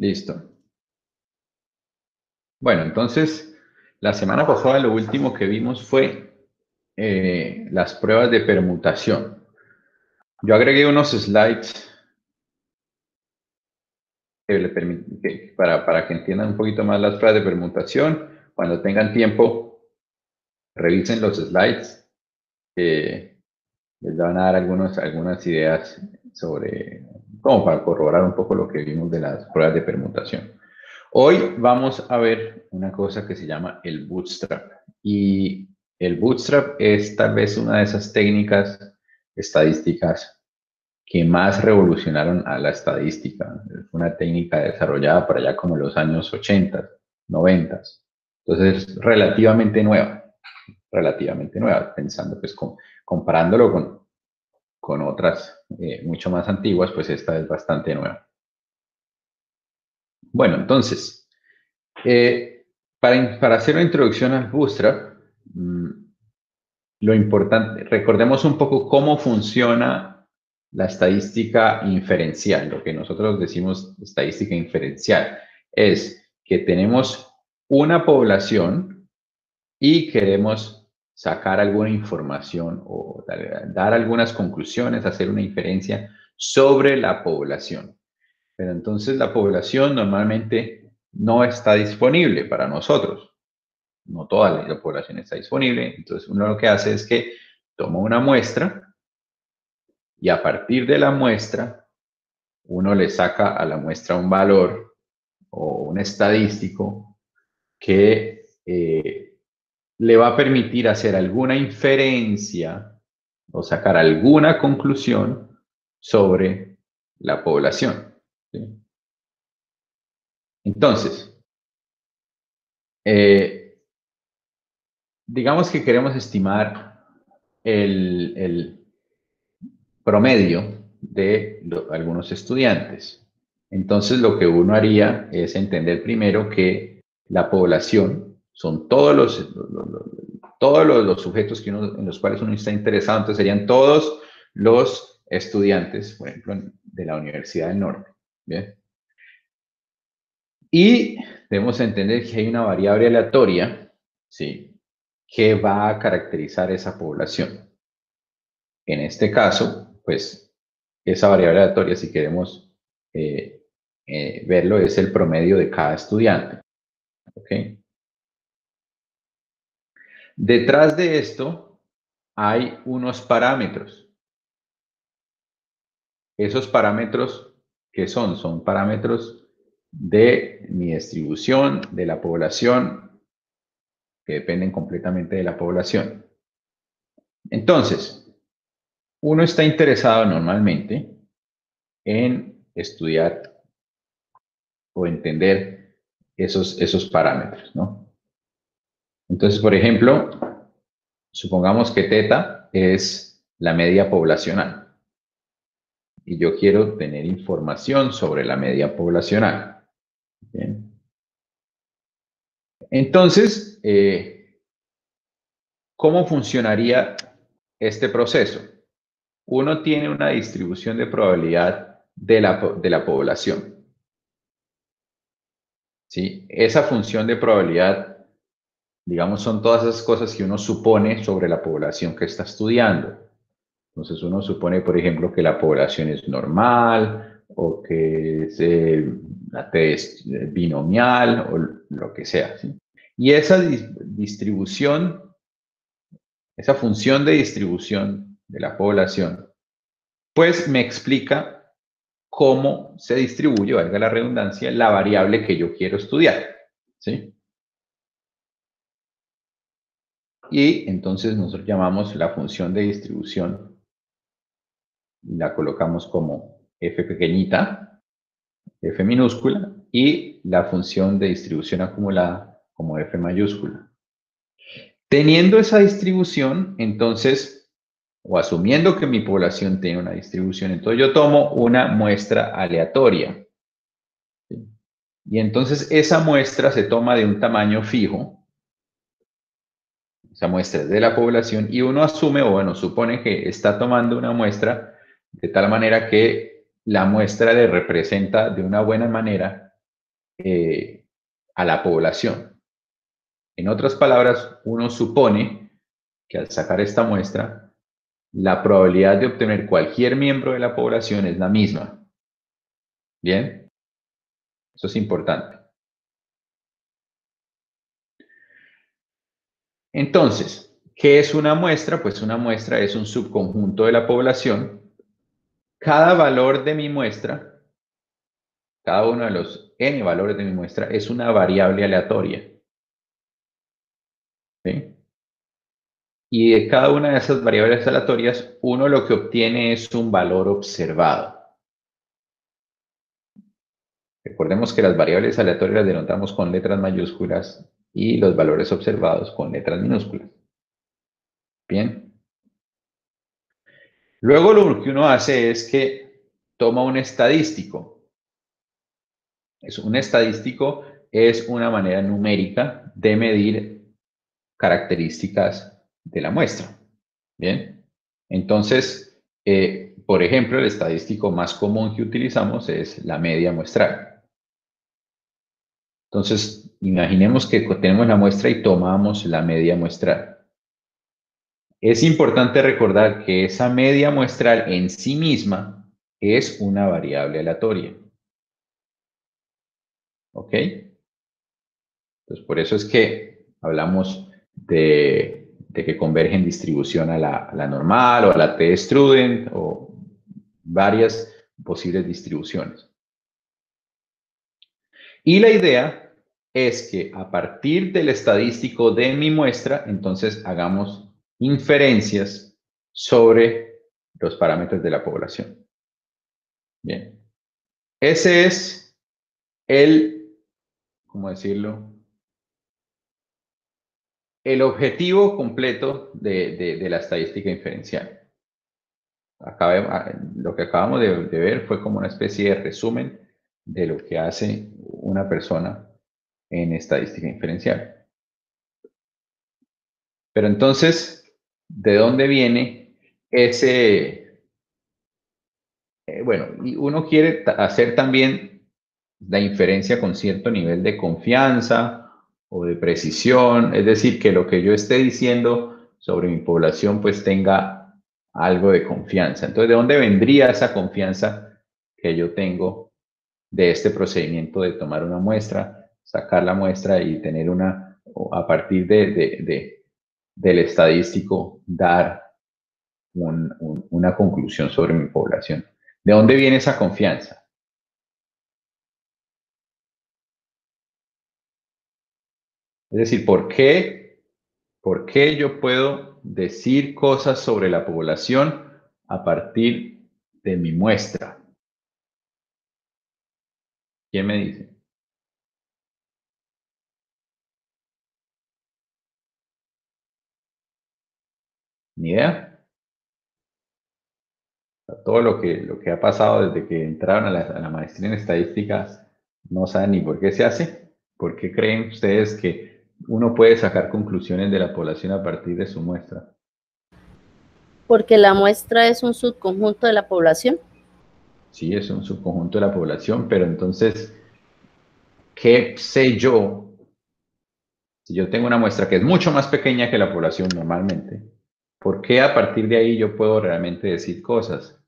Listo. Bueno, entonces, la semana pasada lo último que vimos fue eh, las pruebas de permutación. Yo agregué unos slides para, para que entiendan un poquito más las pruebas de permutación. Cuando tengan tiempo, revisen los slides. les van a dar algunos, algunas ideas sobre, como para corroborar un poco lo que vimos de las pruebas de permutación. Hoy vamos a ver una cosa que se llama el bootstrap. Y el bootstrap es tal vez una de esas técnicas estadísticas que más revolucionaron a la estadística. Es una técnica desarrollada por allá como los años 80, 90. Entonces, relativamente nueva, relativamente nueva, pensando pues comparándolo con, con otras eh, mucho más antiguas, pues esta es bastante nueva. Bueno, entonces, eh, para, hacer una introducción al Bootstrap, mm, lo importante, recordemos un poco cómo funciona la estadística inferencial, lo que nosotros decimos estadística inferencial, es que tenemos una población y queremos sacar alguna información o dar, algunas conclusiones, hacer una inferencia sobre la población. Pero entonces la población normalmente no está disponible para nosotros. No toda la población está disponible. Entonces uno lo que hace es que toma una muestra y a partir de la muestra, uno le saca a la muestra un valor o un estadístico que eh, le va a permitir hacer alguna inferencia o sacar alguna conclusión sobre la población. Entonces, eh, digamos que queremos estimar el, promedio de algunos estudiantes. Entonces, lo que uno haría es entender primero que la población son todos los, todos los, sujetos que en los cuales uno está interesado, entonces serían todos los estudiantes, por ejemplo, de la Universidad del Norte. ¿bien? Y debemos entender que hay una variable aleatoria, ¿sí? Que va a caracterizar esa población. En este caso, pues esa variable aleatoria, si queremos eh, eh, verlo, es el promedio de cada estudiante. Detrás de esto hay unos parámetros. Esos parámetros, ¿qué son? Son parámetros de mi distribución, de la población, que dependen completamente de la población. Entonces, uno está interesado normalmente en estudiar o entender esos, esos parámetros, ¿no? Entonces, por ejemplo, supongamos que teta es la media poblacional y yo quiero tener información sobre la media poblacional. Entonces, eh, ¿cómo funcionaría este proceso? uno tiene una distribución de probabilidad de la, población. ¿Sí? Esa función de probabilidad, digamos, son todas esas cosas que uno supone sobre la población que está estudiando. Entonces uno supone, por ejemplo, que la población es normal o que es, eh, binomial o lo que sea. Y esa distribución, esa función de distribución de la población, pues me explica cómo se distribuye, valga la redundancia, la variable que yo quiero estudiar. ¿sí? Y entonces nosotros llamamos la función de distribución, la colocamos como f pequeñita, f minúscula, y la función de distribución acumulada como f mayúscula. Teniendo esa distribución, entonces o asumiendo que mi población tiene una distribución, entonces yo tomo una muestra aleatoria. Y entonces esa muestra se toma de un tamaño fijo, esa muestra es de la población, y uno asume, o bueno, supone que está tomando una muestra de tal manera que la muestra le representa de una buena manera eh, a la población. En otras palabras, uno supone que al sacar esta muestra, la probabilidad de obtener cualquier miembro de la población es la misma. ¿Bien? Eso es importante. Entonces, ¿qué es una muestra? Pues una muestra es un subconjunto de la población. Cada valor de mi muestra, cada uno de los n valores de mi muestra, es una variable aleatoria. Y de cada una de esas variables aleatorias, uno lo que obtiene es un valor observado. Recordemos que las variables aleatorias las denotamos con letras mayúsculas y los valores observados con letras minúsculas. Bien. Luego lo que uno hace es que toma un estadístico. Es un estadístico es una manera numérica de medir características de la muestra. Bien. Entonces, eh, por ejemplo, el estadístico más común que utilizamos es la media muestral. Entonces, imaginemos que tenemos la muestra y tomamos la media muestral. Es importante recordar que esa media muestral en sí misma es una variable aleatoria. ¿Ok? Entonces, por eso es que hablamos de, que convergen en distribución a la, a la normal o a la t-student o varias posibles distribuciones. Y la idea es que a partir del estadístico de mi muestra, entonces hagamos inferencias sobre los parámetros de la población. Bien. Ese es el, ¿cómo decirlo? El objetivo completo de, la estadística inferencial. lo que acabamos de ver fue como una especie de resumen de lo que hace una persona en estadística inferencial. Pero entonces, ¿de dónde viene ese? Eh, bueno, uno quiere hacer también la inferencia con cierto nivel de confianza o de precisión, es decir, que lo que yo esté diciendo sobre mi población pues tenga algo de confianza. Entonces, ¿de dónde vendría esa confianza que yo tengo de este procedimiento de tomar una muestra, sacar la muestra y tener una, a partir de, del estadístico, dar una conclusión sobre mi población. ¿De dónde viene esa confianza? Es decir, ¿por qué, ¿por qué yo puedo decir cosas sobre la población a partir de mi muestra? ¿Quién me dice? Ni idea. Todo lo que, lo que ha pasado desde que entraron a la, maestría en estadística, no saben ni por qué se hace. ¿Por qué creen ustedes que uno puede sacar conclusiones de la población a partir de su muestra? Porque la muestra es un subconjunto de la población sí, es un subconjunto de la población, pero entonces, ¿qué sé yo? Si yo tengo una muestra que es mucho más pequeña que la población normalmente, ¿por qué a partir de ahí yo puedo realmente decir cosas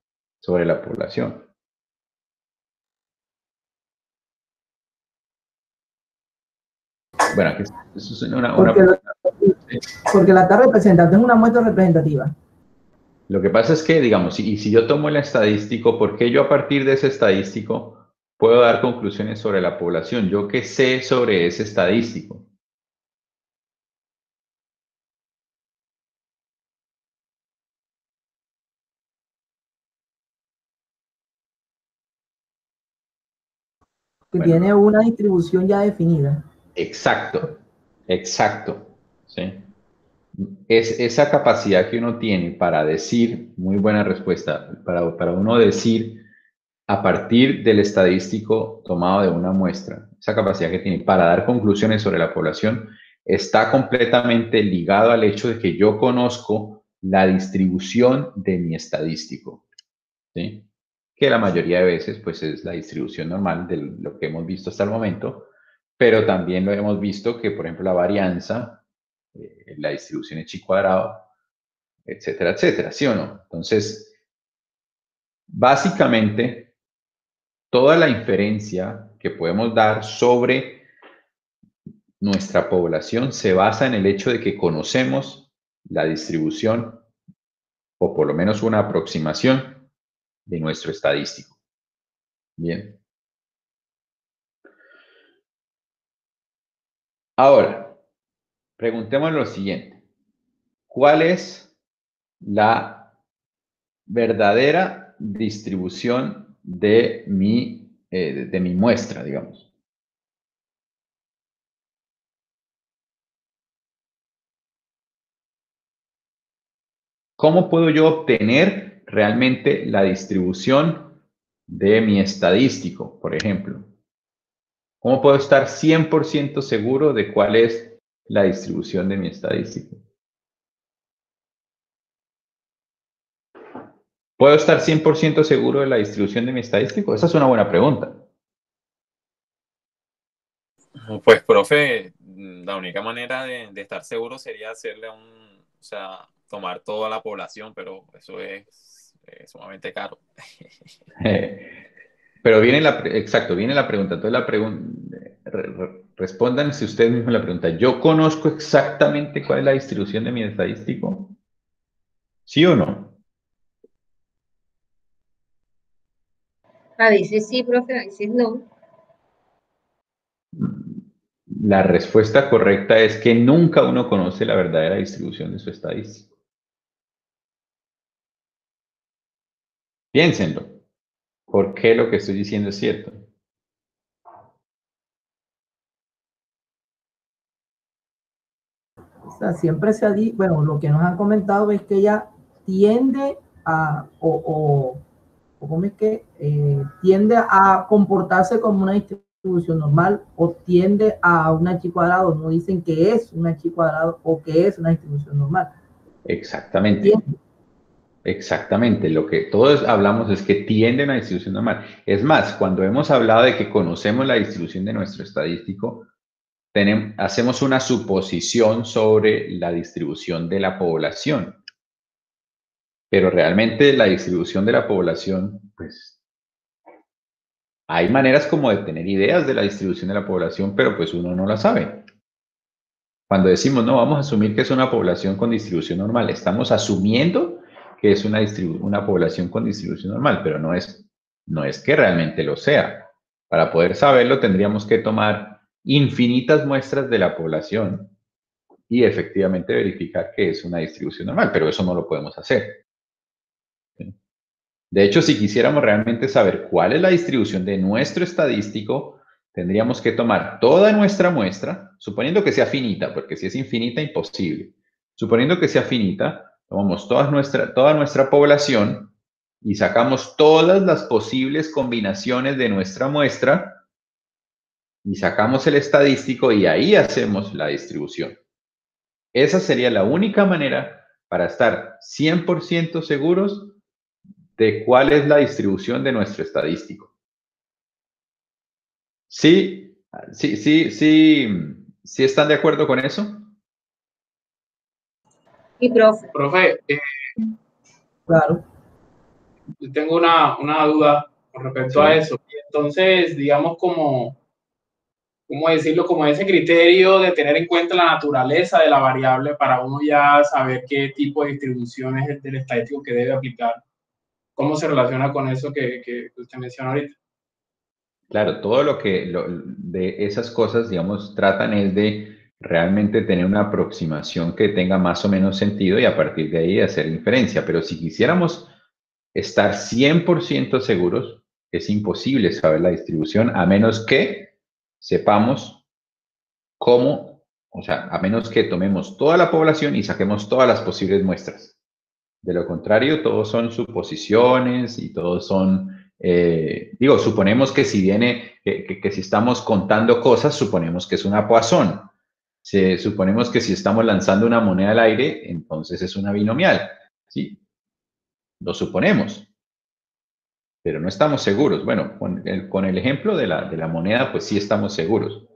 sobre la población? Bueno, eso es una, una porque, porque la representante es una muestra representativa. Lo que pasa es que, digamos, y si yo tomo el estadístico, ¿por qué yo a partir de ese estadístico puedo dar conclusiones sobre la población? ¿Yo qué sé sobre ese estadístico? Que tiene una distribución ya definida. Exacto, exacto. ¿sí? Es esa capacidad que uno tiene para decir, muy buena respuesta, para, para uno decir a partir del estadístico tomado de una muestra, esa capacidad que tiene para dar conclusiones sobre la población, está completamente ligado al hecho de que yo conozco la distribución de mi estadístico. ¿sí? que la mayoría de veces pues es la distribución normal de lo que hemos visto hasta el momento, pero también lo hemos visto que, por ejemplo, la varianza, eh, la distribución es chi cuadrado, etcétera, etcétera, ¿sí o no? Entonces, básicamente, toda la inferencia que podemos dar sobre nuestra población se basa en el hecho de que conocemos la distribución o por lo menos una aproximación de nuestro estadístico. Bien. Ahora, preguntemos lo siguiente. ¿Cuál es la verdadera distribución de mi, eh, de mi muestra, digamos? ¿Cómo puedo yo obtener realmente la distribución de mi estadístico, por ejemplo? ¿Cómo puedo estar 100% seguro de cuál es la distribución de mi estadístico? ¿Puedo estar 100% seguro de la distribución de mi estadístico? Esa es una buena pregunta. Pues, profe, la única manera de, de estar seguro sería hacerle un, o sea, tomar toda la población, pero eso es, sumamente caro. pero viene la, exacto, viene la pregunta. Entonces la pregunta, respondan si ustedes mismos la pregunta. ¿Yo conozco exactamente cuál es la distribución de mi estadístico? ¿Sí o no? A veces sí, profe, a veces no. La respuesta correcta es que nunca uno conoce la verdadera distribución de su estadístico. Piénsenlo. ¿Por qué lo que estoy diciendo es cierto? O sea, siempre se ha dicho, bueno, lo que nos han comentado es que ella tiende a, o, o, ¿cómo es que? Eh, tiende a comportarse como una distribución normal o tiende a una chi cuadrado. No dicen que es una chi cuadrado o que es una distribución normal. Exactamente. Exactamente, lo que todos hablamos es que tiende a una distribución normal. Es más, cuando hemos hablado de que conocemos la distribución de nuestro estadístico, hacemos una suposición sobre la distribución de la población. Pero realmente la distribución de la población, pues, hay maneras como de tener ideas de la distribución de la población, pero pues uno no la sabe. Cuando decimos, no, vamos a asumir que es una población con distribución normal, estamos asumiendo que es una, una población con distribución normal, pero no es, no es que realmente lo sea. Para poder saberlo tendríamos que tomar infinitas muestras de la población y efectivamente verificar que es una distribución normal, pero eso no lo podemos hacer. De hecho, si quisiéramos realmente saber cuál es la distribución de nuestro estadístico, tendríamos que tomar toda nuestra muestra, suponiendo que sea finita, porque si es infinita, imposible. Suponiendo que sea finita, tomamos toda nuestra, toda nuestra población y sacamos todas las posibles combinaciones de nuestra muestra y sacamos el estadístico y ahí hacemos la distribución. Esa sería la única manera para estar 100% seguros de cuál es la distribución de nuestro estadístico. ¿Sí? ¿Sí, sí, sí, sí están de acuerdo con eso? Y profe. Profe, eh, claro. Tengo una, una duda con respecto a eso. Entonces, digamos como, ¿cómo decirlo? Como ese criterio de tener en cuenta la naturaleza de la variable para uno ya saber qué tipo de distribución es el del estadístico que debe aplicar. ¿Cómo se relaciona con eso que, que usted menciona ahorita? Claro, todo lo que de esas cosas, digamos, tratan es de realmente tener una aproximación que tenga más o menos sentido y a partir de ahí hacer inferencia. Pero si quisiéramos estar 100% seguros, es imposible saber la distribución a menos que sepamos cómo, o sea, a menos que tomemos toda la población y saquemos todas las posibles muestras. De lo contrario, todos son suposiciones y todos son, eh, digo, suponemos que si viene, que, si estamos contando cosas, suponemos que es una poazón si suponemos que si estamos lanzando una moneda al aire, entonces es una binomial. ¿sí? Lo suponemos. Pero no estamos seguros. Bueno, con el, con el ejemplo de la, de la moneda, pues sí estamos seguros.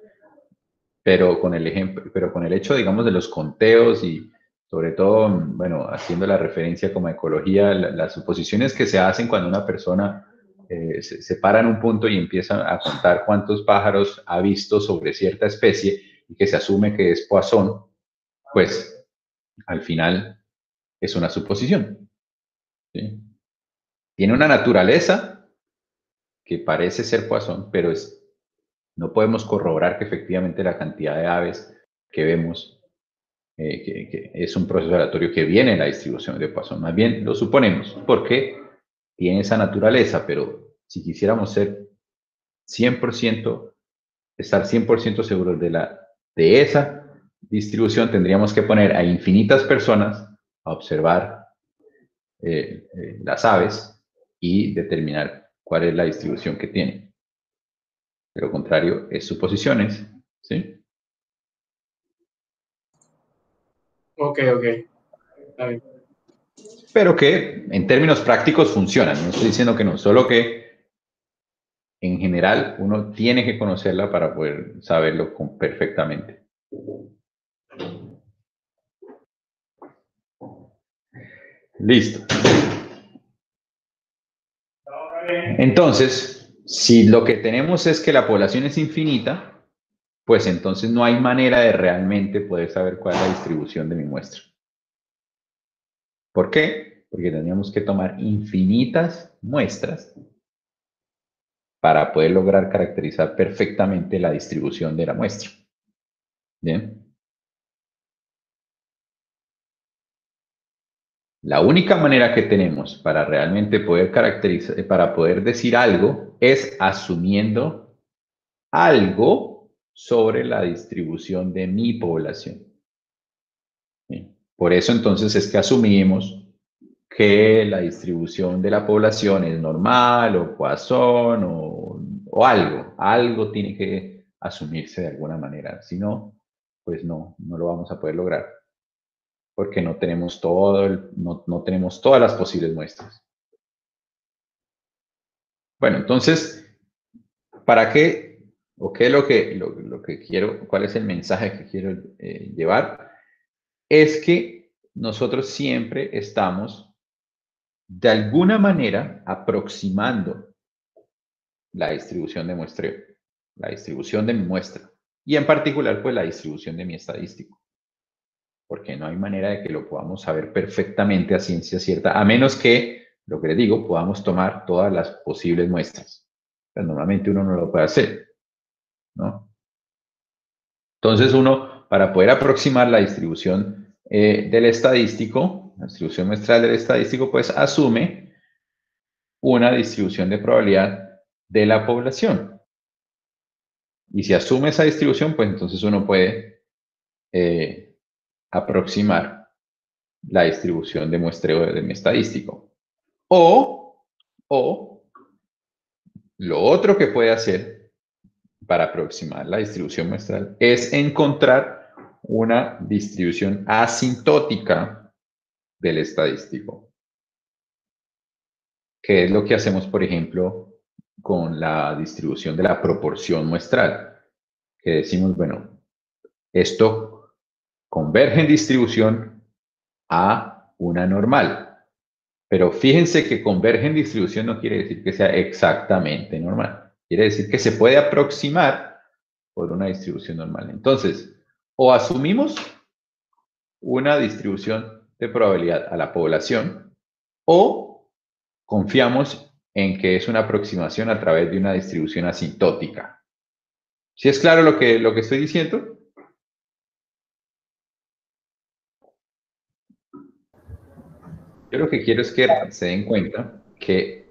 Pero con el ejemplo, pero con el hecho, digamos, de los conteos y sobre todo, bueno, haciendo la referencia como ecología, las suposiciones que se hacen cuando una persona eh, se, para en un punto y empieza a contar cuántos pájaros ha visto sobre cierta especie y que se asume que es poisson, pues al final es una suposición. Tiene una naturaleza que parece ser poisson, pero es, no podemos corroborar que efectivamente la cantidad de aves que vemos eh, es un proceso aleatorio que viene en la distribución de Poisson. Más bien lo suponemos porque tiene esa naturaleza, pero si quisiéramos ser 100%, estar 100% seguros de, la, de esa distribución, tendríamos que poner a infinitas personas a observar eh, eh, las aves y determinar cuál es la distribución que tiene. De lo contrario, es suposiciones, ¿sí? Ok, ok. Pero que en términos prácticos funcionan. No estoy diciendo que no, solo que en general uno tiene que conocerla para poder saberlo perfectamente. Listo. Entonces, si lo que tenemos es que la población es infinita, pues entonces no hay manera de realmente poder saber cuál es la distribución de mi muestra. ¿Por qué? Porque tendríamos que tomar infinitas muestras para poder lograr caracterizar perfectamente la distribución de la muestra. Bien. La única manera que tenemos para realmente poder caracterizar, para poder decir algo, es asumiendo algo sobre la distribución de mi población. Por eso entonces es que asumimos que la distribución de la población es normal o Poisson o, o algo, algo tiene que asumirse de alguna manera, si no, pues no, no lo vamos a poder lograr porque no tenemos, todo no, tenemos todas las posibles muestras. Bueno, entonces, ¿para qué o qué es lo que, lo, que quiero, cuál es el mensaje que quiero eh, llevar? Es que nosotros siempre estamos de alguna manera aproximando la distribución de muestreo, la distribución de mi muestra y en particular pues la distribución de mi estadístico porque no hay manera de que lo podamos saber perfectamente a ciencia cierta, a menos que, lo que les digo, podamos tomar todas las posibles muestras. Pero normalmente uno no lo puede hacer, ¿no? Entonces uno, para poder aproximar la distribución eh, del estadístico, la distribución muestral del estadístico, pues asume una distribución de probabilidad de la población. Y si asume esa distribución, pues entonces uno puede eh, aproximar la distribución de muestreo de mi estadístico. O, o, lo otro que puede hacer para aproximar la distribución muestral es encontrar una distribución asintótica del estadístico. Que es lo que hacemos, por ejemplo, con la distribución de la proporción muestral. Que decimos, bueno, esto converge en distribución a una normal. Pero fíjense que converge en distribución no quiere decir que sea exactamente normal. Quiere decir que se puede aproximar por una distribución normal. Entonces, o asumimos una distribución de probabilidad a la población o confiamos en que es una aproximación a través de una distribución asintótica. ¿Sí es claro lo que, lo que estoy diciendo? Yo lo que quiero es que se den cuenta que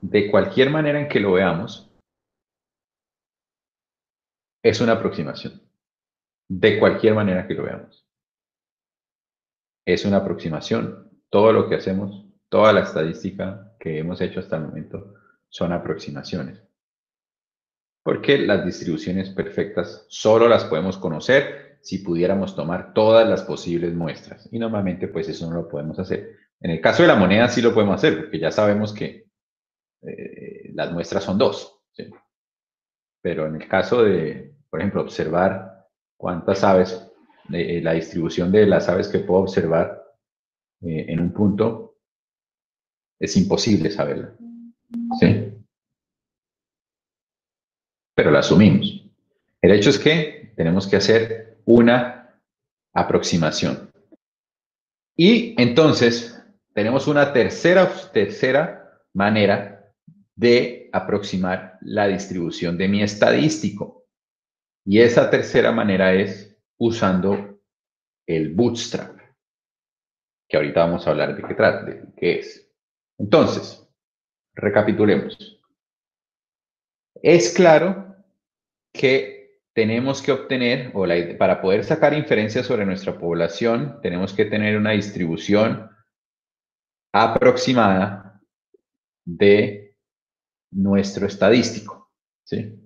de cualquier manera en que lo veamos, es una aproximación. De cualquier manera que lo veamos. Es una aproximación. Todo lo que hacemos, toda la estadística que hemos hecho hasta el momento son aproximaciones. Porque las distribuciones perfectas solo las podemos conocer si pudiéramos tomar todas las posibles muestras. Y normalmente pues eso no lo podemos hacer. En el caso de la moneda sí lo podemos hacer, porque ya sabemos que eh, las muestras son dos. Pero en el caso de, por ejemplo, observar cuántas aves, eh, la distribución de las aves que puedo observar en un punto, es imposible saberla. ¿sí? Pero la asumimos. El hecho es que tenemos que hacer una aproximación. Y entonces tenemos una tercera, tercera manera de aproximar la distribución de mi estadístico. Y esa tercera manera es usando el bootstrap, que ahorita vamos a hablar de qué trata, de qué es. Entonces, recapitulemos. Es claro que tenemos que obtener, o para poder sacar inferencias sobre nuestra población, tenemos que tener una distribución aproximada de nuestro estadístico. ¿sí?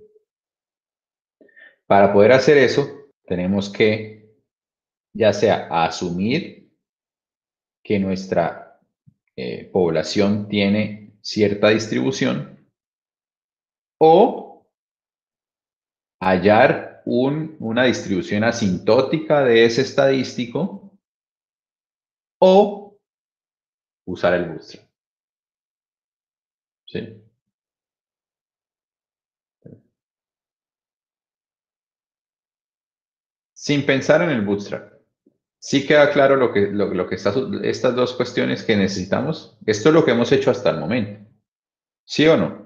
Para poder hacer eso, tenemos que ya sea asumir que nuestra eh, población tiene cierta distribución o hallar una distribución asintótica de ese estadístico o usar el bootstrap. ¿Sí? Sin pensar en el bootstrap. Sí queda claro lo que, lo, que está, estas dos cuestiones que necesitamos. Esto es lo que hemos hecho hasta el momento. ¿Sí o no?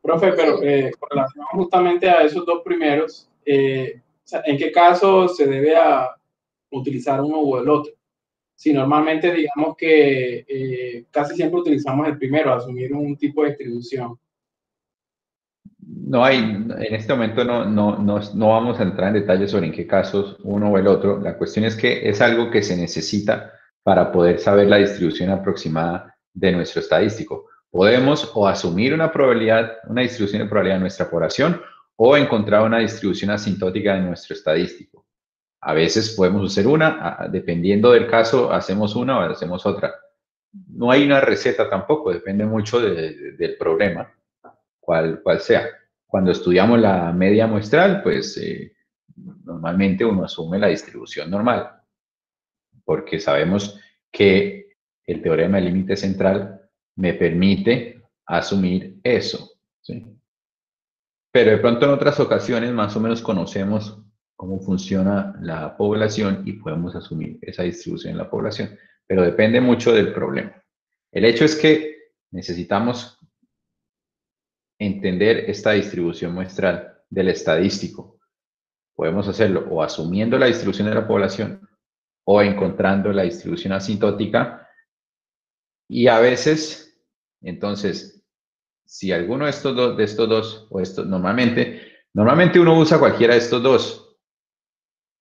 Profe, pero eh, con relación justamente a esos dos primeros, eh, ¿en qué caso se debe a utilizar uno u el otro? Si normalmente digamos que eh, casi siempre utilizamos el primero, asumir un tipo de distribución. No hay, en este momento no, no, no, no, vamos a entrar en detalles sobre en qué casos uno o el otro. La cuestión es que es algo que se necesita para poder saber la distribución aproximada de nuestro estadístico. Podemos o asumir una probabilidad, una distribución de probabilidad de nuestra población o encontrar una distribución asintótica de nuestro estadístico. A veces podemos hacer una, dependiendo del caso, hacemos una o hacemos otra. No hay una receta tampoco, depende mucho del problema, cual, cual sea. Cuando estudiamos la media muestral, pues eh, normalmente uno asume la distribución normal, porque sabemos que el teorema del límite central me permite asumir eso. Pero de pronto en otras ocasiones más o menos conocemos cómo funciona la población y podemos asumir esa distribución en la población. Pero depende mucho del problema. El hecho es que necesitamos entender esta distribución muestral del estadístico. Podemos hacerlo o asumiendo la distribución de la población o encontrando la distribución asintótica. Y a veces, entonces, si alguno de estos dos, o estos, normalmente, normalmente uno usa cualquiera de estos dos,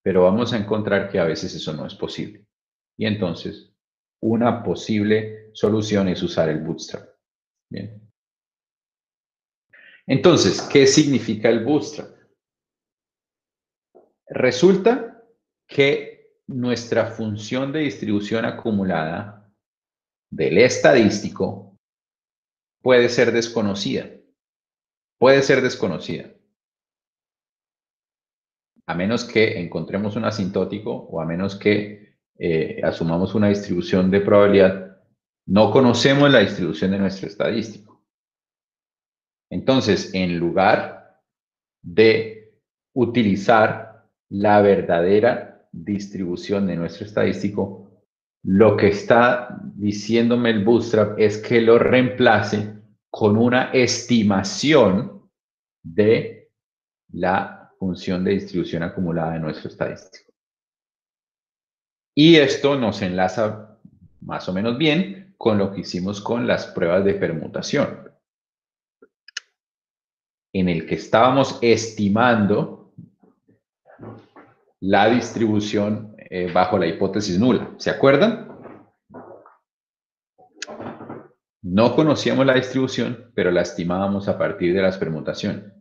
pero vamos a encontrar que a veces eso no es posible. Y entonces, una posible solución es usar el bootstrap. Bien. Entonces, ¿qué significa el bootstrap? Resulta que nuestra función de distribución acumulada del estadístico puede ser desconocida. Puede ser desconocida a menos que encontremos un asintótico o a menos que eh, asumamos una distribución de probabilidad, no conocemos la distribución de nuestro estadístico. Entonces, en lugar de utilizar la verdadera distribución de nuestro estadístico, lo que está diciéndome el bootstrap es que lo reemplace con una estimación de la función de distribución acumulada de nuestro estadístico. Y esto nos enlaza más o menos bien con lo que hicimos con las pruebas de permutación, en el que estábamos estimando la distribución eh, bajo la hipótesis nula. ¿Se acuerdan? No conocíamos la distribución, pero la estimábamos a partir de las permutaciones.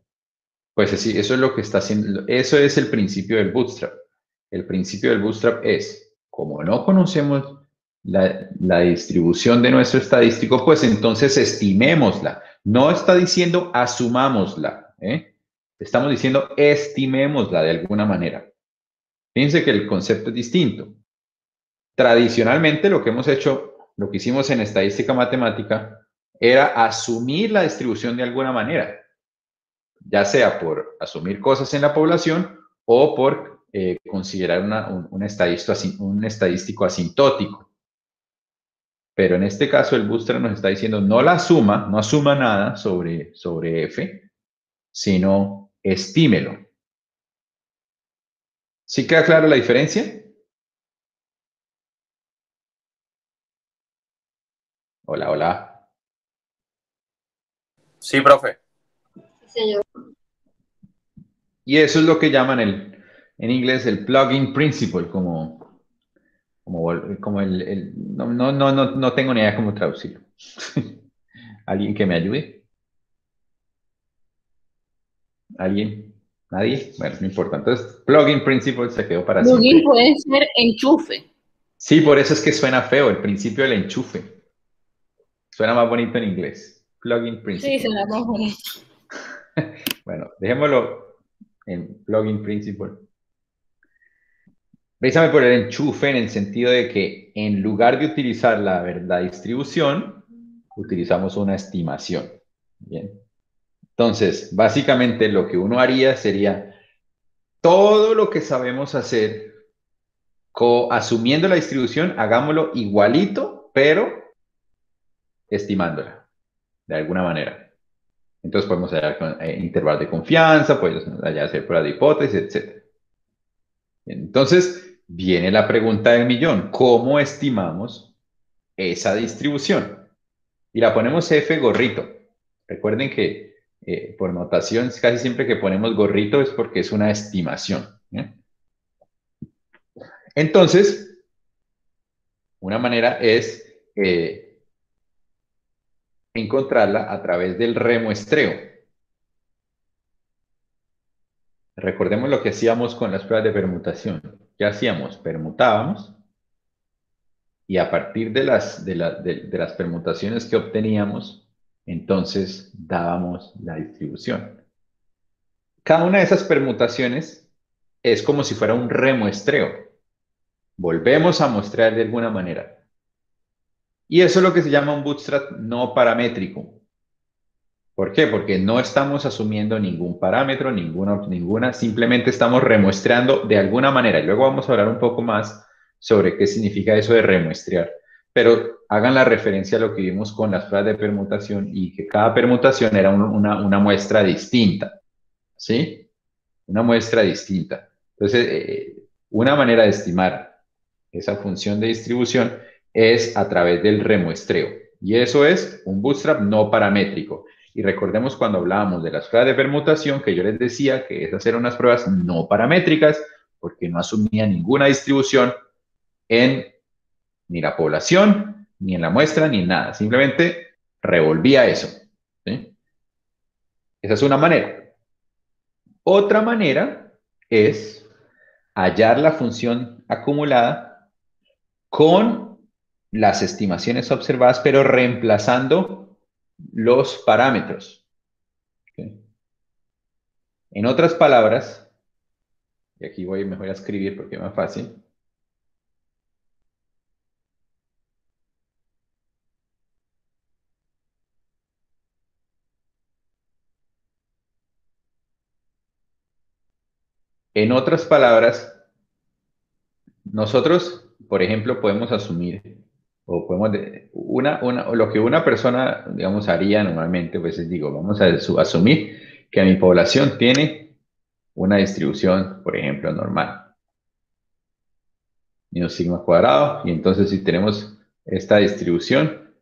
Pues sí, eso es lo que está haciendo, eso es el principio del bootstrap. El principio del bootstrap es, como no conocemos la, distribución de nuestro estadístico, pues entonces estimémosla. No está diciendo asumámosla, ¿eh? estamos diciendo estimémosla de alguna manera. Fíjense que el concepto es distinto. Tradicionalmente lo que hemos hecho, lo que hicimos en estadística matemática, era asumir la distribución de alguna manera, ya sea por asumir cosas en la población o por eh, considerar un, estadístico, un estadístico asintótico. Pero en este caso el booster nos está diciendo no la suma, no asuma nada sobre, sobre f, sino estímelo. ¿Sí queda clara la diferencia? Hola, hola. Sí, profe. Señor. Y eso es lo que llaman el, en inglés el plugin principle, como, como, como el, no, no, no, no, tengo ni idea cómo traducirlo. ¿Alguien que me ayude? ¿Alguien? ¿Nadie? Bueno, no importa. Entonces, plugin principle se quedó para plugin siempre. puede ser enchufe. Sí, por eso es que suena feo, el principio del enchufe. Suena más bonito en inglés. Plugin principle. Sí, suena más bonito. bueno, dejémoslo en plugin principle. Precisamente por el enchufe en el sentido de que en lugar de utilizar la, la distribución, utilizamos una estimación. Bien. Entonces, básicamente lo que uno haría sería todo lo que sabemos hacer asumiendo la distribución, hagámoslo igualito, pero estimándola de alguna manera. Entonces podemos hallar con, eh, intervalo de confianza, podemos hallar hacer pruebas de hipótesis, etc. Entonces viene la pregunta del millón, ¿cómo estimamos esa distribución? Y la ponemos F gorrito. Recuerden que eh, por notación casi siempre que ponemos gorrito es porque es una estimación. Entonces, una manera es eh, encontrarla a través del remuestreo. Recordemos lo que hacíamos con las pruebas de permutación. ¿Qué hacíamos? Permutábamos y a partir de las, de, las permutaciones que obteníamos, entonces dábamos la distribución. Cada una de esas permutaciones es como si fuera un remuestreo. Volvemos a mostrar de alguna manera. Y eso es lo que se llama un bootstrap no paramétrico. ¿Por qué? Porque no estamos asumiendo ningún parámetro, ninguna, ninguna, simplemente estamos remuestreando de alguna manera. Y luego vamos a hablar un poco más sobre qué significa eso de remuestrear. Pero hagan la referencia a lo que vimos con las pruebas de permutación y que cada permutación era una, muestra distinta. ¿Sí? Una muestra distinta. Entonces, eh, una manera de estimar esa función de distribución es a través del remuestreo. Y eso es un bootstrap no paramétrico. Y recordemos cuando hablábamos de las pruebas de permutación que yo les decía que es hacer unas pruebas no paramétricas porque no asumía ninguna distribución en ni la población, ni en la muestra, ni en nada. Simplemente revolvía eso. Esa es una manera. Otra manera es hallar la función acumulada con las estimaciones observadas, pero reemplazando los parámetros. En otras palabras, y aquí voy mejor a escribir porque es más fácil. En otras palabras, nosotros, por ejemplo, podemos asumir, o podemos, una, una, lo que una persona, digamos, haría normalmente, pues digo, vamos a asumir que mi población tiene una distribución, por ejemplo, normal. Menos sigma cuadrado, y entonces si tenemos esta distribución,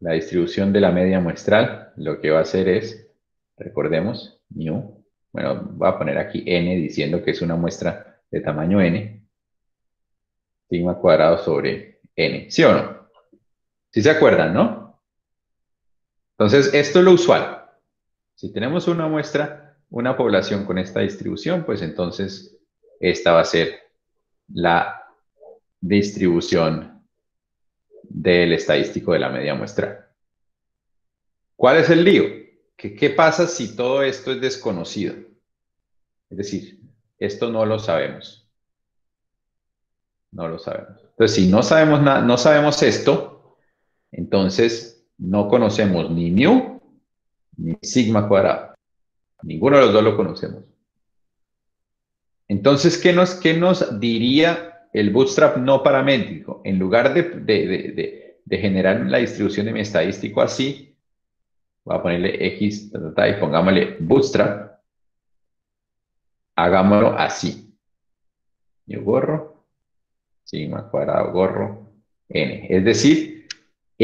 la distribución de la media muestral, lo que va a hacer es, recordemos, mu bueno, voy a poner aquí n diciendo que es una muestra de tamaño n, sigma cuadrado sobre n, ¿sí o no? ¿Sí se acuerdan, no? Entonces, esto es lo usual. Si tenemos una muestra, una población con esta distribución, pues entonces esta va a ser la distribución del estadístico de la media muestral. ¿Cuál es el lío? ¿Qué, ¿Qué pasa si todo esto es desconocido? Es decir, esto no lo sabemos. No lo sabemos. Entonces, si no sabemos, no sabemos esto, entonces no conocemos ni mu ni sigma cuadrado. Ninguno de los dos lo conocemos. Entonces, ¿qué nos, qué nos diría el bootstrap no paramétrico? En lugar de, generar la distribución de mi estadístico así, voy a ponerle X y pongámosle bootstrap, hagámoslo así. Yo gorro, sigma cuadrado, gorro, n. Es decir,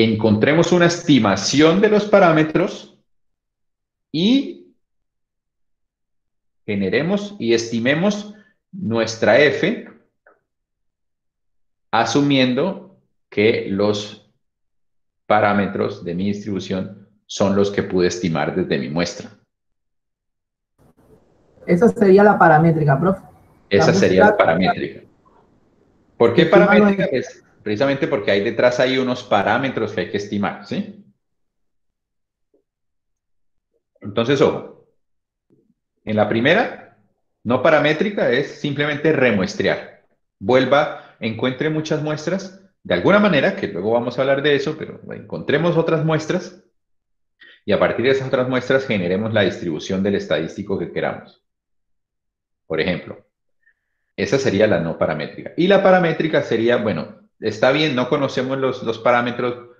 encontremos una estimación de los parámetros y generemos y estimemos nuestra f asumiendo que los parámetros de mi distribución son los que pude estimar desde mi muestra. Esa sería la paramétrica, profe. Esa sería la paramétrica. ¿Por qué paramétrica? Es precisamente porque hay detrás hay unos parámetros que hay que estimar, ¿sí? Entonces, ojo. En la primera, no paramétrica es simplemente remuestrear. Vuelva, encuentre muchas muestras, de alguna manera, que luego vamos a hablar de eso, pero encontremos otras muestras y a partir de esas otras muestras generemos la distribución del estadístico que queramos. Por ejemplo, esa sería la no paramétrica. Y la paramétrica sería, bueno, está bien, no conocemos los, parámetros,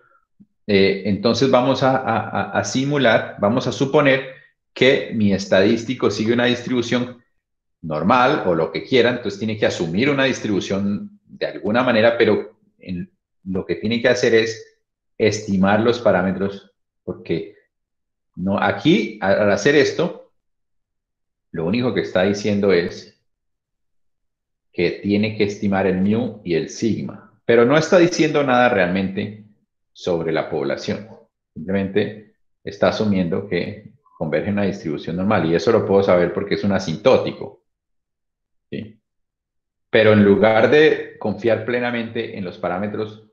eh, entonces vamos a simular, vamos a suponer que mi estadístico sigue una distribución normal o lo que quiera, entonces tiene que asumir una distribución de alguna manera, pero lo que tiene que hacer es estimar los parámetros, porque no, aquí al hacer esto, lo único que está diciendo es que tiene que estimar el mu y el sigma, pero no está diciendo nada realmente sobre la población. Simplemente está asumiendo que converge una distribución normal y eso lo puedo saber porque es un asintótico. Pero en lugar de confiar plenamente en los parámetros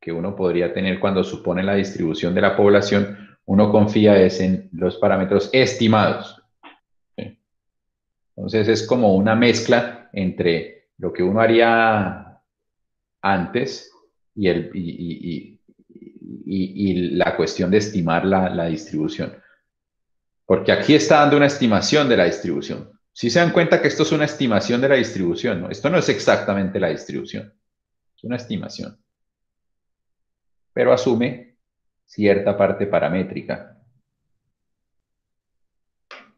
que uno podría tener cuando supone la distribución de la población, uno confía en los parámetros estimados. Entonces es como una mezcla entre lo que uno haría antes y, el, y, la cuestión de estimar la, la distribución. Porque aquí está dando una estimación de la distribución. Si se dan cuenta que esto es una estimación de la distribución, ¿no? Esto no es exactamente la distribución, es una estimación. Pero asume cierta parte paramétrica.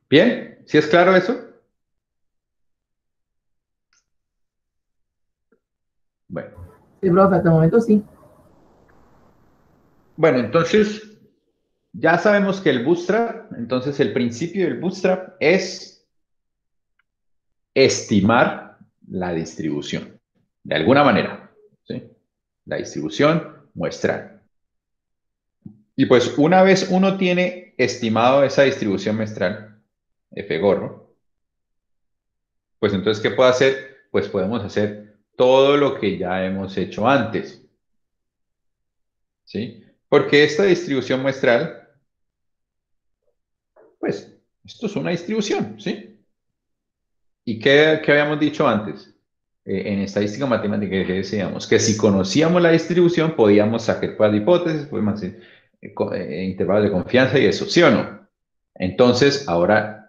¿Bien? ¿Sí es claro eso? Bueno. Sí, profe, hasta el momento sí. Bueno, entonces ya sabemos que el bootstrap, entonces el principio del bootstrap es estimar la distribución, de alguna manera. ¿sí? La distribución muestral. Y pues una vez uno tiene estimado esa distribución muestral, F gorro, pues entonces, ¿qué puedo hacer? Pues podemos hacer todo lo que ya hemos hecho antes. ¿Sí? Porque esta distribución muestral, pues, esto es una distribución, ¿sí? ¿Y qué, habíamos dicho antes? Eh, en estadística matemática que decíamos que si conocíamos la distribución podíamos sacar cuál hipótesis, podemos hacer eh, eh, intervalos de confianza y eso, ¿sí o no? Entonces, ahora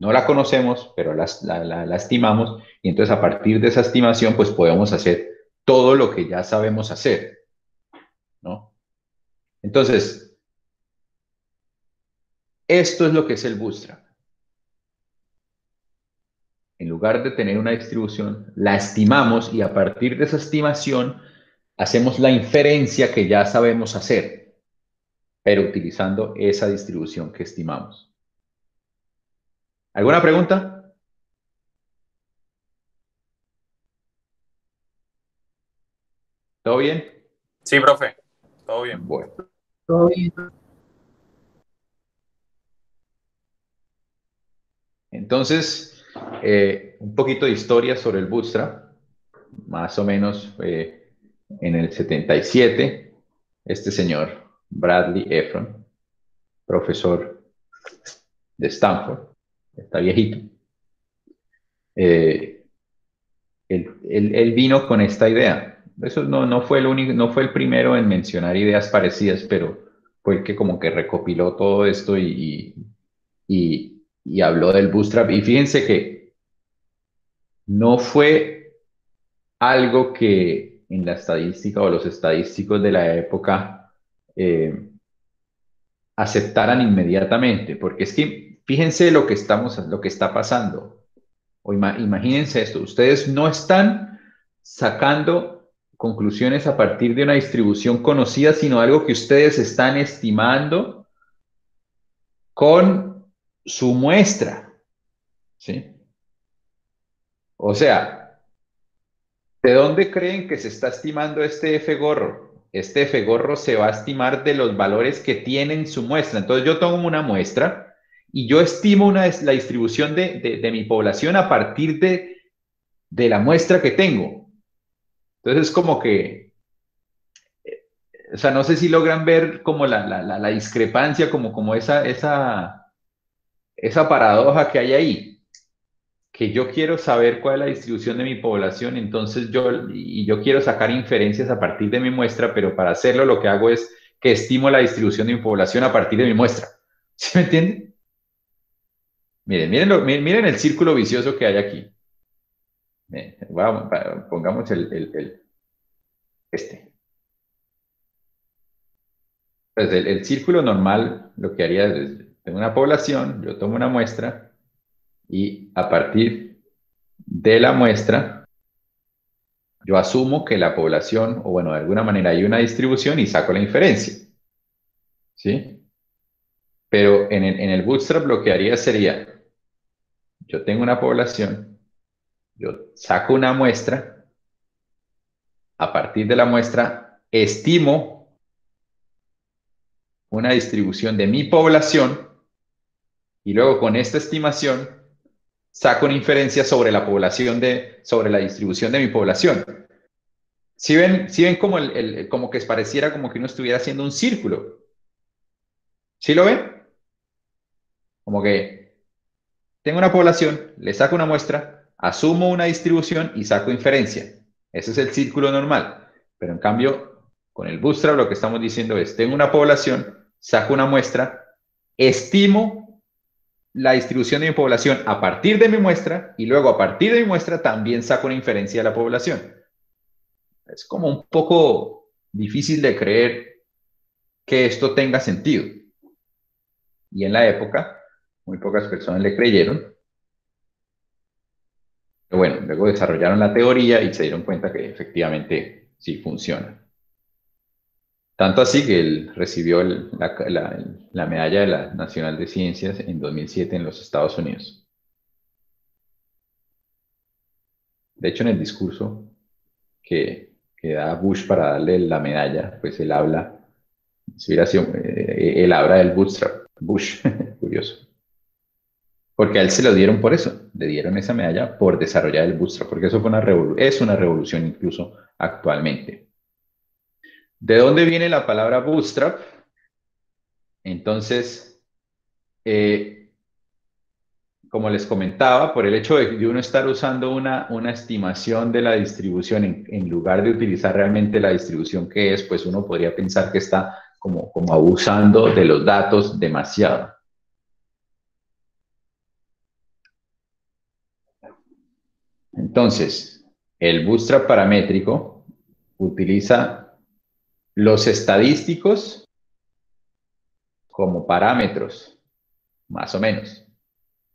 no la conocemos, pero la, la, estimamos y entonces a partir de esa estimación pues podemos hacer todo lo que ya sabemos hacer, ¿no? Entonces, esto es lo que es el bootstrap en lugar de tener una distribución, la estimamos y a partir de esa estimación hacemos la inferencia que ya sabemos hacer, pero utilizando esa distribución que estimamos. ¿Alguna pregunta? ¿Todo bien? Sí, profe. Todo bien. Bueno. Todo bien. Entonces, eh, un poquito de historia sobre el Bootstrap, más o menos en el 77, este señor, Bradley Efron, profesor de Stanford, está viejito. Eh, él, vino con esta idea. Eso no, no, fue el único, no fue el primero en mencionar ideas parecidas, pero fue el que como que recopiló todo esto y, y, y habló del bootstrap. Y fíjense que no fue algo que en la estadística o los estadísticos de la época eh, aceptaran inmediatamente, porque es que fíjense lo que estamos, lo que está pasando. O imagínense esto, ustedes no están sacando conclusiones a partir de una distribución conocida, sino algo que ustedes están estimando con su muestra. ¿Sí? O sea, ¿de dónde creen que se está estimando este F gorro? Este F gorro se va a estimar de los valores que tienen su muestra. Entonces yo tomo una muestra y yo estimo una, la distribución de, mi población a partir de, de la muestra que tengo. Entonces es como que, eh, o sea, no sé si logran ver como la, la discrepancia, como, como esa, esa, esa paradoja que hay ahí, que yo quiero saber cuál es la distribución de mi población, entonces yo, y yo quiero sacar inferencias a partir de mi muestra, pero para hacerlo lo que hago es que estimo la distribución de mi población a partir de mi muestra. ¿Sí me entienden? Miren, miren, el círculo vicioso que hay aquí. pongamos el, este. Pues el, círculo normal lo que haría es tengo una población, yo tomo una muestra y a partir de la muestra, yo asumo que la población, o bueno, de alguna manera hay una distribución y saco la inferencia. ¿Sí? Pero en el bootstrap lo que haría sería, yo tengo una población, yo saco una muestra, a partir de la muestra estimo una distribución de mi población y luego con esta estimación saco una inferencia sobre la población de, sobre la distribución de mi población. Si ven, si ven como, el, como que pareciera como que uno estuviera haciendo un círculo. ¿Sí lo ven? Como que tengo una población, le saco una muestra, asumo una distribución y saco inferencia. Ese es el círculo normal. Pero en cambio, con el bootstrap lo que estamos diciendo es, tengo una población, saco una muestra, estimo la distribución de mi población a partir de mi muestra y luego a partir de mi muestra también saco una inferencia de la población. Es como un poco difícil de creer que esto tenga sentido. Y en la época, muy pocas personas le creyeron. Pero bueno, luego desarrollaron la teoría y se dieron cuenta que efectivamente sí funciona. Tanto así que él recibió la, medalla de la Nacional de Ciencias en 2007 en los Estados Unidos. De hecho, en el discurso que, da Bush para darle la medalla, pues él habla, si hubiera sido, eh, él habla del bootstrap, Bush, curioso. Porque a él se lo dieron por eso, le dieron esa medalla por desarrollar el bootstrap, porque eso fue una es una revolución incluso actualmente. ¿De dónde viene la palabra bootstrap? Entonces, eh, como les comentaba, por el hecho de, uno estar usando una, una estimación de la distribución en, lugar de utilizar realmente la distribución que es, pues uno podría pensar que está como, como abusando de los datos demasiado. Entonces, el bootstrap paramétrico utiliza los estadísticos como parámetros, más o menos.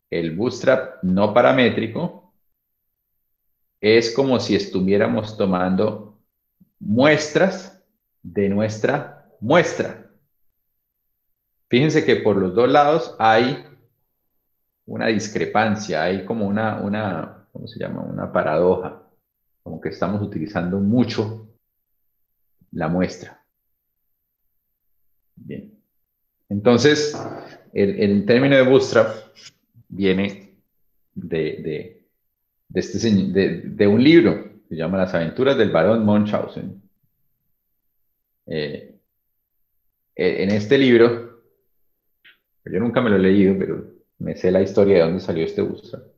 El bootstrap no paramétrico es como si estuviéramos tomando muestras de nuestra muestra. Fíjense que por los dos lados hay una discrepancia, hay como una, una ¿cómo se llama? Una paradoja, como que estamos utilizando mucho la muestra. Bien. Entonces, el, término de bootstrap viene de, este, de, un libro que se llama Las aventuras del barón Munchausen. Eh, eh, en este libro, yo nunca me lo he leído, pero me sé la historia de dónde salió este bootstrap.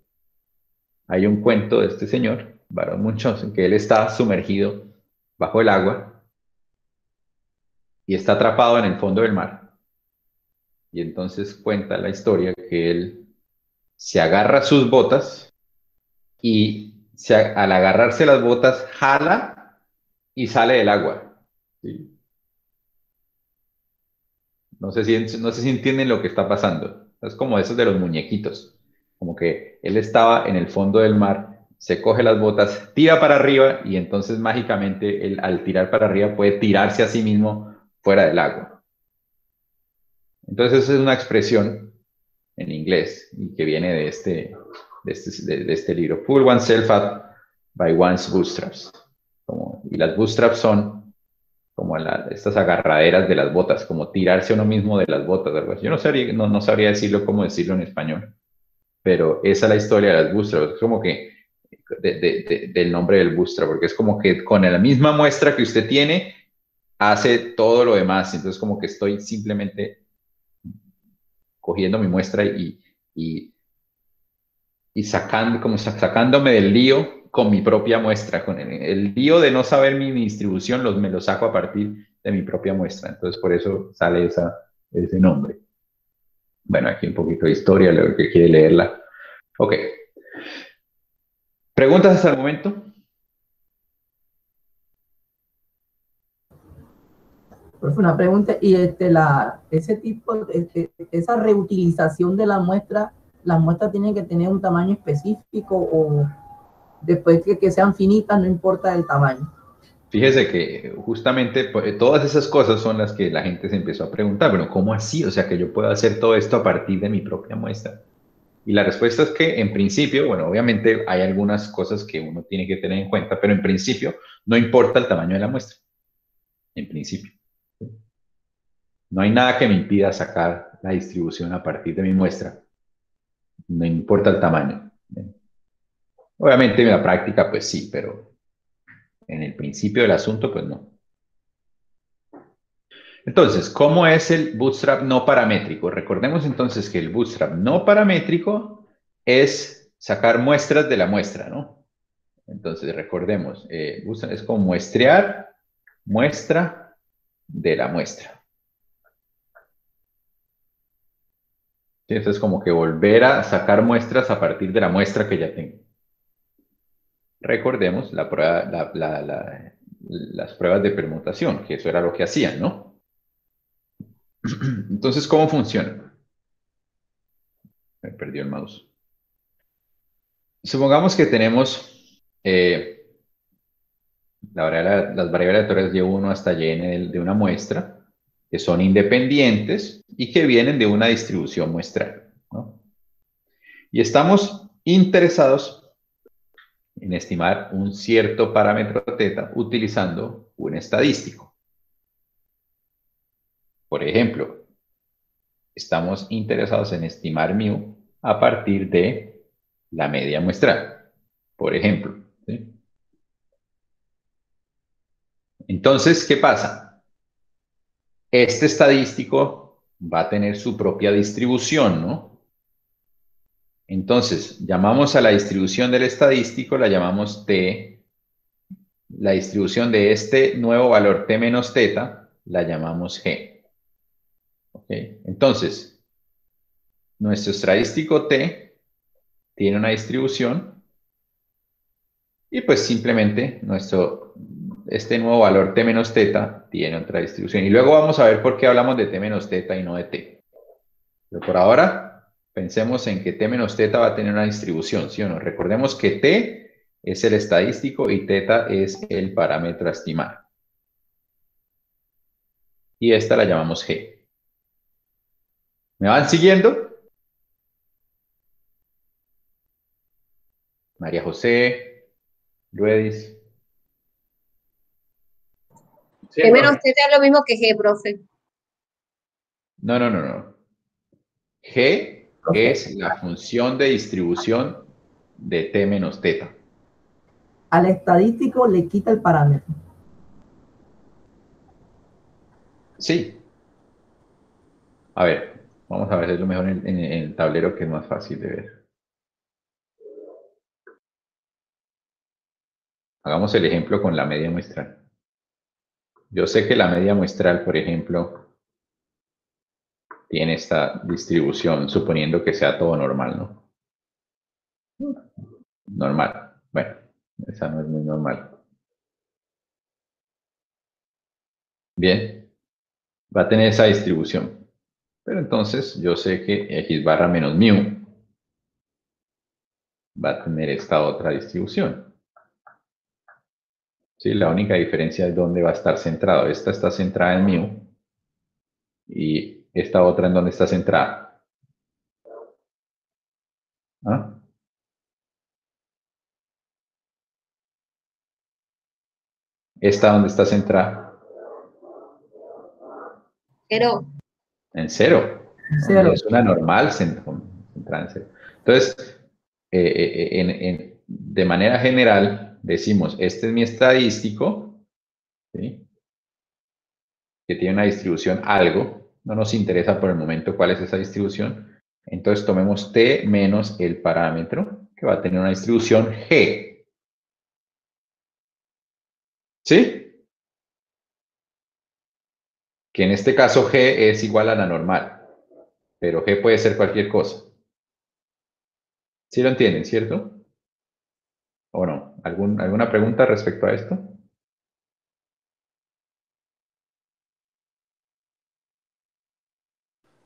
Hay un cuento de este señor, Baron Munchausen, que él está sumergido bajo el agua y está atrapado en el fondo del mar. Y entonces cuenta la historia que él se agarra sus botas y al agarrarse las botas jala y sale del agua. No, sé si, no sé si entienden lo que está pasando. Es como esos de los muñequitos. Como que él estaba en el fondo del mar, se coge las botas, tira para arriba y entonces mágicamente al tirar para arriba puede tirarse a sí mismo fuera del agua. Entonces es una expresión en inglés y que viene de este, de este, este libro. Pull oneself up by one's bootstraps. y las bootstraps son como estas agarraderas de las botas, como tirarse uno mismo de las botas. Yo no sabría, no, no sabría decirlo cómo decirlo en español, pero esa es la historia de las bootstraps. Es como que del nombre del bootstrap, porque es como que con la misma muestra que usted tiene, hace todo lo demás. Entonces, como que estoy simplemente cogiendo mi muestra y, y, y sacando, como sacándome del lío con mi propia muestra, con el, lío de no saber mi, distribución, los, me lo saco a partir de mi propia muestra. Entonces, por eso sale esa, ese nombre. Bueno, aquí un poquito de historia, lo que quiere leerla. Ok. ¿Preguntas hasta el momento? una pregunta, y este, la, ese tipo, este, esa reutilización de la muestra, las muestras tienen que tener un tamaño específico o después que, que sean finitas, no importa el tamaño. Fíjese que justamente pues, todas esas cosas son las que la gente se empezó a preguntar, bueno, ¿cómo así? O sea, que yo puedo hacer todo esto a partir de mi propia muestra. Y la respuesta es que en principio, bueno, obviamente hay algunas cosas que uno tiene que tener en cuenta, pero en principio no importa el tamaño de la muestra. En principio. No hay nada que me impida sacar la distribución a partir de mi muestra. No importa el tamaño. Obviamente en la práctica, pues sí, pero en el principio del asunto, pues no. Entonces, ¿cómo es el bootstrap no paramétrico? Recordemos entonces que el bootstrap no paramétrico es sacar muestras de la muestra, ¿no? Entonces, recordemos, eh, es como muestrear muestra de la muestra. Eso es como que volver a sacar muestras a partir de la muestra que ya tengo. Recordemos las pruebas de permutación, que eso era lo que hacían, ¿no? Entonces, ¿cómo funciona? Me perdió el mouse. Supongamos que tenemos eh, las variables aleatorias de 1 hasta y de una muestra que son independientes y que vienen de una distribución muestral. Y estamos interesados en estimar un cierto parámetro teta utilizando un estadístico. Por ejemplo, estamos interesados en estimar mu a partir de la media muestral, por ejemplo. Entonces, ¿qué pasa? Este estadístico va a tener su propia distribución, ¿no? Entonces, llamamos a la distribución del estadístico, la llamamos T. La distribución de este nuevo valor T menos teta, la llamamos G. Entonces, nuestro estadístico T tiene una distribución y pues simplemente nuestro este nuevo valor t menos teta tiene otra distribución. Y luego vamos a ver por qué hablamos de t menos teta y no de t. Pero por ahora, pensemos en que t menos teta va a tener una distribución, ¿sí o no? Recordemos que t es el estadístico y teta es el parámetro a estimar. Y esta la llamamos g. ¿Me van siguiendo? María José, Luis. T menos teta es lo mismo que G, profe. No, no, no, no. G es la función de distribución de T menos teta. Al estadístico le quita el parámetro. Sí, A ver, vamos a ver lo mejor en, en el tablero que es más fácil de ver. Hagamos el ejemplo con la media muestral. Yo sé que la media muestral, por ejemplo, tiene esta distribución, suponiendo que sea todo normal, ¿no? Normal. Bueno, esa no es muy normal. Bien, va a tener esa distribución. Pero entonces yo sé que x barra menos mu va a tener esta otra distribución. Sí, la única diferencia es dónde va a estar centrado. Esta está centrada en mu y esta otra en dónde está centrada. ¿Ah? ¿Esta dónde está centrada? Cero. En cero. Cero. Es una normal centrada en cero. Entonces, eh, eh, en, en, de manera general, decimos, este es mi estadístico, ¿sí? que tiene una distribución algo, no nos interesa por el momento cuál es esa distribución, entonces tomemos t menos el parámetro, que va a tener una distribución g. ¿Sí? Que en este caso g es igual a la normal, pero g puede ser cualquier cosa. ¿Sí lo entienden, cierto? ¿O no? ¿Algún, ¿Alguna pregunta respecto a esto?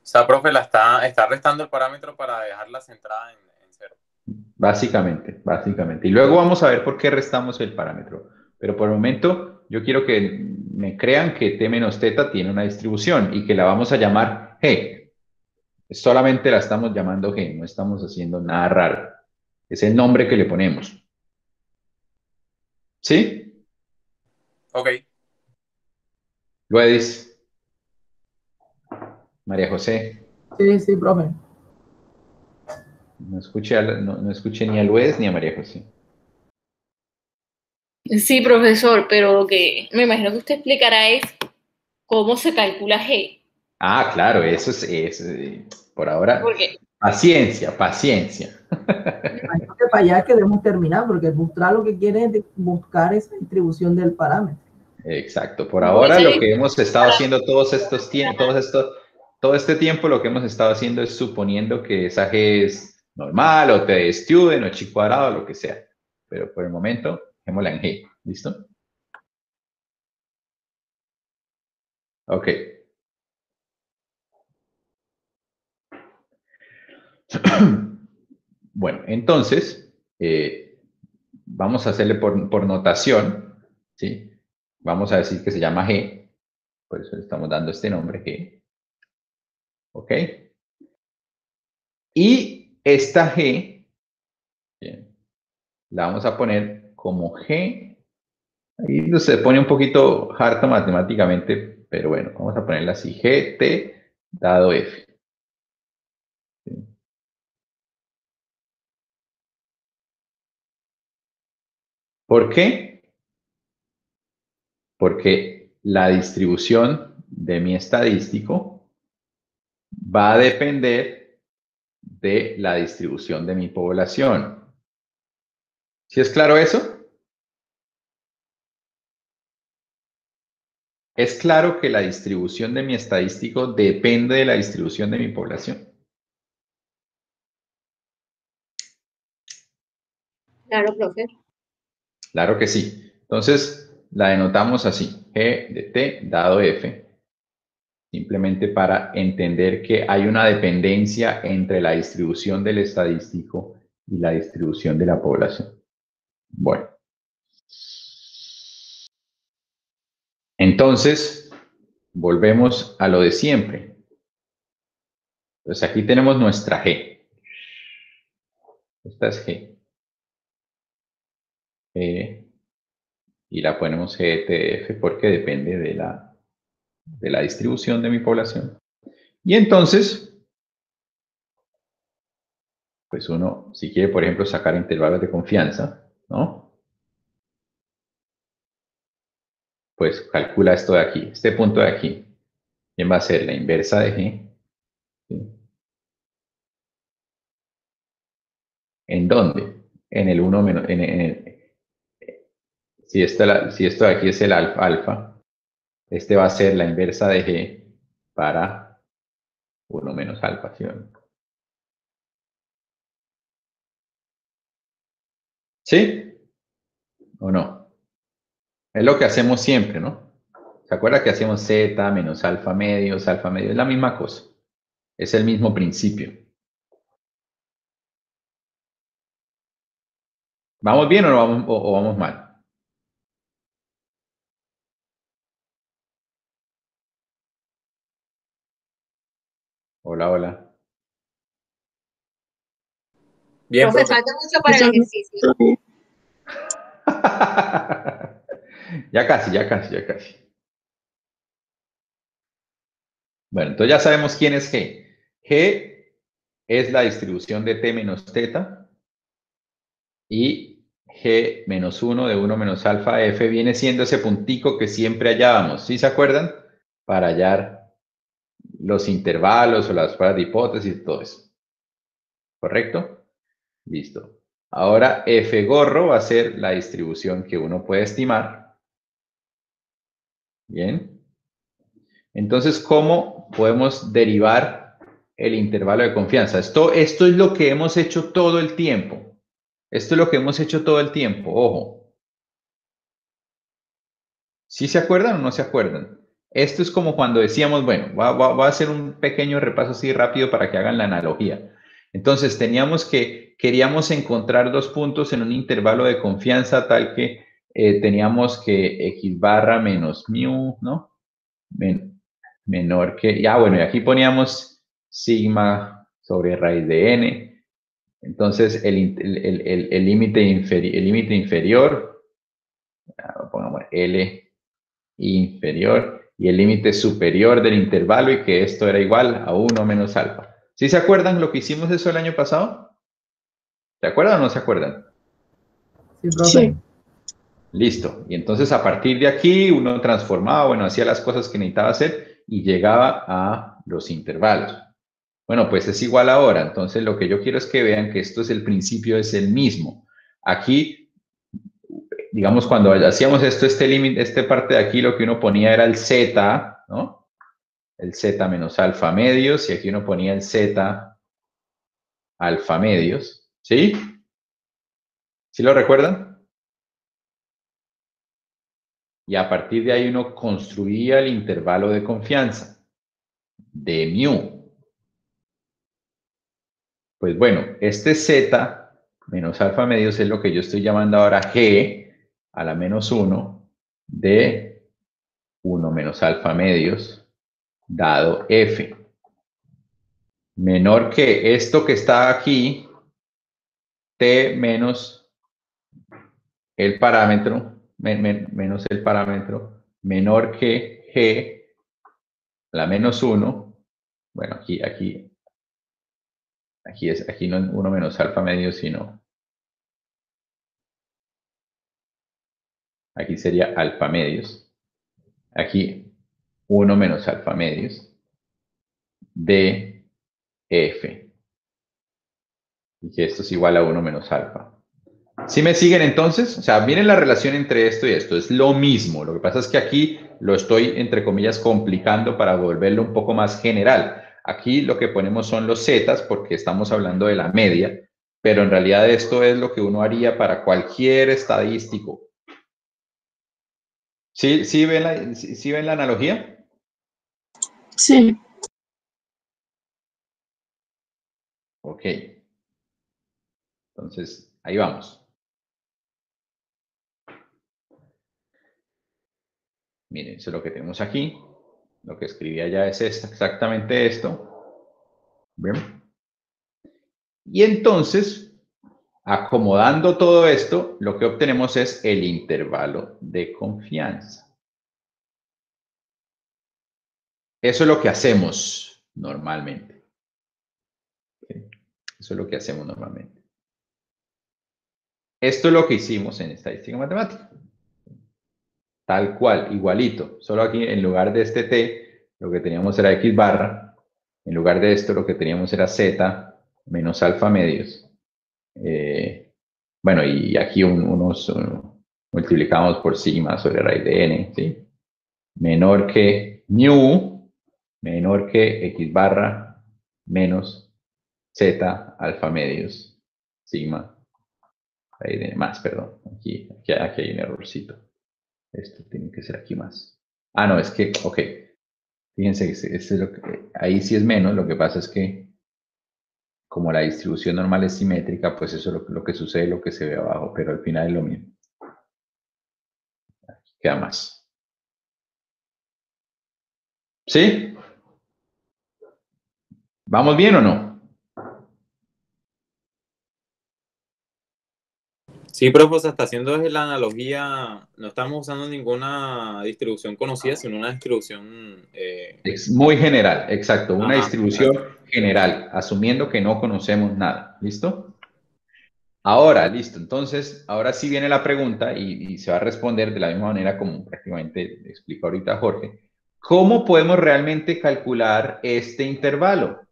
O sea, profe, la está, está restando el parámetro para dejarla centrada en, en cero. Básicamente, básicamente. Y luego vamos a ver por qué restamos el parámetro. Pero por el momento, yo quiero que me crean que t menos teta tiene una distribución y que la vamos a llamar g. Solamente la estamos llamando g, no estamos haciendo nada raro. Es el nombre que le ponemos. ¿Sí? Ok. Luedis. María José. Sí, sí, profe. No escuché, no, no escuché ni a Luis ni a María José. Sí, profesor, pero lo que me imagino que usted explicará es cómo se calcula G. Ah, claro, eso es, es por ahora. Porque Paciencia, paciencia. Imagino que para allá que debemos terminar, porque Bootstrap lo que quiere es buscar esa distribución del parámetro. Exacto. Por ahora lo que hemos estado haciendo todos estos tiempos, todos estos, todo este tiempo lo que hemos estado haciendo es suponiendo que esa G es normal o T de student o chi cuadrado o lo que sea. Pero por el momento, dejémosla en G. ¿Listo? Ok. Bueno, entonces, eh, vamos a hacerle por, por, notación, ¿sí? Vamos a decir que se llama G, por eso le estamos dando este nombre, G. ¿Ok? Y esta G, la vamos a poner como G, ahí se pone un poquito harta matemáticamente, pero bueno, vamos a ponerla así, GT dado F. ¿Por qué? Porque la distribución de mi estadístico va a depender de la distribución de mi población. ¿Sí es claro eso? Es claro que la distribución de mi estadístico depende de la distribución de mi población. Claro, profe. Claro que sí. Entonces, la denotamos así, G de T dado F, simplemente para entender que hay una dependencia entre la distribución del estadístico y la distribución de la población. Bueno. Entonces, volvemos a lo de siempre. Entonces, aquí tenemos nuestra G. Esta es G. Eh, y la ponemos GTF porque depende de la, de la distribución de mi población. Y entonces, pues uno, si quiere, por ejemplo, sacar intervalos de confianza, ¿no? Pues calcula esto de aquí, este punto de aquí. ¿Quién va a ser la inversa de G? ¿En dónde? En el 1 menos, en, el, si, esta, si esto de aquí es el alfa, alfa este va a ser la inversa de g para 1 menos alfa, ¿sí? ¿Sí? ¿O no? Es lo que hacemos siempre, ¿no? ¿Se acuerda que hacemos z menos alfa medios, alfa medio? Es la misma cosa. Es el mismo principio. ¿Vamos bien o, vamos, o vamos mal? Hola, hola. Bien, profe, falta mucho para el ejercicio. ya casi, ya casi, ya casi. Bueno, entonces ya sabemos quién es G. G es la distribución de T menos teta y G menos 1 de 1 menos alfa F viene siendo ese puntico que siempre hallábamos. ¿Sí se acuerdan? Para hallar los intervalos o las pruebas de hipótesis todo eso. ¿Correcto? Listo. Ahora F gorro va a ser la distribución que uno puede estimar. Bien. Entonces, ¿cómo podemos derivar el intervalo de confianza? Esto, esto es lo que hemos hecho todo el tiempo. Esto es lo que hemos hecho todo el tiempo. Ojo. ¿Sí se acuerdan o no se acuerdan? Esto es como cuando decíamos, bueno, voy a hacer un pequeño repaso así rápido para que hagan la analogía. Entonces teníamos que, queríamos encontrar dos puntos en un intervalo de confianza tal que eh, teníamos que x barra menos mu, ¿no? menor que, ya bueno, y aquí poníamos sigma sobre raíz de n. Entonces el límite el, límite inferior, pongamos L inferior, y el límite superior del intervalo y que esto era igual a 1 menos alfa. ¿Sí se acuerdan lo que hicimos eso el año pasado? ¿Se acuerdan o no se acuerdan? Sí, Listo. Y entonces a partir de aquí uno transformaba, bueno, hacía las cosas que necesitaba hacer y llegaba a los intervalos. Bueno, pues es igual ahora. Entonces lo que yo quiero es que vean que esto es el principio, es el mismo. Aquí, digamos, cuando hacíamos esto, este límite, esta parte de aquí, lo que uno ponía era el z, ¿no? el z menos alfa medios, y aquí uno ponía el z alfa medios, ¿sí? ¿Sí lo recuerdan? Y a partir de ahí uno construía el intervalo de confianza de mu. Pues bueno, este z menos alfa medios es lo que yo estoy llamando ahora g a la menos 1 de 1 menos alfa medios dado f. Menor que esto que está aquí, t menos el parámetro, menos el parámetro, menor que g, la menos 1, bueno, aquí, aquí, aquí es, aquí no es 1 menos alfa medio, sino aquí sería alfa medios. Aquí 1 menos alfa medios de f. Y que esto es igual a 1 menos alfa. ¿Sí me siguen entonces? O sea, miren la relación entre esto y esto. Es lo mismo. Lo que pasa es que aquí lo estoy, entre comillas, complicando para volverlo un poco más general. Aquí lo que ponemos son los zetas porque estamos hablando de la media, pero en realidad esto es lo que uno haría para cualquier estadístico. ¿Sí, sí, ven, la, sí ven la analogía? Sí. Ok. Entonces, ahí vamos. Miren, eso es lo que tenemos aquí. Lo que escribí allá es exactamente esto. ¿Ven? Y entonces, acomodando todo esto, lo que obtenemos es el intervalo de confianza. Eso es lo que hacemos normalmente. Eso es lo que hacemos normalmente. Esto es lo que hicimos en estadística matemática. Tal cual, igualito. Solo aquí en lugar de este t, lo que teníamos era x barra. En lugar de esto, lo que teníamos era z menos alfa medios Eh, bueno, y aquí unos multiplicamos por sigma sobre raíz de n, ¿sí? Menor que mu, menor que x barra menos z alfa medios sigma raíz de n más, perdón. Aquí, aquí, hay un errorcito. Esto tiene que ser aquí más. Ah, no, es que, ok. Fíjense que, ahí sí es menos, lo que pasa es que como la distribución normal es simétrica, pues eso es lo, que sucede, lo que se ve abajo, pero al final es lo mismo. Queda más. ¿Sí? ¿Vamos bien o no? Sí, profe, está haciendo la analogía, no estamos usando ninguna distribución conocida, sino una distribución... Eh, es muy general, exacto, una distribución general, asumiendo que no conocemos nada, ¿listo? Ahora, listo, entonces, ahora sí viene la pregunta y, se va a responder de la misma manera como prácticamente explica ahorita Jorge. ¿Cómo podemos realmente calcular este intervalo?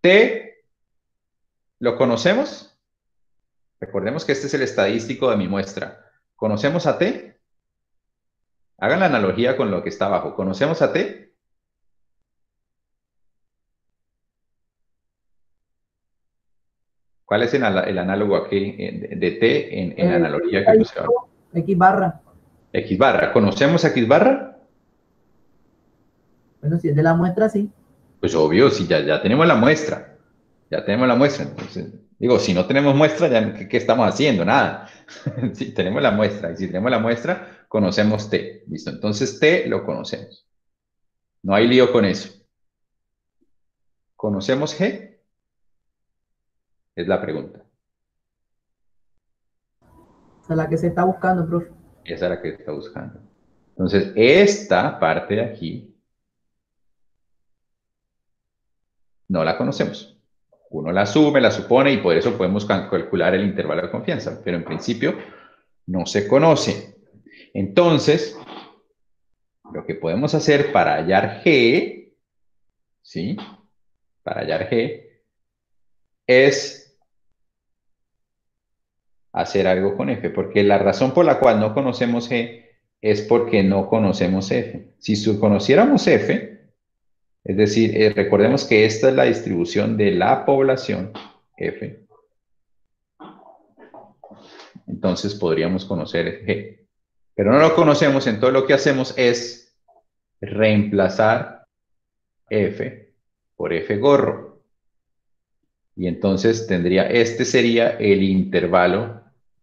T, ¿lo conocemos? Recordemos que este es el estadístico de mi muestra. ¿Conocemos a T? Hagan la analogía con lo que está abajo. ¿Conocemos a T? ¿Cuál es el, análogo aquí de, T en, la analogía que ahora? X barra. X barra. ¿Conocemos a X barra? Bueno, si es de la muestra, sí. Pues obvio, si ya, ya tenemos la muestra. Ya tenemos la muestra. Entonces, Digo, si no tenemos muestra, ya, ¿qué, estamos haciendo? Nada. si tenemos la muestra, y si tenemos la muestra, conocemos T. Listo, entonces T lo conocemos. No hay lío con eso. ¿Conocemos G? Es la pregunta. Esa es la que se está buscando, profe. Esa es la que se está buscando. Entonces, esta parte de aquí no la conocemos. Uno la asume, la supone y por eso podemos calcular el intervalo de confianza, pero en principio no se conoce. Entonces, lo que podemos hacer para hallar G, ¿sí? Para hallar G, es hacer algo con F, porque la razón por la cual no conocemos G es porque no conocemos F. Si conociéramos F, es decir, eh, recordemos que esta es la distribución de la población F. Entonces podríamos conocer G. Pero no lo conocemos, entonces lo que hacemos es reemplazar F por F gorro. Y entonces tendría, este sería el intervalo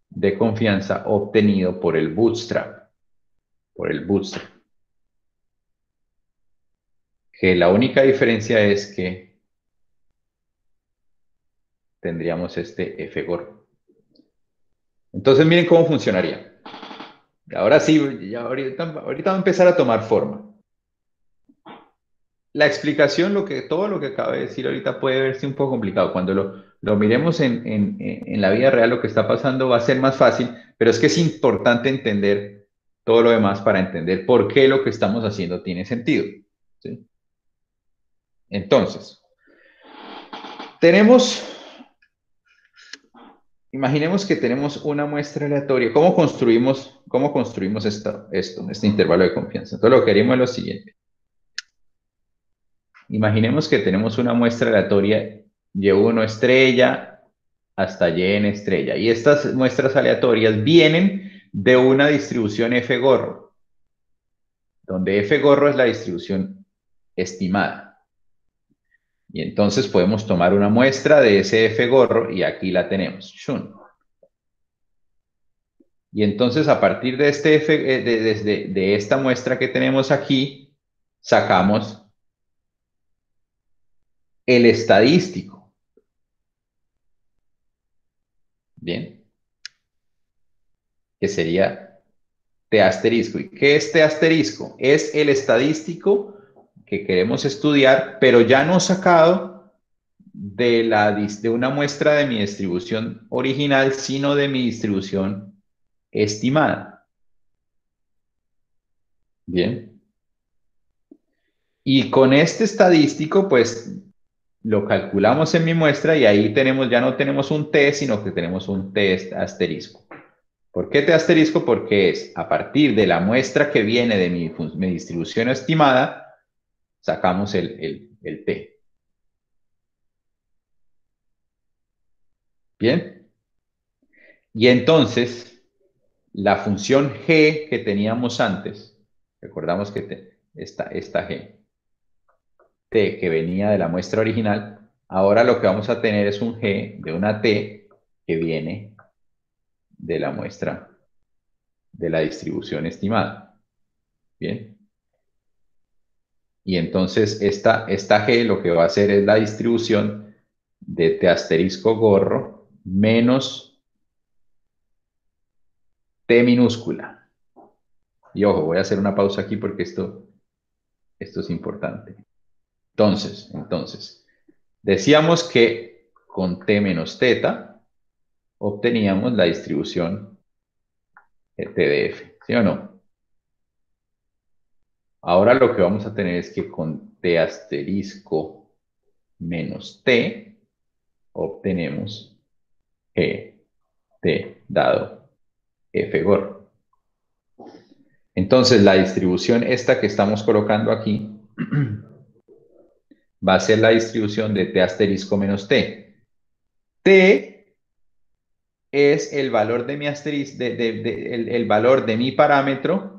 de confianza obtenido por el bootstrap. Por el bootstrap que la única diferencia es que tendríamos este F gorro. Entonces miren cómo funcionaría. Ahora sí, ahorita, va a empezar a tomar forma. La explicación, lo que, todo lo que acabo de decir ahorita puede verse un poco complicado. Cuando lo, miremos en, en, la vida real, lo que está pasando va a ser más fácil, pero es que es importante entender todo lo demás para entender por qué lo que estamos haciendo tiene sentido. Entonces, tenemos, imaginemos que tenemos una muestra aleatoria. ¿Cómo construimos, cómo construimos esto, esto, este intervalo de confianza? Entonces, lo que haríamos es lo siguiente. Imaginemos que tenemos una muestra aleatoria Y1 estrella hasta Y estrella. Y estas muestras aleatorias vienen de una distribución F gorro, donde F gorro es la distribución estimada. Y entonces podemos tomar una muestra de ese F gorro y aquí la tenemos. Y entonces a partir de, este F, eh, de, de esta muestra que tenemos aquí, sacamos el estadístico. Bien. Que sería T asterisco. ¿Y qué es T asterisco? Es el estadístico que queremos estudiar, pero ya no sacado de, la, de una muestra de mi distribución original, sino de mi distribución estimada. Bien. Y con este estadístico, pues lo calculamos en mi muestra y ahí tenemos, ya no tenemos un T, sino que tenemos un T asterisco. ¿Por qué T asterisco? Porque es a partir de la muestra que viene de mi, distribución estimada, sacamos el, el T. Bien. Y entonces, la función G que teníamos antes, recordamos que esta, esta G, T que venía de la muestra original, ahora lo que vamos a tener es un G de una T que viene de la muestra de la distribución estimada. Bien. Y entonces esta, esta G lo que va a hacer es la distribución de T asterisco gorro menos T minúscula. Y ojo, voy a hacer una pausa aquí porque esto, esto es importante. Entonces, entonces, decíamos que con t menos teta obteníamos la distribución TDF, ¿sí o no? Ahora lo que vamos a tener es que con t asterisco menos t obtenemos g t dado f gorro. Entonces la distribución esta que estamos colocando aquí va a ser la distribución de t asterisco menos t. t es el valor de mi asterisco, el, valor de mi parámetro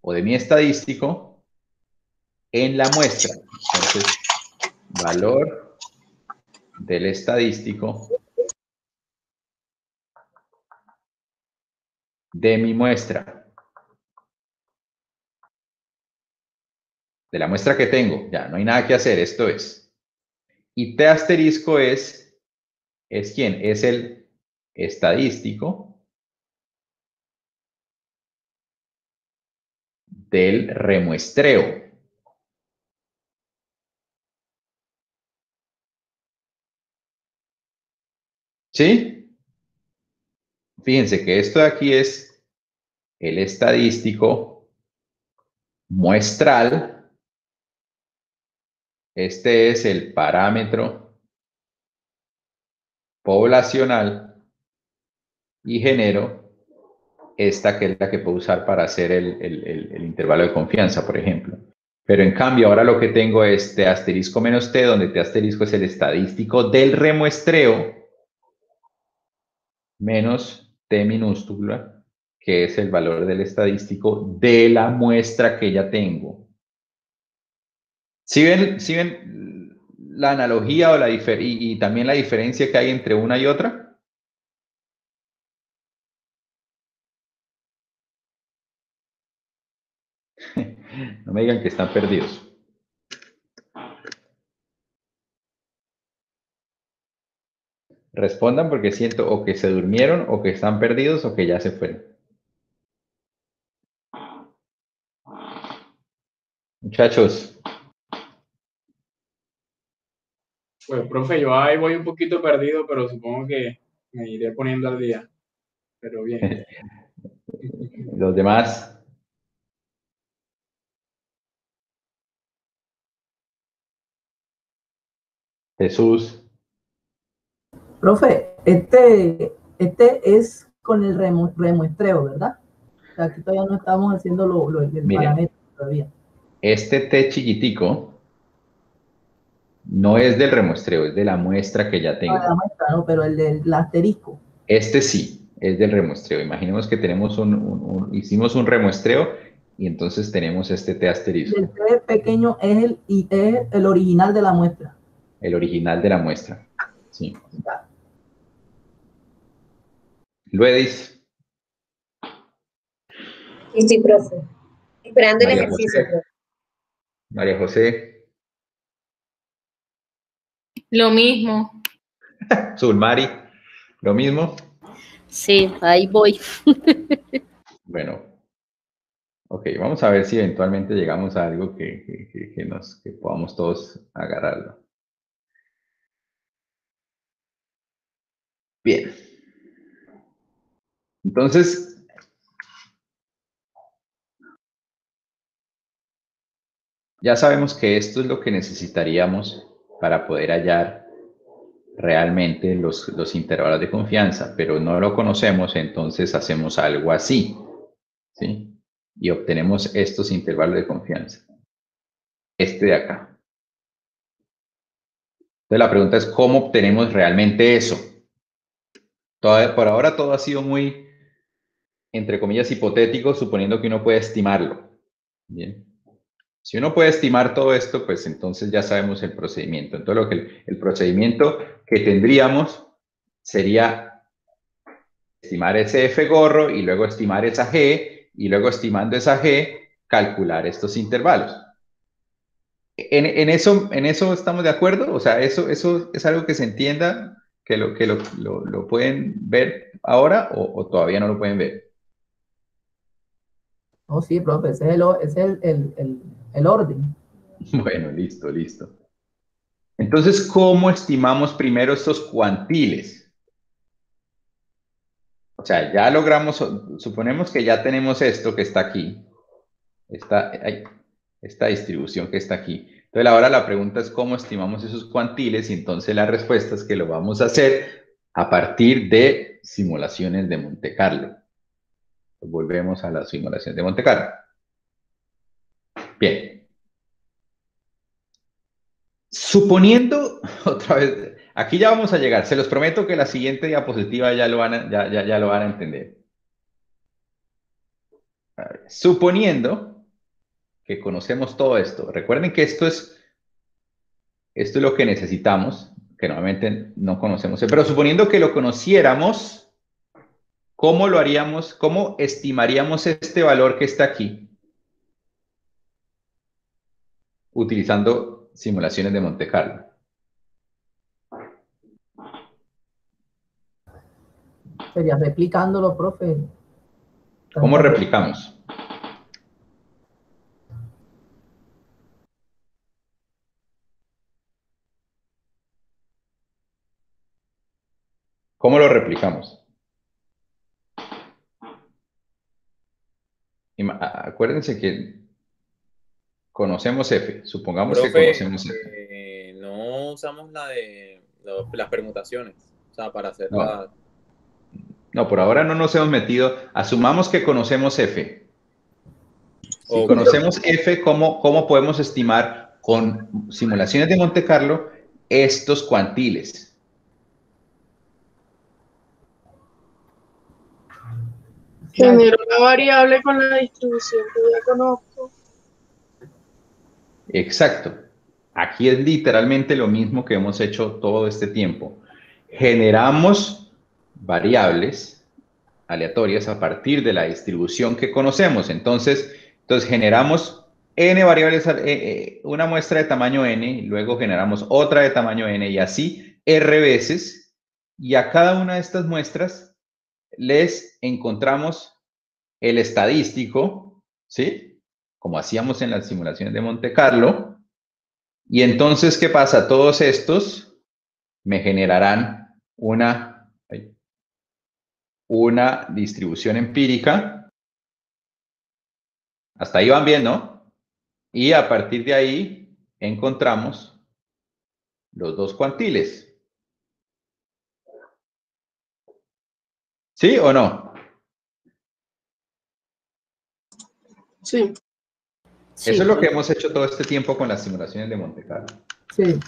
o de mi estadístico en la muestra. Entonces, valor del estadístico de mi muestra. de la muestra que tengo, ya no hay nada que hacer, esto es. Y T asterisco es, es quién? Es el estadístico del remuestreo. ¿Sí? Fíjense que esto de aquí es el estadístico muestral este es el parámetro poblacional y genero esta que es la que puedo usar para hacer el, intervalo de confianza, por ejemplo. Pero en cambio, ahora lo que tengo es T asterisco menos T, donde T asterisco es el estadístico del remuestreo, menos T minúscula, que es el valor del estadístico de la muestra que ya tengo. Si ven, si ven la analogía o la y, y también la diferencia que hay entre una y otra? No me digan que están perdidos. Respondan porque siento o que se durmieron o que están perdidos o que ya se fueron. Muchachos, Pues, profe, yo ahí voy un poquito perdido, pero supongo que me iré poniendo al día. Pero bien. Los demás. Jesús. Profe, este, este es con el remuestreo, ¿verdad? aquí todavía no estamos haciendo lo, lo el parámetro todavía. Este T chiquitico no es del remuestreo, es de la muestra que ya tengo. la muestra, no, pero el del asterisco. Este sí, es del remuestreo. Imaginemos que tenemos un, hicimos un remuestreo y entonces tenemos este T asterisco. El T pequeño es el, es el original de la muestra. El original de la muestra, sí. Luedis. Sí, sí, profe. Esperando el ejercicio. María José. Lo mismo. Zulmari, lo mismo. Sí, ahí voy. bueno, ok, vamos a ver si eventualmente llegamos a algo que, nos, que podamos todos agarrarlo. Bien. Entonces, ya sabemos que esto es lo que necesitaríamos para poder hallar realmente los, los intervalos de confianza, pero no lo conocemos, entonces hacemos algo así, ¿sí? Y obtenemos estos intervalos de confianza. Este de acá. Entonces la pregunta es, ¿cómo obtenemos realmente eso? Por ahora todo ha sido muy, entre comillas, hipotético, suponiendo que uno puede estimarlo. Bien. Si uno puede estimar todo esto, pues entonces ya sabemos el procedimiento. Entonces, lo que el, procedimiento que tendríamos sería estimar ese F gorro y luego estimar esa G y luego estimando esa G, calcular estos intervalos. En, eso, ¿En eso estamos de acuerdo? O sea, ¿eso, eso es algo que se entienda, que lo, que lo, pueden ver ahora o, todavía no lo pueden ver? No, sí, profe, ese es el, el orden. Bueno, listo, listo. Entonces, ¿cómo estimamos primero estos cuantiles? O sea, ya logramos, suponemos que ya tenemos esto que está aquí, esta, esta distribución que está aquí. Entonces, ahora la pregunta es cómo estimamos esos cuantiles y entonces la respuesta es que lo vamos a hacer a partir de simulaciones de Monte Carlo. Volvemos a las simulaciones de Monte Carlo. Bien. Suponiendo, otra vez, aquí ya vamos a llegar. Se los prometo que la siguiente diapositiva ya lo van a, ya, lo van a entender. suponiendo que conocemos todo esto. Recuerden que esto es, esto es lo que necesitamos, que normalmente no conocemos. Pero suponiendo que lo conociéramos, ¿cómo lo haríamos? ¿Cómo estimaríamos este valor que está aquí? utilizando simulaciones de Monte Carlo. Sería replicándolo, profe. ¿Cómo replicamos? ¿Cómo lo replicamos? Acuérdense que Conocemos F, supongamos que conocemos F. Eh, no usamos la de las permutaciones, o sea, para hacer no. la... No, por ahora no nos hemos metido. Asumamos que conocemos F. Si conocemos F, ¿cómo, ¿cómo podemos estimar con simulaciones de Monte Carlo estos cuantiles? Genero una variable con la distribución que ya conozco. Exacto. Aquí es literalmente lo mismo que hemos hecho todo este tiempo. Generamos variables aleatorias a partir de la distribución que conocemos. Entonces, entonces generamos n variables, eh, eh, una muestra de tamaño n, luego generamos otra de tamaño n y así r veces. Y a cada una de estas muestras les encontramos el estadístico, ¿sí? como hacíamos en las simulaciones de Monte Carlo. Y entonces, ¿qué pasa? Todos estos me generarán una, una distribución empírica. Hasta ahí van bien, ¿no? Y a partir de ahí encontramos los dos cuantiles. ¿Sí o no? Sí. Eso es lo que hemos hecho todo este tiempo con las simulaciones de Monte Carlo. Sí.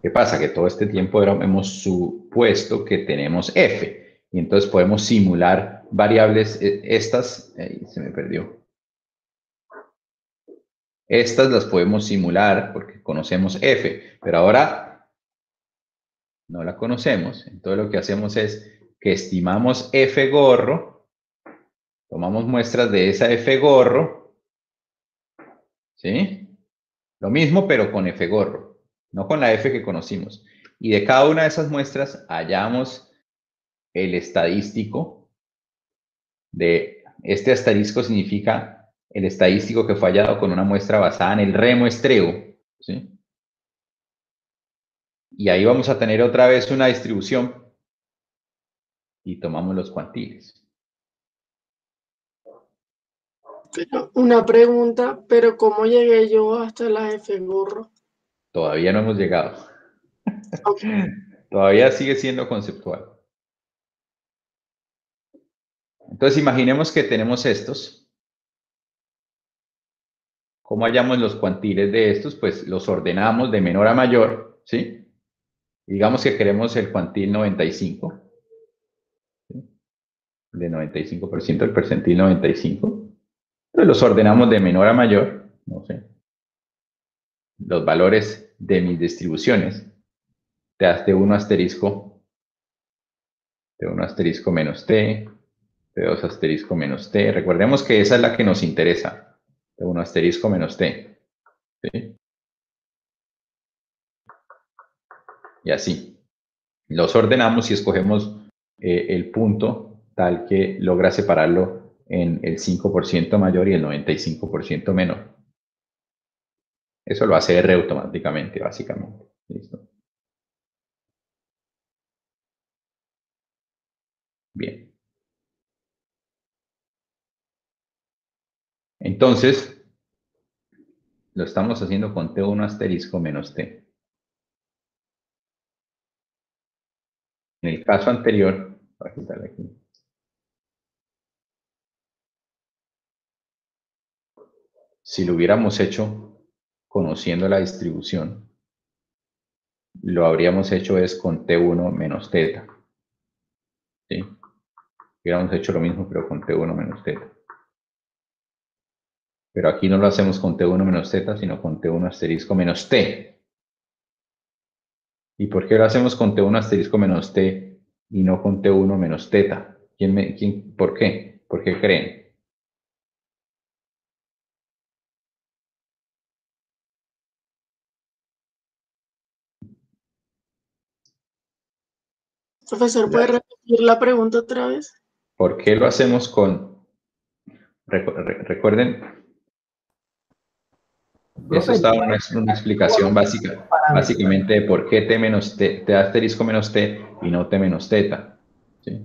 ¿Qué pasa? Que todo este tiempo hemos supuesto que tenemos f. Y entonces podemos simular variables, eh, estas, se me perdió. Estas las podemos simular porque conocemos f, pero ahora no la conocemos. Entonces lo que hacemos es estimamos f gorro, tomamos muestras de esa f gorro, ¿sí? Lo mismo, pero con F gorro, no con la F que conocimos. Y de cada una de esas muestras hallamos el estadístico de, este asterisco significa el estadístico que fue hallado con una muestra basada en el remuestreo, ¿sí? Y ahí vamos a tener otra vez una distribución y tomamos los cuantiles. Una pregunta, pero ¿cómo llegué yo hasta la F gorro? Todavía no hemos llegado. Ok. Todavía sigue siendo conceptual. Entonces imaginemos que tenemos estos. ¿Cómo hallamos los cuantiles de estos? Pues los ordenamos de menor a mayor, ¿sí? Digamos que queremos el cuantil 95. De 95%, el percentil 95. Entonces los ordenamos de menor a mayor, no sé. Los valores de mis distribuciones. Te das T1 asterisco, T1 asterisco menos T, T2 asterisco menos T. Recordemos que esa es la que nos interesa. T1 asterisco menos T. Y así. Los ordenamos y escogemos eh, el punto tal que logra separarlo en el 5% mayor y el 95% menor. Eso lo hace R automáticamente, básicamente. ¿Listo? Bien. Entonces, lo estamos haciendo con T1 asterisco menos T. En el caso anterior, voy quitarle aquí. Si lo hubiéramos hecho conociendo la distribución, lo habríamos hecho es con T1 menos teta. ¿Sí? Hubiéramos hecho lo mismo, pero con T1 menos teta. Pero aquí no lo hacemos con T1 menos teta, sino con T1 asterisco menos T. ¿Y por qué lo hacemos con T1 asterisco menos T y no con T1 menos teta? ¿Quién me, quién, ¿Por qué? ¿Por qué creen? Profesor, ¿puede repetir la pregunta otra vez? ¿Por qué lo hacemos con... recu- re- recuerden, eso está una, una explicación básica, básicamente de por qué T menos T, T asterisco menos T y no T menos teta. ¿sí?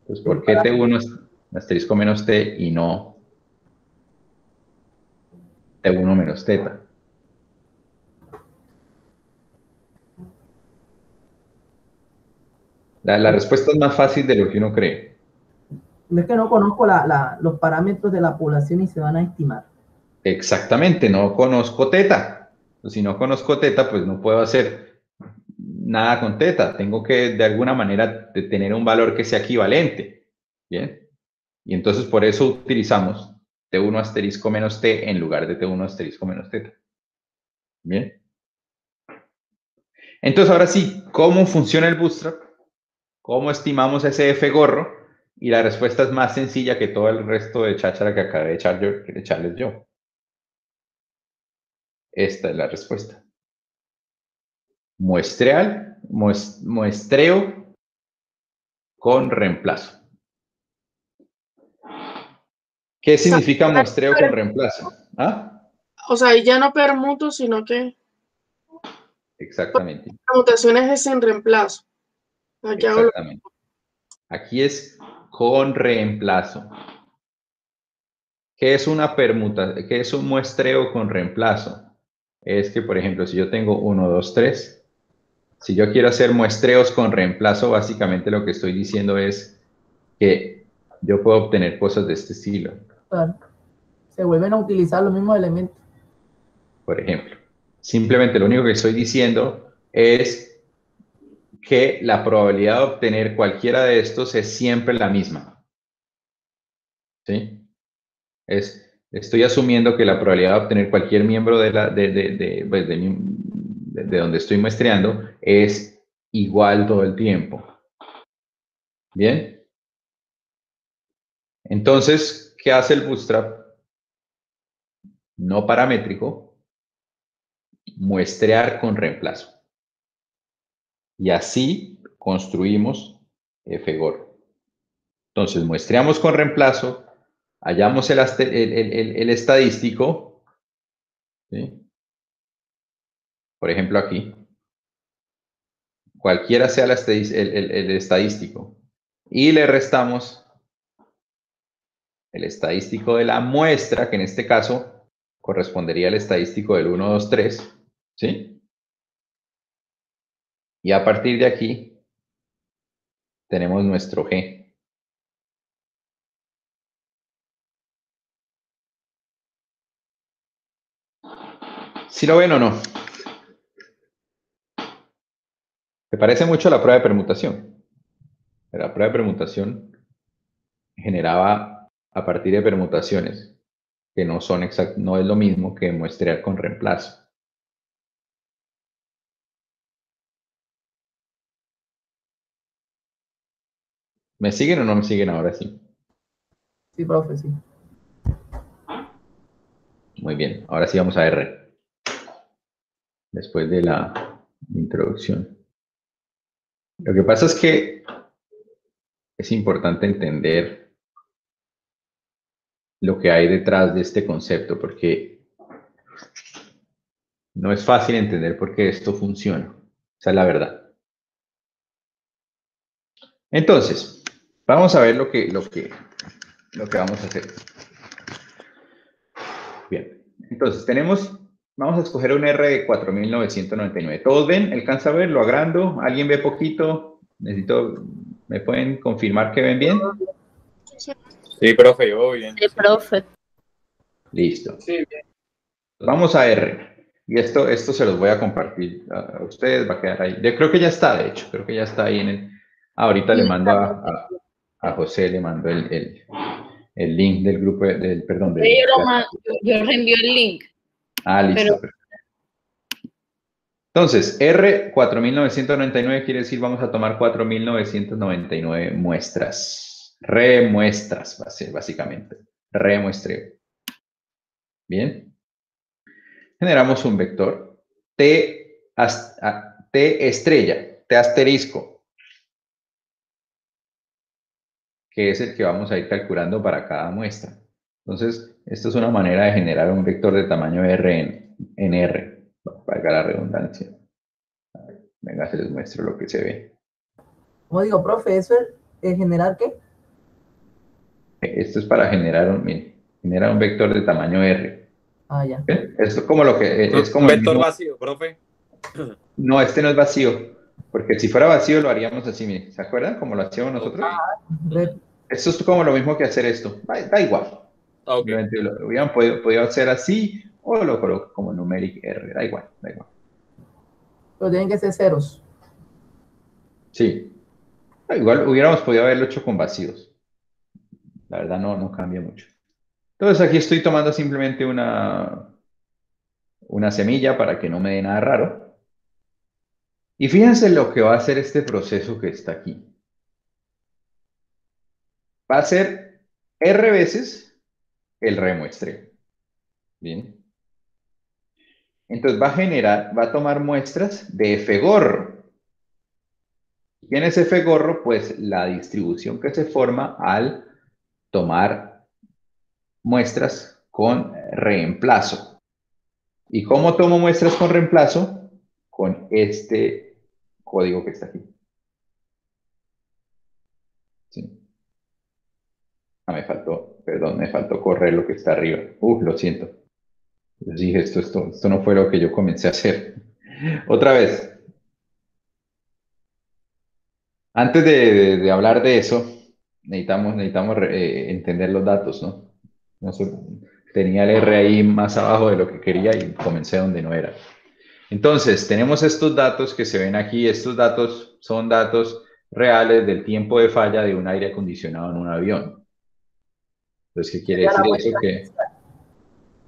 Entonces, ¿por qué T1 es asterisco menos T y no T1 menos teta? La, la respuesta es más fácil de lo que uno cree. Es que no conozco la- la- los parámetros de la población y se van a estimar. Exactamente, no conozco teta. Pues si no conozco teta, pues no puedo hacer nada con teta. Tengo que de alguna manera tener un valor que sea equivalente. Bien. Y entonces por eso utilizamos T1 asterisco menos T en lugar de T1 asterisco menos teta. Bien. Entonces ahora sí, ¿cómo funciona el bootstrap? ¿Cómo estimamos ese F gorro? Y la respuesta es más sencilla que todo el resto de cháchara que acabé de echar yo- de echarles yo. Esta es la respuesta. Muestreal, mues- muestreo con reemplazo. ¿Qué significa muestreo con reemplazo? ¿Ah? O sea, ya no permuto, sino que Exactamente. permutaciones es sin reemplazo. Lo- Exactamente. Aquí es con reemplazo. ¿Qué es una permuta? ¿Qué es un muestreo con reemplazo? Es que, por ejemplo, si yo tengo 1, 2, 3, si yo quiero hacer muestreos con reemplazo, básicamente lo que estoy diciendo es que yo puedo obtener cosas de este estilo. Claro. Se vuelven a utilizar los mismos elementos. Por ejemplo, simplemente lo único que estoy diciendo es que la probabilidad de obtener cualquiera de estos es siempre la misma. ¿Sí? Es, estoy asumiendo que la probabilidad de obtener cualquier miembro de, la, de, de, de, pues, de donde estoy muestreando es igual todo el tiempo. ¿Bien? Entonces, ¿qué hace el bootstrap? No paramétrico, muestrear con reemplazo. Y así construimos FGOR. Entonces, muestreamos con reemplazo, hallamos el, el- el- el- estadístico, ¿sí? por ejemplo aquí, cualquiera sea el estadístico, y le restamos el estadístico de la muestra, que en este caso correspondería al estadístico del 1, 2, 3, ¿sí? Y a partir de aquí tenemos nuestro G. ¿Sí lo ven o no? ¿Te parece mucho la prueba de permutación? La prueba de permutación generaba a partir de permutaciones que no son exact no es lo mismo que muestrear con reemplazo. ¿Me siguen o no me siguen ahora sí? Sí, profe, sí. Muy bien, ahora sí vamos a R. Después de la introducción. Lo que pasa es que es importante entender lo que hay detrás de este concepto, porque no es fácil entender por qué esto funciona. Esa es la verdad. Entonces, vamos a ver lo que, lo que, lo que vamos a hacer. Bien, entonces tenemos, vamos a escoger un R de 4999. ¿Todos ven? ¿Alcanza a ver? ¿Lo agrando? ¿Alguien ve poquito? Necesito, ¿me pueden confirmar que ven bien? Sí, profe, yo voy bien. Sí, profe. Listo. Sí, bien. Vamos a R. Y esto, esto se los voy a compartir a, ustedes, va a quedar ahí. Yo creo que ya está, de hecho, creo que ya está ahí en el... Ahorita le mando a, a- a José, le mando el, el, el link del grupo, de- del, perdón, del- Yo, lo ma- yo reenvío el link. Ah, listo. pero- Entonces, R 4999 quiere decir vamos a tomar 4999 muestras. Remuestras, base- básicamente. Remuestreo. Bien. Generamos un vector T, a- T estrella, T asterisco, que es el que vamos a ir calculando para cada muestra. Entonces, esto es una manera de generar un vector de tamaño R en, en R, valga la redundancia. Venga, se les muestro lo que se ve. Como digo, profe, ¿eso es, generar qué? Esto es para generar un, miren, genera un vector de tamaño R. Ah, ya. Esto es como lo que es como un el vector mismo- vacío, profe. No, este no es vacío, porque si fuera vacío lo haríamos así, miren. ¿Se acuerdan cómo lo hacíamos nosotros? Re- Esto es como lo mismo que hacer esto. Da, da igual. Ah, ok. Simplemente lo hubieran podido, podido hacer así o lo coloco como numeric R. Da igual, da igual. Pero tienen que ser ceros. Sí. Da igual hubiéramos podido haberlo hecho con vacíos. La verdad no, no cambia mucho. Entonces aquí estoy tomando simplemente una, una semilla para que no me dé nada raro. Y fíjense lo que va a hacer este proceso que está aquí. Va a ser R veces el remuestreo. Bien. Entonces va a generar, va a tomar muestras de F gorro. ¿Quién es F gorro? Pues la distribución que se forma al tomar muestras con reemplazo. ¿Y cómo tomo muestras con reemplazo? Con este código que está aquí. Sí. Ah, me faltó, perdón, me faltó correr lo que está arriba. Uf, lo siento. Les dije, esto, esto, esto no fue lo que yo comencé a hacer. Otra vez. Antes de, de- de hablar de eso, necesitamos, necesitamos eh, entender los datos, ¿no? No sé, tenía el R ahí más abajo de lo que quería y comencé donde no era. Entonces, tenemos estos datos que se ven aquí. Estos datos son datos reales del tiempo de falla de un aire acondicionado en un avión. Entonces, ¿qué quiere decir eso? Que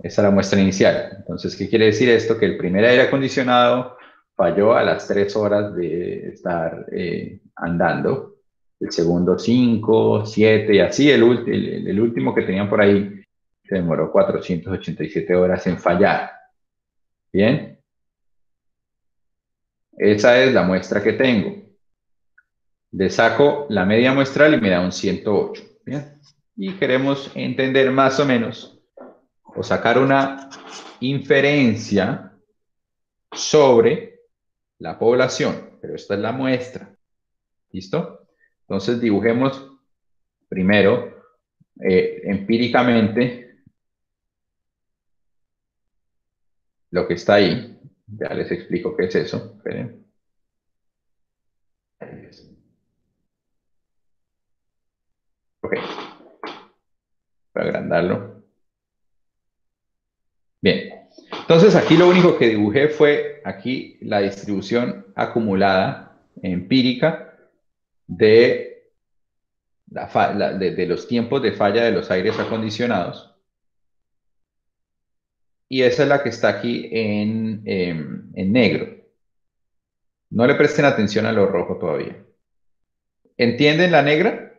esa es la muestra inicial. Entonces, ¿qué quiere decir esto? Que el primer aire acondicionado falló a las tres horas de estar eh, andando. El segundo, cinco, siete y así. El, el- el último que tenían por ahí se demoró 487 horas en fallar. Bien. Esa es la muestra que tengo. Le saco la media muestral y me da un 108. Bien. Y queremos entender más o menos o sacar una inferencia sobre la población, pero esta es la muestra. ¿Listo? Entonces dibujemos primero eh, empíricamente, lo que está ahí, ya les explico qué es eso. Esperen. Agrandarlo. Bien. Entonces aquí lo único que dibujé fue aquí la distribución acumulada empírica de, de, los tiempos de falla de los aires acondicionados. Y esa es la que está aquí en, em, en negro. No le presten atención a lo rojo todavía. ¿Entienden la negra?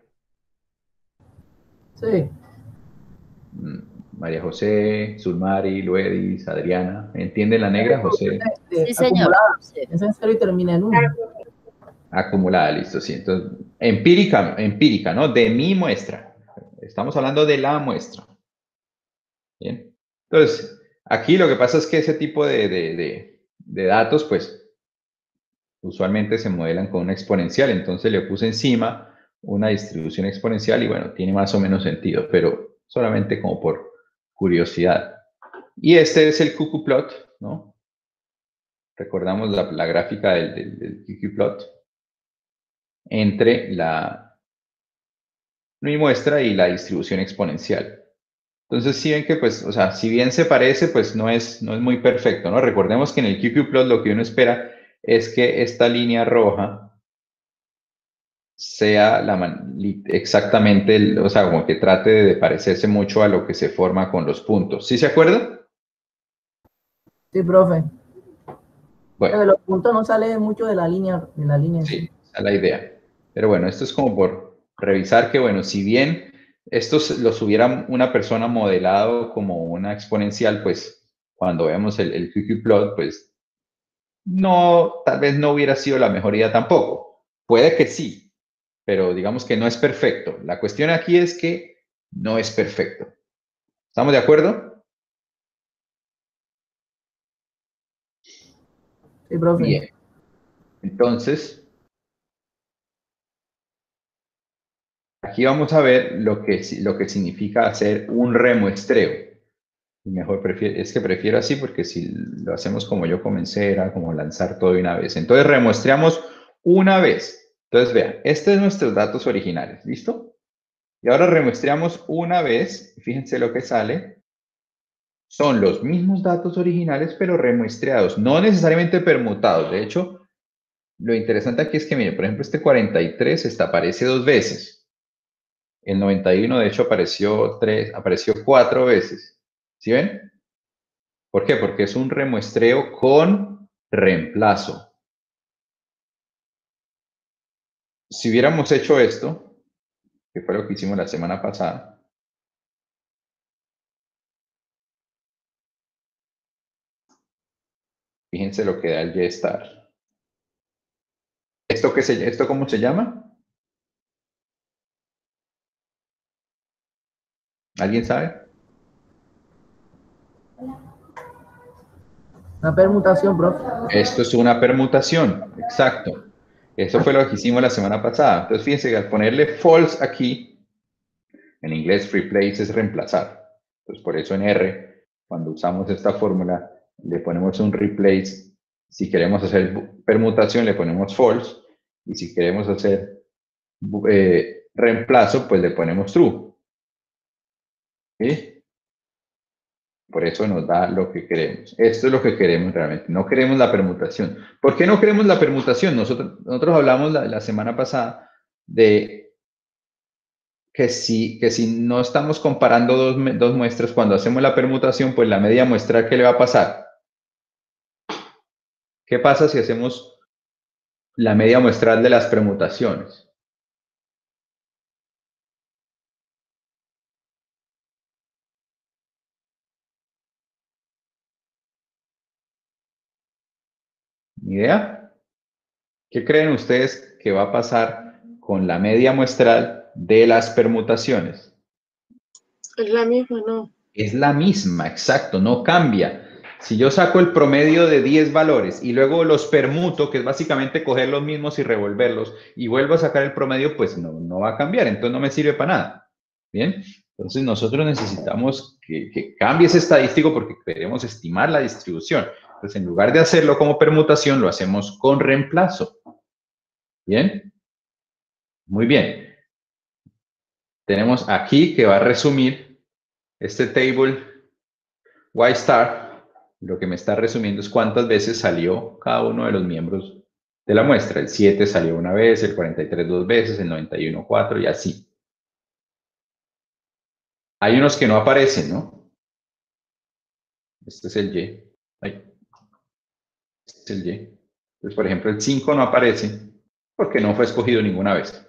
Sí. María José, Zulmari, Luedis, Adriana. ¿Entienden la negra, José? Sí, señor. Esa y termina en uno. Acumulada, listo, sí. Entonces, empírica, empírica, ¿no? De mi muestra. Estamos hablando de la muestra. Bien. Entonces, aquí lo que pasa es que ese tipo de, de datos, pues, usualmente se modelan con una exponencial. Entonces le puse encima una distribución exponencial y bueno, tiene más o menos sentido, pero solamente como por curiosidad. Y este es el plot, ¿no? Recordamos la, gráfica del, del, plot entre la mi muestra y la distribución exponencial. Entonces, si ven que, pues, o sea, si bien se parece, pues no es, no es muy perfecto, ¿no? Recordemos que en el plot lo que uno espera es que esta línea roja sea la exactamente, o sea, como que trate de parecerse mucho a lo que se forma con los puntos. ¿Sí se acuerda? Sí, profe. Bueno. los puntos no sale mucho de la línea. De la línea sí, esa es la idea. Pero bueno, esto es como por revisar que, bueno, si bien estos los hubiera una persona modelado como una exponencial, pues cuando vemos el, el plot, pues no, tal vez no hubiera sido la mejor idea tampoco. Puede que sí, pero digamos que no es perfecto. La cuestión aquí es que no es perfecto. ¿Estamos de acuerdo? Sí, profe. Bien. Entonces, aquí vamos a ver lo que, lo que significa hacer un remuestreo mejor prefiero, es que prefiero así porque si lo hacemos como yo comencé era como lanzar todo de una vez. Entonces remuestreamos una vez. Entonces vean, estos son nuestros datos originales, ¿listo? Y ahora remuestreamos una vez, fíjense lo que sale. Son los mismos datos originales, pero remuestreados, no necesariamente permutados. De hecho, lo interesante aquí es que, miren, por ejemplo, este 43 está, aparece dos veces. El 91, de hecho, apareció, tres, apareció cuatro veces. ¿Sí ven? ¿Por qué? Porque es un remuestreo con reemplazo. Si hubiéramos hecho esto, que fue lo que hicimos la semana pasada, Fíjense lo que da el Y-star. ¿Esto, qué se, ¿Esto cómo se llama? ¿Alguien sabe? Una permutación, profe. Esto es una permutación, exacto. Eso fue lo que hicimos la semana pasada. Entonces, fíjense que al ponerle false aquí, en inglés replace es reemplazar. Entonces, por eso en R, cuando usamos esta fórmula, le ponemos un replace. Si queremos hacer permutación, le ponemos false. Y si queremos hacer eh, reemplazo, pues le ponemos true. ¿Sí? Por eso nos da lo que queremos. Esto es lo que queremos realmente. No queremos la permutación. ¿Por qué no queremos la permutación? Nosotros, hablamos la, semana pasada de que si, no estamos comparando dos, dos muestras, cuando hacemos la permutación, pues la media muestra, ¿qué le va a pasar? ¿Qué pasa si hacemos la media muestral de las permutaciones? Idea? ¿Qué creen ustedes que va a pasar con la media muestral de las permutaciones? Es la misma, ¿no? Es la misma, exacto, no cambia. Si yo saco el promedio de 10 valores y luego los permuto, que es básicamente coger los mismos y revolverlos, y vuelvo a sacar el promedio, pues no, no va a cambiar, entonces no me sirve para nada. Bien, Entonces nosotros necesitamos que, que cambie ese estadístico porque queremos estimar la distribución. Entonces en lugar de hacerlo como permutación, lo hacemos con reemplazo. ¿Bien? Muy bien. Tenemos aquí que va a resumir este table y star. Lo que me está resumiendo es cuántas veces salió cada uno de los miembros de la muestra. El 7 salió una vez, el 43 dos veces, el 91 cuatro y así. Hay unos que no aparecen, ¿no? Este es el Y. Este es el Y. Entonces, por ejemplo, el 5 no aparece porque no fue escogido ninguna vez.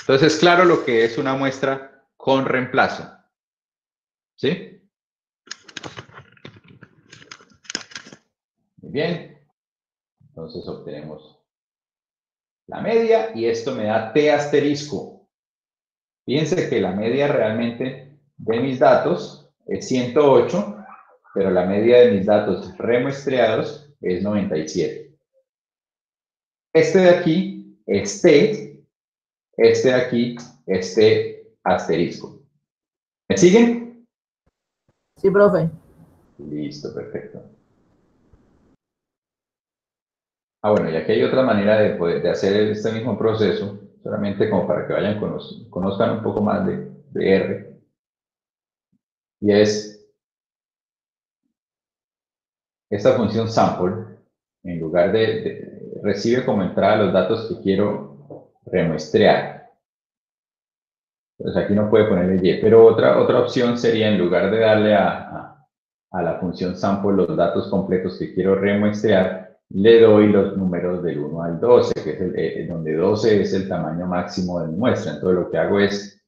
Entonces, claro lo que es una muestra con reemplazo. ¿Sí? Muy bien. Entonces obtenemos la media y esto me da T asterisco. Fíjense que la media realmente de mis datos es 108, pero la media de mis datos remuestreados es 97. Este de aquí es T, este de aquí es T asterisco. ¿Me siguen? Sí, profe. Listo, perfecto. Ah, bueno, y aquí hay otra manera de, poder, de hacer este mismo proceso, solamente como para que vayan conozcan un poco más de, de R y es esta función sample, en lugar de, recibe como entrada los datos que quiero remuestrear. Entonces aquí no puede ponerle y, pero otra, otra opción sería en lugar de darle a, a, la función sample los datos completos que quiero remuestrear, le doy los números del 1 al 12, que es el, eh, donde 12 es el tamaño máximo de muestra. Entonces lo que hago es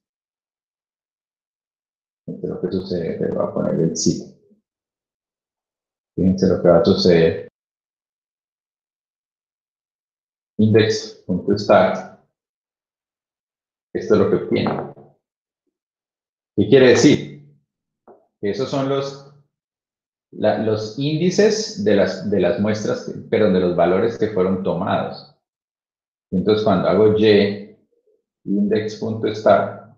lo que sucede, le voy a poner el sí. Fíjense lo que va a suceder. Index.start. Esto es lo que obtiene. ¿Qué quiere decir? Que esos son los, los índices de las, de las muestras, pero de los valores que fueron tomados. Entonces, cuando hago y index.start,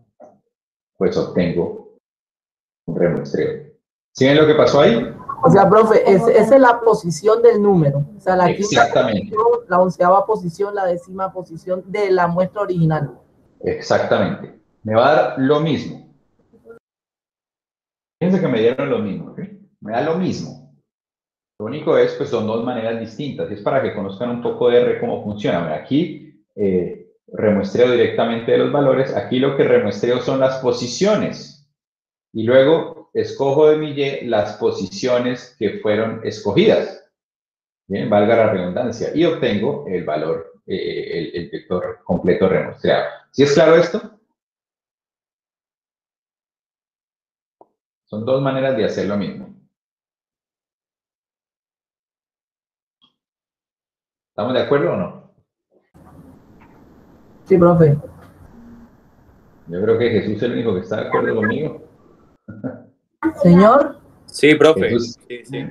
pues obtengo un remuestreo. ¿Siguen lo que pasó ahí? O sea, profe, esa es la posición del número. O sea, la Exactamente. la onceava posición, la décima posición de la muestra original. Exactamente. Me va a dar lo mismo. Fíjense que me dieron lo mismo, Me da lo mismo. Lo único es, pues son dos maneras distintas. Es para que conozcan un poco de R cómo funciona. Aquí eh, remuestreo directamente de los valores. Aquí lo que remuestreo son las posiciones y luego escojo de mi Y las posiciones que fueron escogidas. Bien, valga la redundancia. Y obtengo el valor, eh, el, vector completo remuestreado. ¿Sí es claro esto? Son dos maneras de hacer lo mismo. ¿Estamos de acuerdo o no? Sí, profe. Yo creo que Jesús es el único que está de acuerdo conmigo. Señor. Sí, profe. Jesús, sí, sí.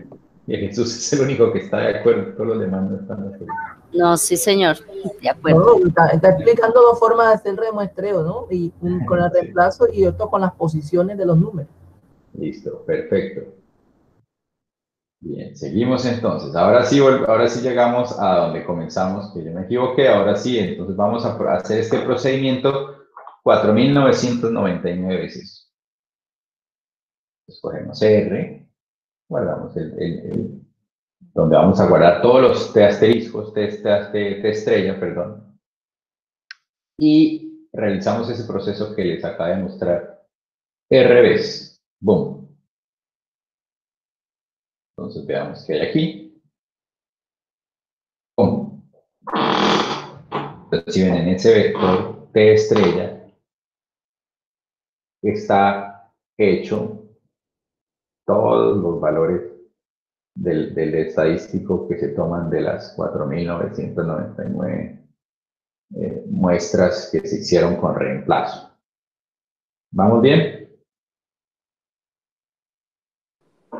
Jesús es el único que está de acuerdo, todos los demás no están de acuerdo. No, sí, señor, de acuerdo. está, explicando dos formas de hacer remuestreo, ¿no? Y un con el reemplazo y otro con las posiciones de los números. Listo, perfecto. Bien, seguimos entonces. Ahora sí, ahora sí llegamos a donde comenzamos, que yo me equivoqué, ahora sí, entonces vamos a hacer este procedimiento 4.999 veces escogemos R, guardamos el, donde vamos a guardar todos los T asteriscos, T, estrella, perdón, y realizamos ese proceso que les acaba de mostrar R veces. Boom. Entonces veamos qué hay aquí. Boom. Entonces, si ven en ese vector T estrella, está hecho todos los valores del, estadístico que se toman de las 4.999 eh, muestras que se hicieron con reemplazo. ¿Vamos bien?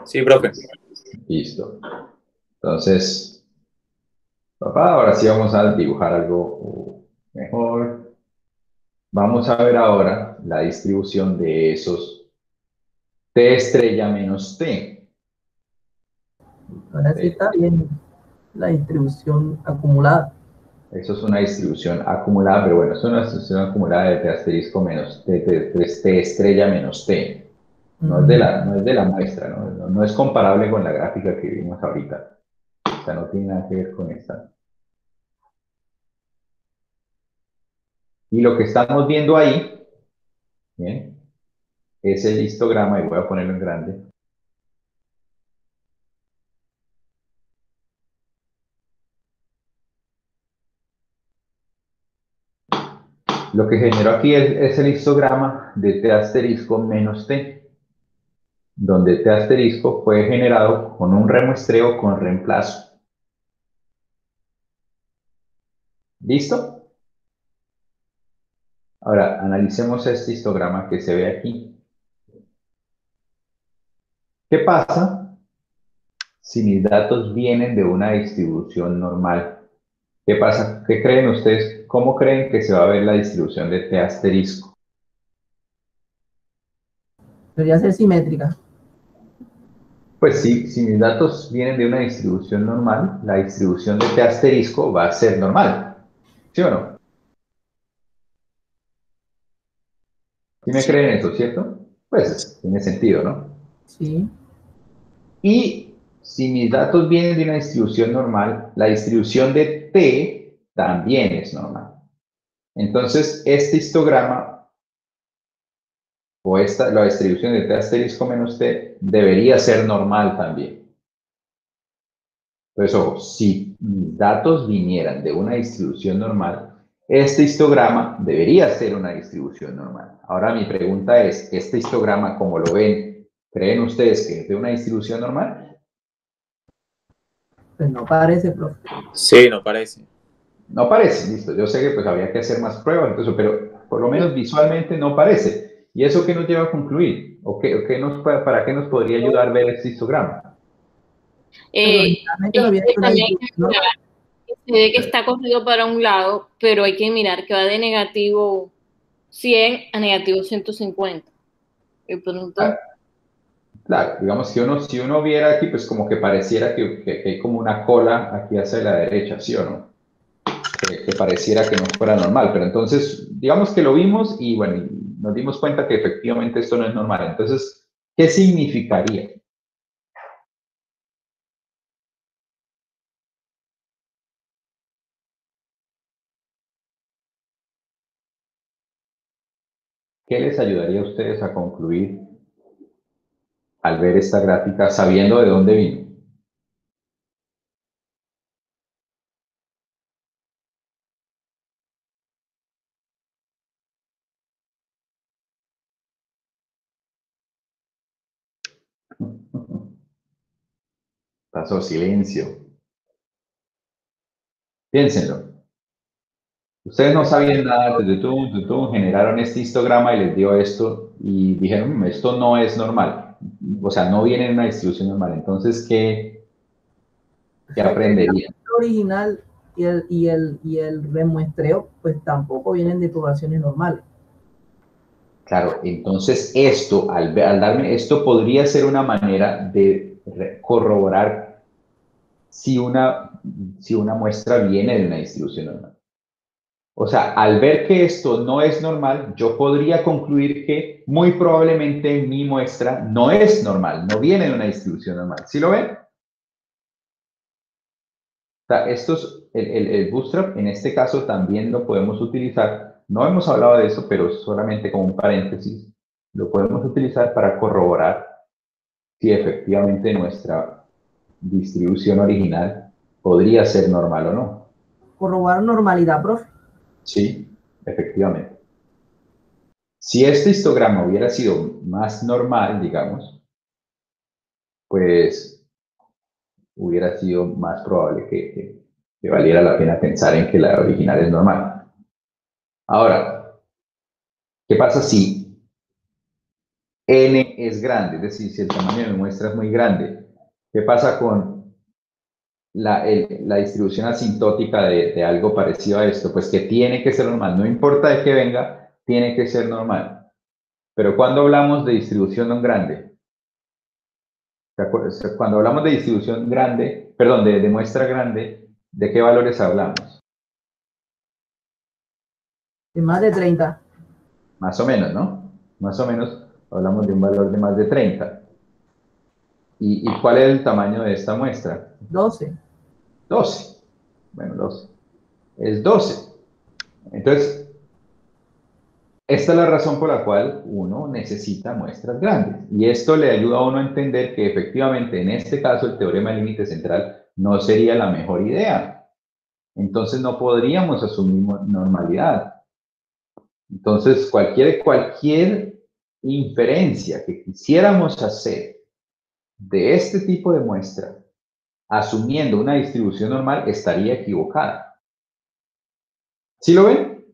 Sí, profe. Listo. Entonces, papá, ahora sí vamos a dibujar algo mejor. Vamos a ver ahora la distribución de esos T estrella menos T. Ahora sí está bien la distribución acumulada. Eso es una distribución acumulada, pero bueno, es una distribución acumulada de T asterisco menos T, T, estrella menos T. No, es de la, no es de la muestra, ¿no? ¿no? es comparable con la gráfica que vimos ahorita. O sea, no tiene nada que ver con esta. Y lo que estamos viendo ahí es el histograma, y voy a ponerlo en grande. Lo que generó aquí es, el histograma de T asterisco menos T, donde T asterisco fue generado con un remuestreo con reemplazo. ¿Listo? Ahora, analicemos este histograma que se ve aquí. ¿Qué pasa si mis datos vienen de una distribución normal? ¿Qué pasa? ¿Qué creen ustedes? ¿Cómo creen que se va a ver la distribución de T asterisco? Debería ser simétrica. Pues sí, si mis datos vienen de una distribución normal, la distribución de T asterisco va a ser normal. ¿Sí o no? ¿Sí me creen eso, cierto? Pues tiene sentido, ¿no? Sí. Y si mis datos vienen de una distribución normal, la distribución de T también es normal. Entonces, este histograma o esta, la distribución de T asterisco menos T debería ser normal también. Por eso, si mis datos vinieran de una distribución normal, este histograma debería ser una distribución normal. Ahora mi pregunta es, ¿este histograma, como lo ven, creen ustedes que es de una distribución normal? Pues no parece, profe. Sí, no parece. No parece, listo. Yo sé que pues había que hacer más pruebas, entonces, pero por lo menos visualmente no parece. ¿Y eso qué nos lleva a concluir? ¿O qué, qué nos, para qué nos podría ayudar ver este histograma? Eh, se ve que está corrido para un lado, pero hay que mirar que va de negativo 100 a negativo 150. Y pronto... Claro, digamos que uno, si uno viera aquí, pues como que pareciera que, que, hay como una cola aquí hacia la derecha, ¿sí o no? Que, pareciera que no fuera normal, pero entonces, digamos que lo vimos y bueno, nos dimos cuenta que efectivamente esto no es normal. Entonces, ¿qué significaría? ¿Qué les ayudaría a ustedes a concluir al ver esta gráfica sabiendo de dónde vino? Pasó silencio. Piénsenlo. Ustedes no sabían nada, generaron este histograma y les dio esto y dijeron, mm, esto no es normal. O sea, no viene en una distribución normal. Entonces, ¿qué, qué aprenderían? El original y el, y, el, y el remuestreo, pues tampoco vienen de poblaciones normales. Claro, entonces esto, al, al darme, esto podría ser una manera de corroborar si una, si una muestra viene de una distribución normal. O sea, al ver que esto no es normal, yo podría concluir que muy probablemente mi muestra no es normal, no viene de una distribución normal. ¿Sí lo ven? Estos, el, el, bootstrap en este caso también lo podemos utilizar. No hemos hablado de eso, pero solamente como un paréntesis, lo podemos utilizar para corroborar si efectivamente nuestra distribución original podría ser normal o no. Corroborar normalidad, profe. Sí, efectivamente. Si este histograma hubiera sido más normal, digamos, pues hubiera sido más probable que, valiera la pena pensar en que la original es normal. Ahora, ¿qué pasa si n es grande? Es decir, si el tamaño de muestra es muy grande. ¿Qué pasa con la, distribución asintótica de, algo parecido a esto, pues que tiene que ser normal, no importa de qué venga, tiene que ser normal. Pero cuando hablamos de distribución no grande, cuando hablamos de distribución grande, perdón, de, de muestra grande, ¿de qué valores hablamos? De más de 30. Más o menos, ¿no? Más o menos hablamos de un valor de más de 30. ¿Y, cuál es el tamaño de esta muestra? 12. 12. Bueno, 12. Es 12. Entonces, esta es la razón por la cual uno necesita muestras grandes. Y esto le ayuda a uno a entender que efectivamente en este caso el teorema del límite central no sería la mejor idea. Entonces no podríamos asumir normalidad. Entonces cualquier, cualquier inferencia que quisiéramos hacer de este tipo de muestra, asumiendo una distribución normal, estaría equivocada. ¿Sí lo ven?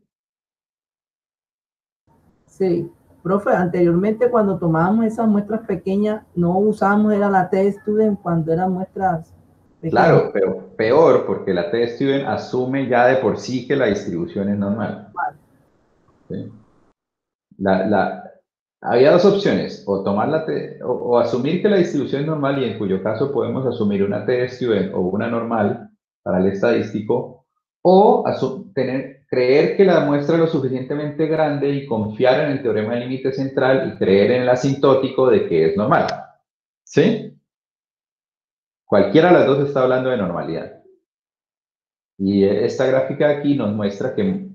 Sí, profe, anteriormente cuando tomábamos esas muestras pequeñas, no usábamos era la T-Student cuando eran muestras pequeñas. Claro, pero peor, porque la T-Student asume ya de por sí que la distribución es normal. La, la, había dos opciones, o tomar la o, asumir que la distribución es normal y en cuyo caso podemos asumir una T-student o una normal para el estadístico, o tener, creer que la muestra es lo suficientemente grande y confiar en el teorema del límite central y creer en el asintótico de que es normal. ¿Sí? Cualquiera de las dos está hablando de normalidad. Y esta gráfica aquí nos muestra que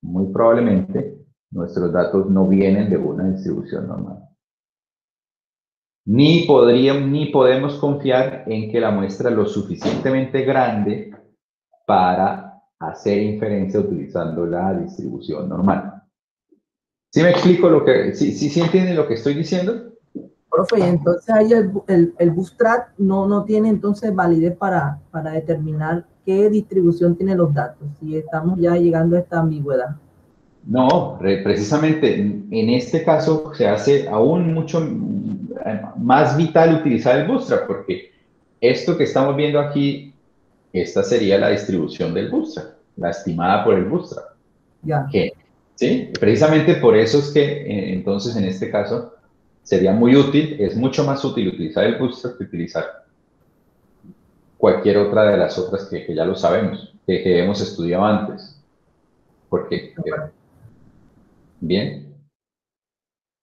muy probablemente nuestros datos no vienen de una distribución normal. Ni, podríamos, ni podemos confiar en que la muestra es lo suficientemente grande para hacer inferencia utilizando la distribución normal. ¿Sí me explico lo que, sí, sí, sí entienden lo que estoy diciendo? Profe, entonces ahí el, el, el bootstrap no, no tiene entonces validez para, para determinar qué distribución tiene los datos, si estamos ya llegando a esta ambigüedad. No, precisamente en este caso se hace aún mucho más vital utilizar el Bootstrap, porque esto que estamos viendo aquí, esta sería la distribución del Bootstrap, la estimada por el Bootstrap. Ya. ¿sí? Precisamente por eso es que eh, entonces en este caso sería muy útil, es mucho más útil utilizar el Bootstrap que utilizar cualquier otra de las otras que, ya lo sabemos, que, hemos estudiado antes. Porque Bien.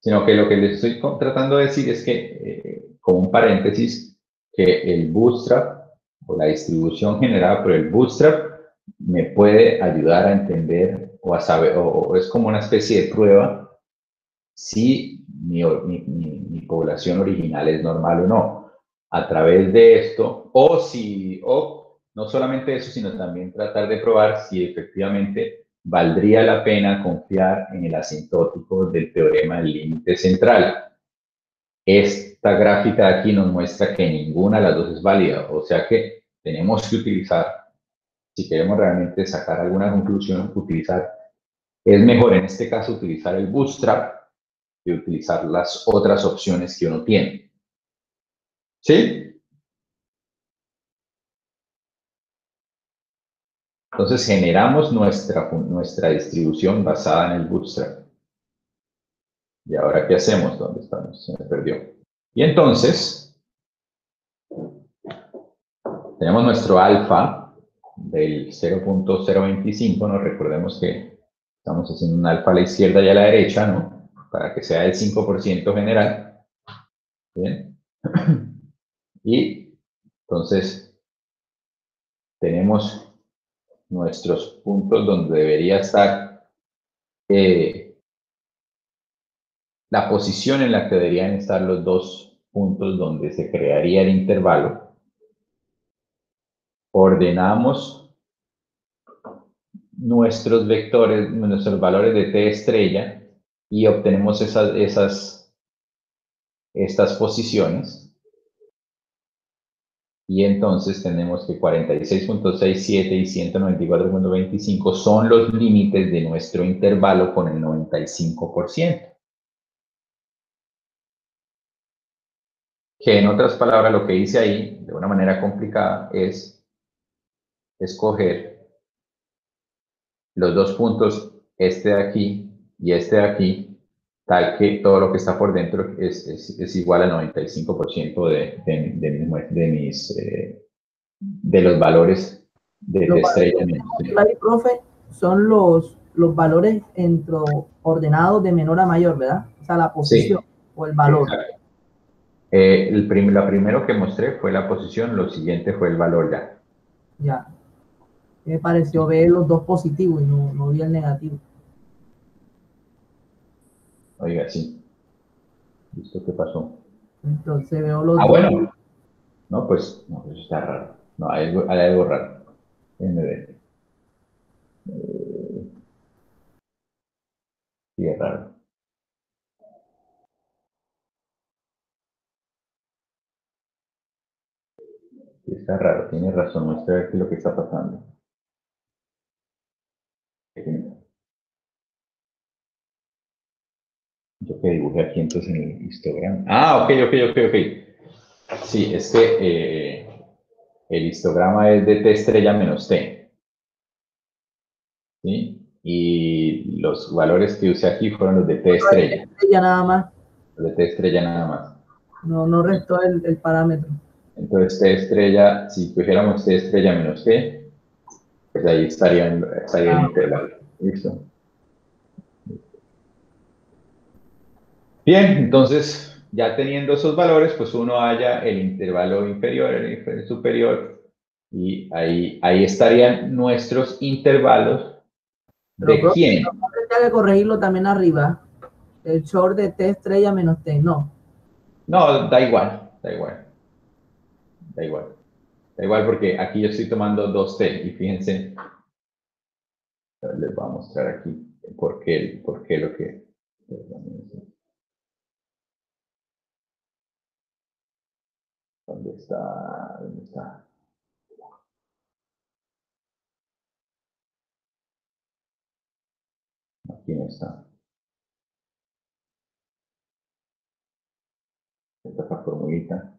Sino que lo que les estoy tratando de decir es que, eh, como un paréntesis, que el bootstrap o la distribución generada por el bootstrap me puede ayudar a entender o a saber, o, es como una especie de prueba si mi, mi, población original es normal o no. A través de esto, o si, o no solamente eso, sino también tratar de probar si efectivamente valdría la pena confiar en el asintótico del teorema del límite central. Esta gráfica de aquí nos muestra que ninguna de las dos es válida, o sea que tenemos que utilizar, si queremos realmente sacar alguna conclusión, utilizar, es mejor en este caso utilizar el bootstrap que utilizar las otras opciones que uno tiene. ¿Sí? Entonces generamos nuestra, nuestra distribución basada en el bootstrap. ¿Y ahora qué hacemos? ¿Dónde estamos? Se me perdió. Y entonces, tenemos nuestro alfa del 0.025. Nos recordemos que estamos haciendo un alfa a la izquierda y a la derecha, ¿no? Para que sea el 5% general. Bien. Y entonces, tenemos nuestros puntos donde debería estar eh, la posición en la que deberían estar los dos puntos donde se crearía el intervalo. Ordenamos nuestros vectores, nuestros valores de t estrella y obtenemos esas, esas, estas posiciones. Y entonces tenemos que 46.67 y 194.25 son los límites de nuestro intervalo con el 95%. Que en otras palabras lo que hice ahí, de una manera complicada, es escoger los dos puntos, este de aquí y este de aquí, tal que todo lo que está por dentro es, es, igual al 95% de, de, de, mis, eh, de los valores de, estrella. profe, son los, los valores entre ordenados de menor a mayor, ¿verdad? O sea, la posición o el valor. Eh, el prim la primero que mostré fue la posición, lo siguiente fue el valor ya. Ya. Me pareció ver los dos positivos y no, no vi el negativo. Oiga, sí. ¿Listo qué pasó? Entonces veo los Ah, bueno. No, pues, no, eso está raro. No, hay algo, hay algo raro. Déjenme ver. Eh, sí, es raro. Está raro, tiene razón, muestra aquí lo que está pasando. Yo que dibujé aquí entonces en el histograma. Ah, ok, ok, ok, ok. Sí, es que eh, el histograma es de T estrella menos T. ¿Sí? Y los valores que usé aquí fueron los de T estrella. estrella nada más. Los de T estrella nada más. No, no restó el, el parámetro. Entonces T estrella, si cogiéramos T estrella menos T, pues ahí estaría, estaría el ah, intervalo. ¿Listo? Bien, entonces ya teniendo esos valores, pues uno halla el intervalo inferior, el intervalo superior, y ahí, ahí estarían nuestros intervalos de quién. No que corregirlo también arriba. El short de T estrella menos T, no. No, da igual, da igual da igual. Da igual porque aquí yo estoy tomando 2T y fíjense, les voy a mostrar aquí por qué, por qué lo que... ¿Dónde está? ¿Dónde está? Aquí no está. Esta formulita.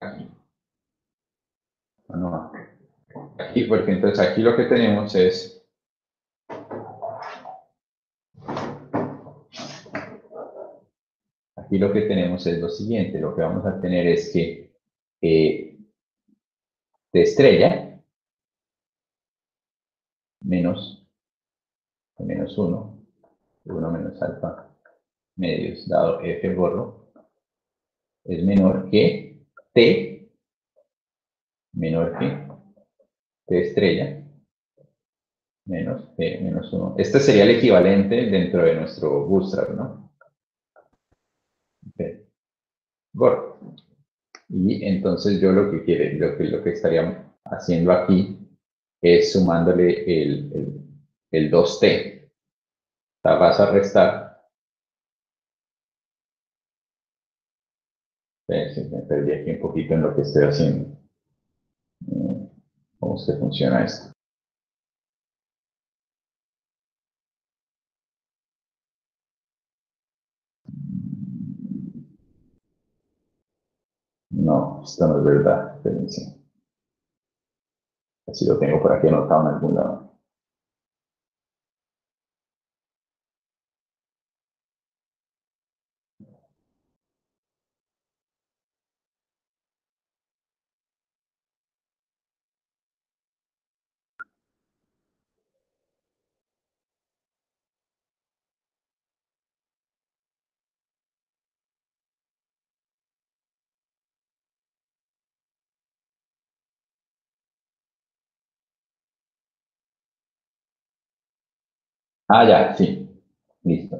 aquí. No, aquí, porque entonces aquí lo que tenemos es aquí lo que tenemos es lo siguiente, lo que vamos a tener es que eh, de estrella menos menos 1, 1 menos alfa medios dado f gorro es menor que T menor que T estrella menos T menos 1. Este sería el equivalente dentro de nuestro bootstrap, ¿no? Okay. Y entonces yo lo que quiere, lo que, lo que estaría haciendo aquí es sumándole el, el, el 2T. O vas a restar me perdí aquí un poquito en lo que estoy haciendo. Mm, ¿Cómo que funciona esto? No, esto no es verdad. Espérense. Así lo tengo por aquí anotado en algún lado. Ah, ya, sí. Listo.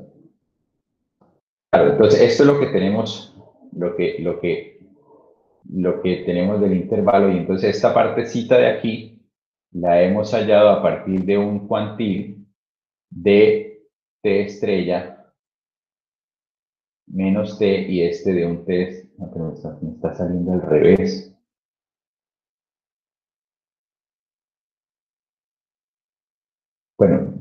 Claro, entonces esto es lo que tenemos, lo que, lo que, lo que tenemos del intervalo y entonces esta partecita de aquí la hemos hallado a partir de un cuantil de T estrella menos T y este de un T, no, me está saliendo al revés. Bueno,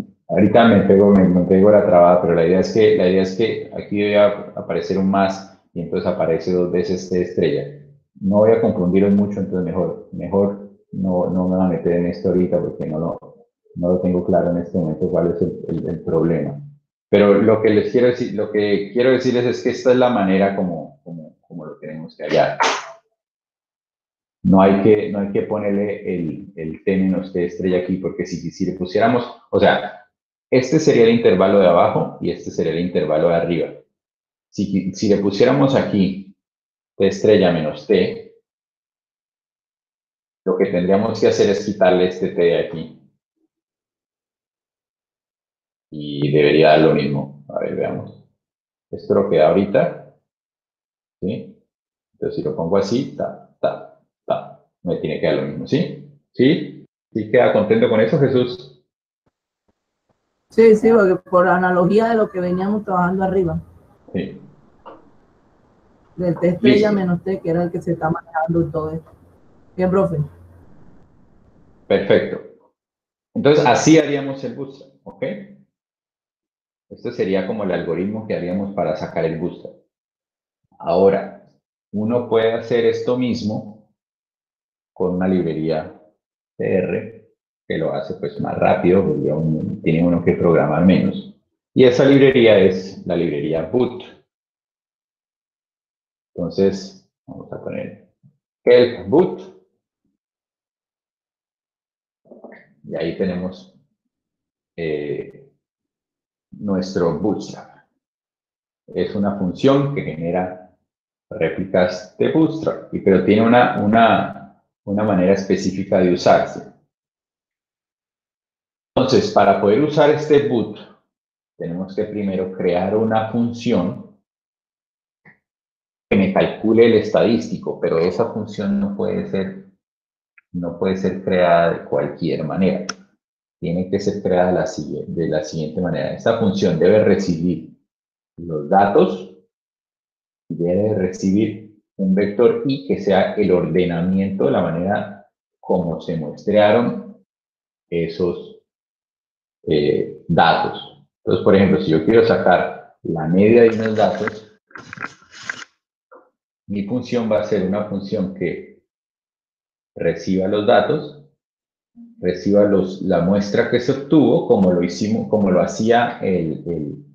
Ahorita me pego, me, pego la trabada, pero la idea es que, la idea es que aquí debe aparecer un más y entonces aparece dos veces T estrella. No voy a confundiros mucho, entonces mejor, mejor no, no me voy a meter en esto ahorita porque no lo, No lo tengo claro en este momento cuál es el, el, problema. Pero lo que les quiero decir, lo que quiero decirles es que esta es la manera como, como, como lo tenemos que hallar. No hay que, no hay que ponerle el, el T menos T estrella aquí, porque si, si le pusiéramos, o sea, este sería el intervalo de abajo y este sería el intervalo de arriba. Si, le pusiéramos aquí T estrella menos T, lo que tendríamos que hacer es quitarle este T de aquí. Y debería dar lo mismo. A ver, veamos. Esto lo queda ahorita. ¿Sí? Entonces, si lo pongo así, ta, ta, ta, me tiene que dar lo mismo. ¿Sí? ¿Sí? ¿Sí queda contento con eso, Jesús? Sí, sí, porque por analogía de lo que veníamos trabajando arriba. Sí. Del T estrella menos T, que era el que se está manejando todo esto. Bien, profe. Perfecto. Entonces, así haríamos el bootstrap, ¿ok? Este sería como el algoritmo que haríamos para sacar el bootstrap. Ahora, uno puede hacer esto mismo con una librería CR que lo hace pues más rápido, porque tiene uno que programar menos. Y esa librería es la librería boot. Entonces, vamos a poner help boot Y ahí tenemos eh, nuestro bootstrap. Es una función que genera réplicas de bootstrap, pero tiene una, una, una manera específica de usarse. Entonces, para poder usar este boot, tenemos que primero crear una función que me calcule el estadístico, pero esa función no puede ser no puede ser creada de cualquier manera. Tiene que ser creada de la, de siguiente manera. Esta función debe recibir los datos y debe recibir un vector i que sea el ordenamiento, la manera como se muestrearon esos eh, datos. Entonces, por ejemplo, si yo quiero sacar la media de unos datos, mi función va a ser una función que reciba los datos, reciba los, la muestra que se obtuvo, como lo hicimos, como lo hacía el, el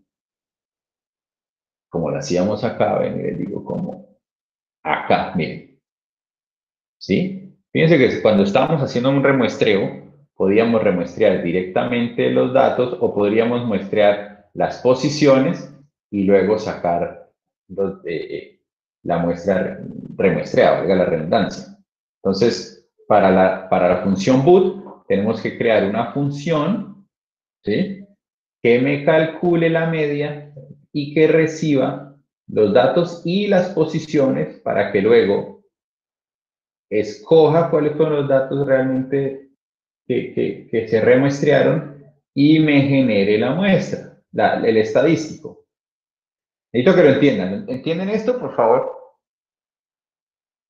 como lo hacíamos acá, ven, les digo como acá, miren. ¿Sí? Fíjense que cuando estábamos haciendo un remuestreo, podíamos remuestrear directamente los datos o podríamos muestrear las posiciones y luego sacar los, eh, la muestra remuestreada, valga la redundancia. Entonces, para la, para la función boot, tenemos que crear una función, ¿sí? Que me calcule la media y que reciba los datos y las posiciones para que luego escoja cuáles fueron los datos realmente que, que, se remuestrearon y me genere la muestra, el estadístico. Necesito que lo entiendan. ¿Entienden esto, por favor?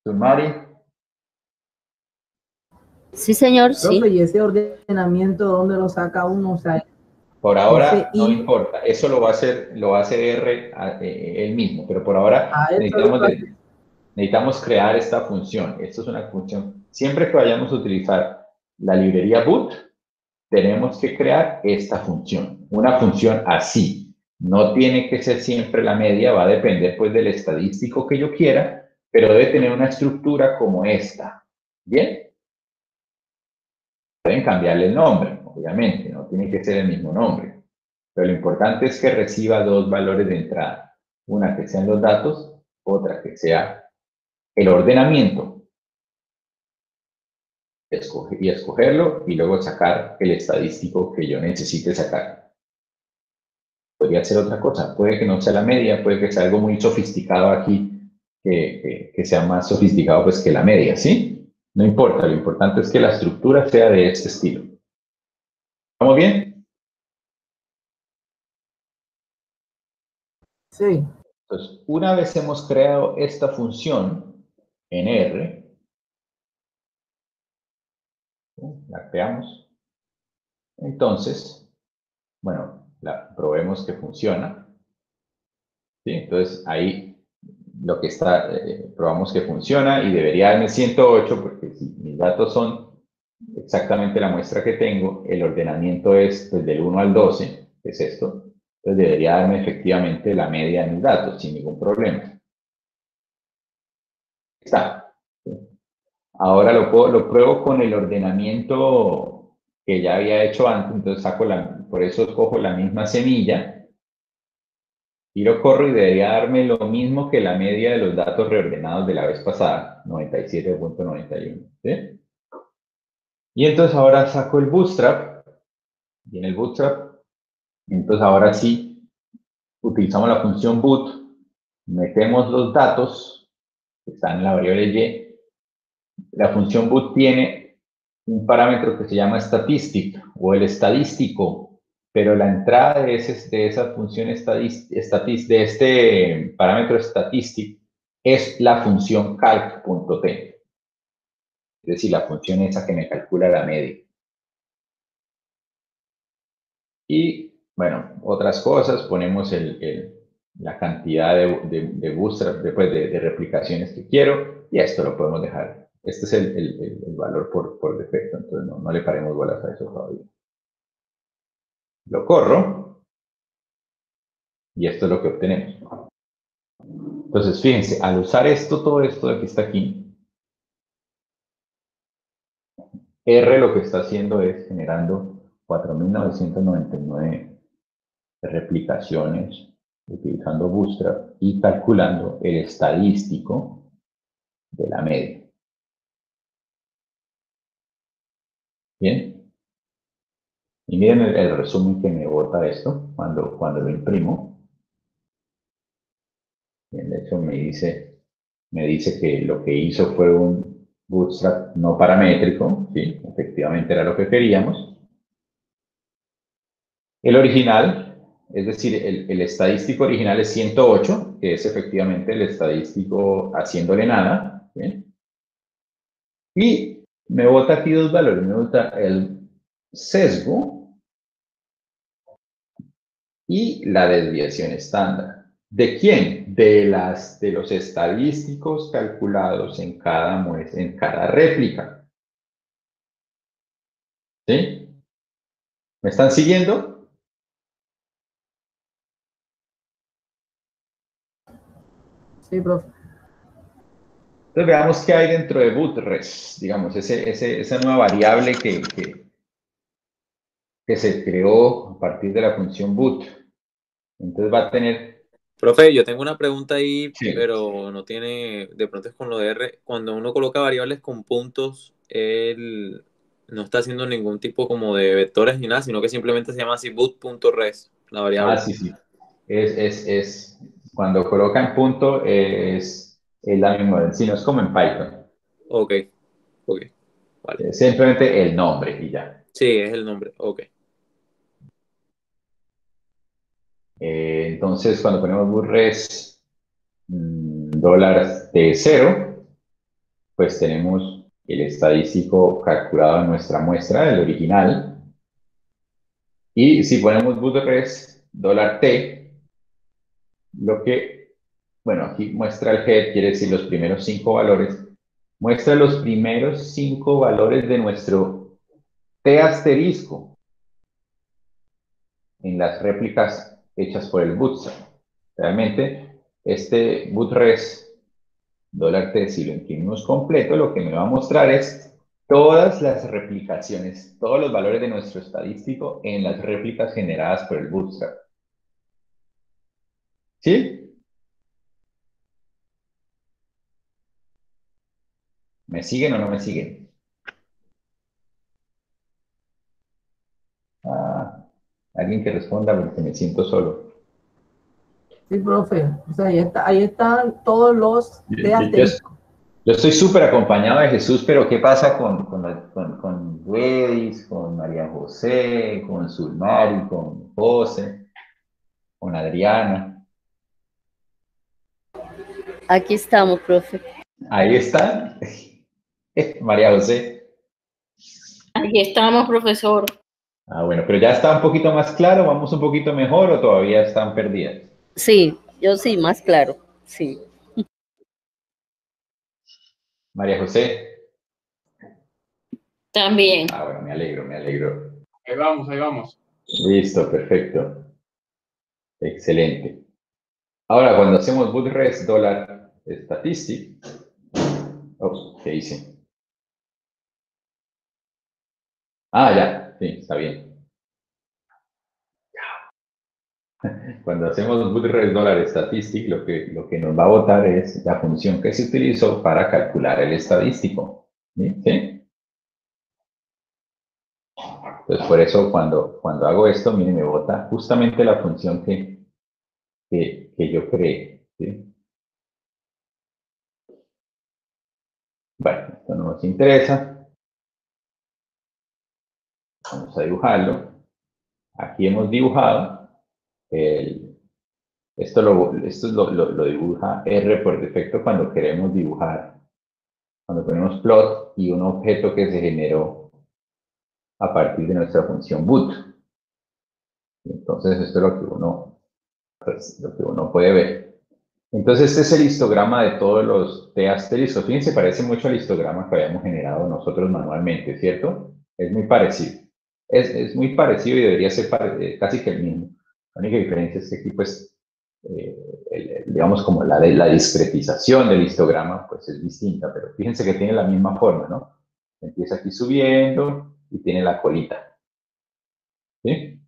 Sumari. Sí, señor, sí. ¿Y ese ordenamiento dónde lo saca uno? por ahora no importa, eso lo va a hacer, lo va a hacer R eh, él mismo, pero por ahora necesitamos, necesitamos crear esta función. Esto es una función. Siempre que vayamos a utilizar la librería boot, tenemos que crear esta función. Una función así. No tiene que ser siempre la media, va a depender pues del estadístico que yo quiera, pero debe tener una estructura como esta. ¿Bien? Pueden cambiarle el nombre, obviamente, no tiene que ser el mismo nombre. Pero lo importante es que reciba dos valores de entrada. Una que sean los datos, otra que sea el ordenamiento. Y escogerlo y luego sacar el estadístico que yo necesite sacar. Podría ser otra cosa, puede que no sea la media, puede que sea algo muy sofisticado aquí, que, que sea más sofisticado pues que la media, ¿sí? No importa, lo importante es que la estructura sea de este estilo. ¿Estamos bien? Sí. Entonces, una vez hemos creado esta función en R, la creamos, entonces, bueno, probemos que funciona. ¿Sí? Entonces, ahí lo que está, eh, probamos que funciona y debería darme 108 porque si mis datos son exactamente la muestra que tengo, el ordenamiento es pues, del 1 al 12, que es esto, entonces debería darme efectivamente la media de mis datos sin ningún problema. Está. Ahora lo, pruebo con el ordenamiento que ya había hecho antes, entonces saco la, por eso cojo la misma semilla lo corro y debería darme lo mismo que la media de los datos reordenados de la vez pasada, 97.91. ¿sí? Y entonces ahora saco el bootstrap, y en el bootstrap, entonces ahora sí, utilizamos la función boot, metemos los datos que están en la variable y, la función boot tiene un parámetro que se llama statistic o el estadístico, pero la entrada de, ese, de esa función statistic, de este parámetro statistic es la función calc.t es decir, la función esa que me calcula la media. Y, bueno, otras cosas, ponemos la cantidad de, de, de bootstrap, después de, replicaciones que quiero, y esto lo podemos dejar. Este es el, valor por, defecto, entonces no, le paremos bolas a eso todavía. Lo corro, y esto es lo que obtenemos. Entonces, fíjense, al usar esto, todo esto de que está aquí, R lo que está haciendo es generando 4.999 replicaciones utilizando Bootstrap y calculando el estadístico de la media. Bien. Y miren el, resumen que me bota esto cuando, cuando lo imprimo. Bien, de hecho me dice, me dice que lo que hizo fue un bootstrap no paramétrico, sí, efectivamente era lo que queríamos. El original, es decir, el, estadístico original es 108, que es efectivamente el estadístico haciéndole nada. Y me bota aquí dos valores, me bota el sesgo y la desviación estándar. ¿De quién? De, las, de los estadísticos calculados en cada, en cada réplica. ¿Sí? ¿Me están siguiendo? Sí, profe. Entonces veamos qué hay dentro de bootres, digamos, ese, esa nueva variable que, que, que se creó a partir de la función boot. Entonces va a tener Profe, yo tengo una pregunta ahí, pero no tiene, de pronto es con lo de R. Cuando uno coloca variables con puntos, él no está haciendo ningún tipo como de vectores ni nada, sino que simplemente se llama así boot.res, la variable. Ah, sí, sí. Es, es, es, cuando colocan punto es, es la misma, si no es como en Python. Ok, ok. Vale. Simplemente el nombre y ya. Sí, es el nombre, ok. Eh, entonces, cuando ponemos burres mm, dólar de cero, pues tenemos el estadístico calculado en nuestra muestra, el original. Y si ponemos burres dólar t, lo que, bueno, aquí muestra el head, quiere decir los primeros cinco valores, muestra los primeros cinco valores de nuestro t asterisco en las réplicas hechas por el Bootstrap. Realmente, este bootres $t, si lo imprimimos completo, lo que me va a mostrar es todas las replicaciones, todos los valores de nuestro estadístico en las réplicas generadas por el Bootstrap. ¿Sí? ¿Me siguen o no me siguen? Ah. Alguien que responda porque me siento solo. Sí, profe. O sea, ahí, está, ahí están todos los yo, yo, estoy súper acompañado de Jesús, pero ¿qué pasa con, con, con, con con María José, con Zulmari, con José, con Adriana? Aquí estamos, profe. Ahí está. María José. Aquí estamos, profesor. Ah, bueno, pero ya está un poquito más claro, vamos un poquito mejor o todavía están perdidas. Sí, yo sí, más claro, sí. María José. También. Ah, bueno, me alegro, me alegro. Ahí vamos, ahí vamos. Listo, perfecto. Excelente. Ahora, cuando hacemos bootres dólar statistic, oh, ¿qué hice? Ah, ya, sí, está bien. Cuando hacemos bootres dólar statistic, lo que, lo que nos va a botar es la función que se utilizó para calcular el estadístico. ¿Sí? Entonces, por eso cuando, cuando hago esto, miren, me bota justamente la función que, que, yo creé. Bueno, esto no nos interesa. Vamos a dibujarlo. Aquí hemos dibujado el, esto, lo, esto lo, lo, dibuja R por defecto cuando queremos dibujar, cuando ponemos plot y un objeto que se generó a partir de nuestra función boot. Entonces, esto es lo que uno, pues, lo que uno puede ver. Entonces, este es el histograma de todos los T asteriscos. Fíjense, parece mucho al histograma que habíamos generado nosotros manualmente, ¿cierto? Es muy parecido. Es, es muy parecido y debería ser eh, casi que el mismo. La única diferencia es que aquí, pues, eh, digamos, como la, la discretización del histograma, pues es distinta, pero fíjense que tiene la misma forma, ¿no? Empieza aquí subiendo, y tiene la colita. ¿Sí?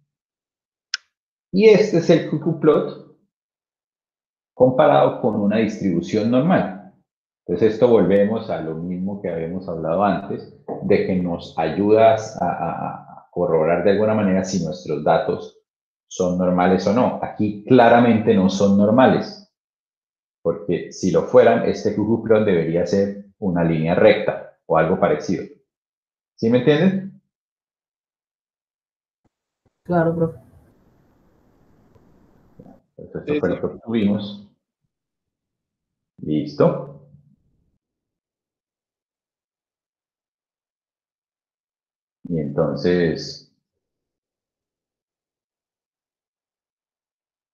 Y este es el cuckoo comparado con una distribución normal. Entonces esto volvemos a lo mismo que habíamos hablado antes, de que nos ayuda a, corroborar de alguna manera si nuestros datos son normales o no. Aquí claramente no son normales, porque si lo fueran, este cuckoo debería ser una línea recta o algo parecido. ¿Sí me entienden? Claro, profe. Esto fue lo que tuvimos. Listo. Y entonces,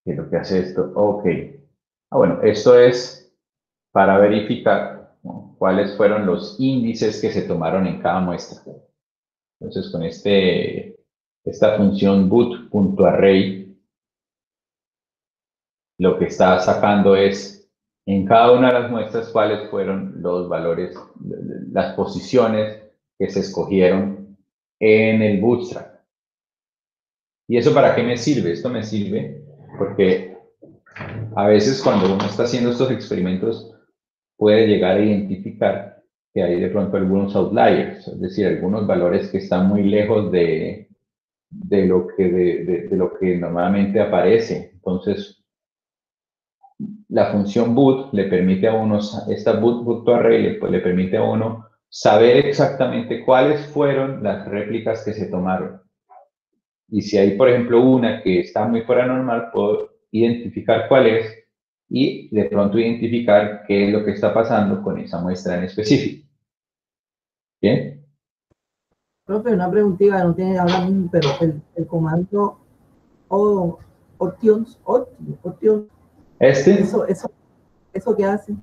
¿qué es lo que hace esto? Ok. Ah, bueno, esto es para verificar cuáles fueron los índices que se tomaron en cada muestra. Entonces, con este esta función boot.array lo que está sacando es en cada una de las muestras cuáles fueron los valores, las posiciones que se escogieron en el bootstrap. ¿Y eso para qué me sirve? Esto me sirve porque a veces cuando uno está haciendo estos experimentos puede llegar a identificar que hay de pronto algunos outliers, es decir, algunos valores que están muy lejos de, de lo que, de, lo que normalmente aparece. Entonces, la función boot le permite a uno, esta boot, boot array pues, le permite a uno saber exactamente cuáles fueron las réplicas que se tomaron. Y si hay, por ejemplo, una que está muy fuera normal, puedo identificar cuál es y de pronto identificar qué es lo que está pasando con esa muestra en específico. ¿Bien? Profe, una preguntita, no tiene ahora mismo, pero el, el comando o, options, options, ¿Este? Eso, eso, ¿Eso qué hace?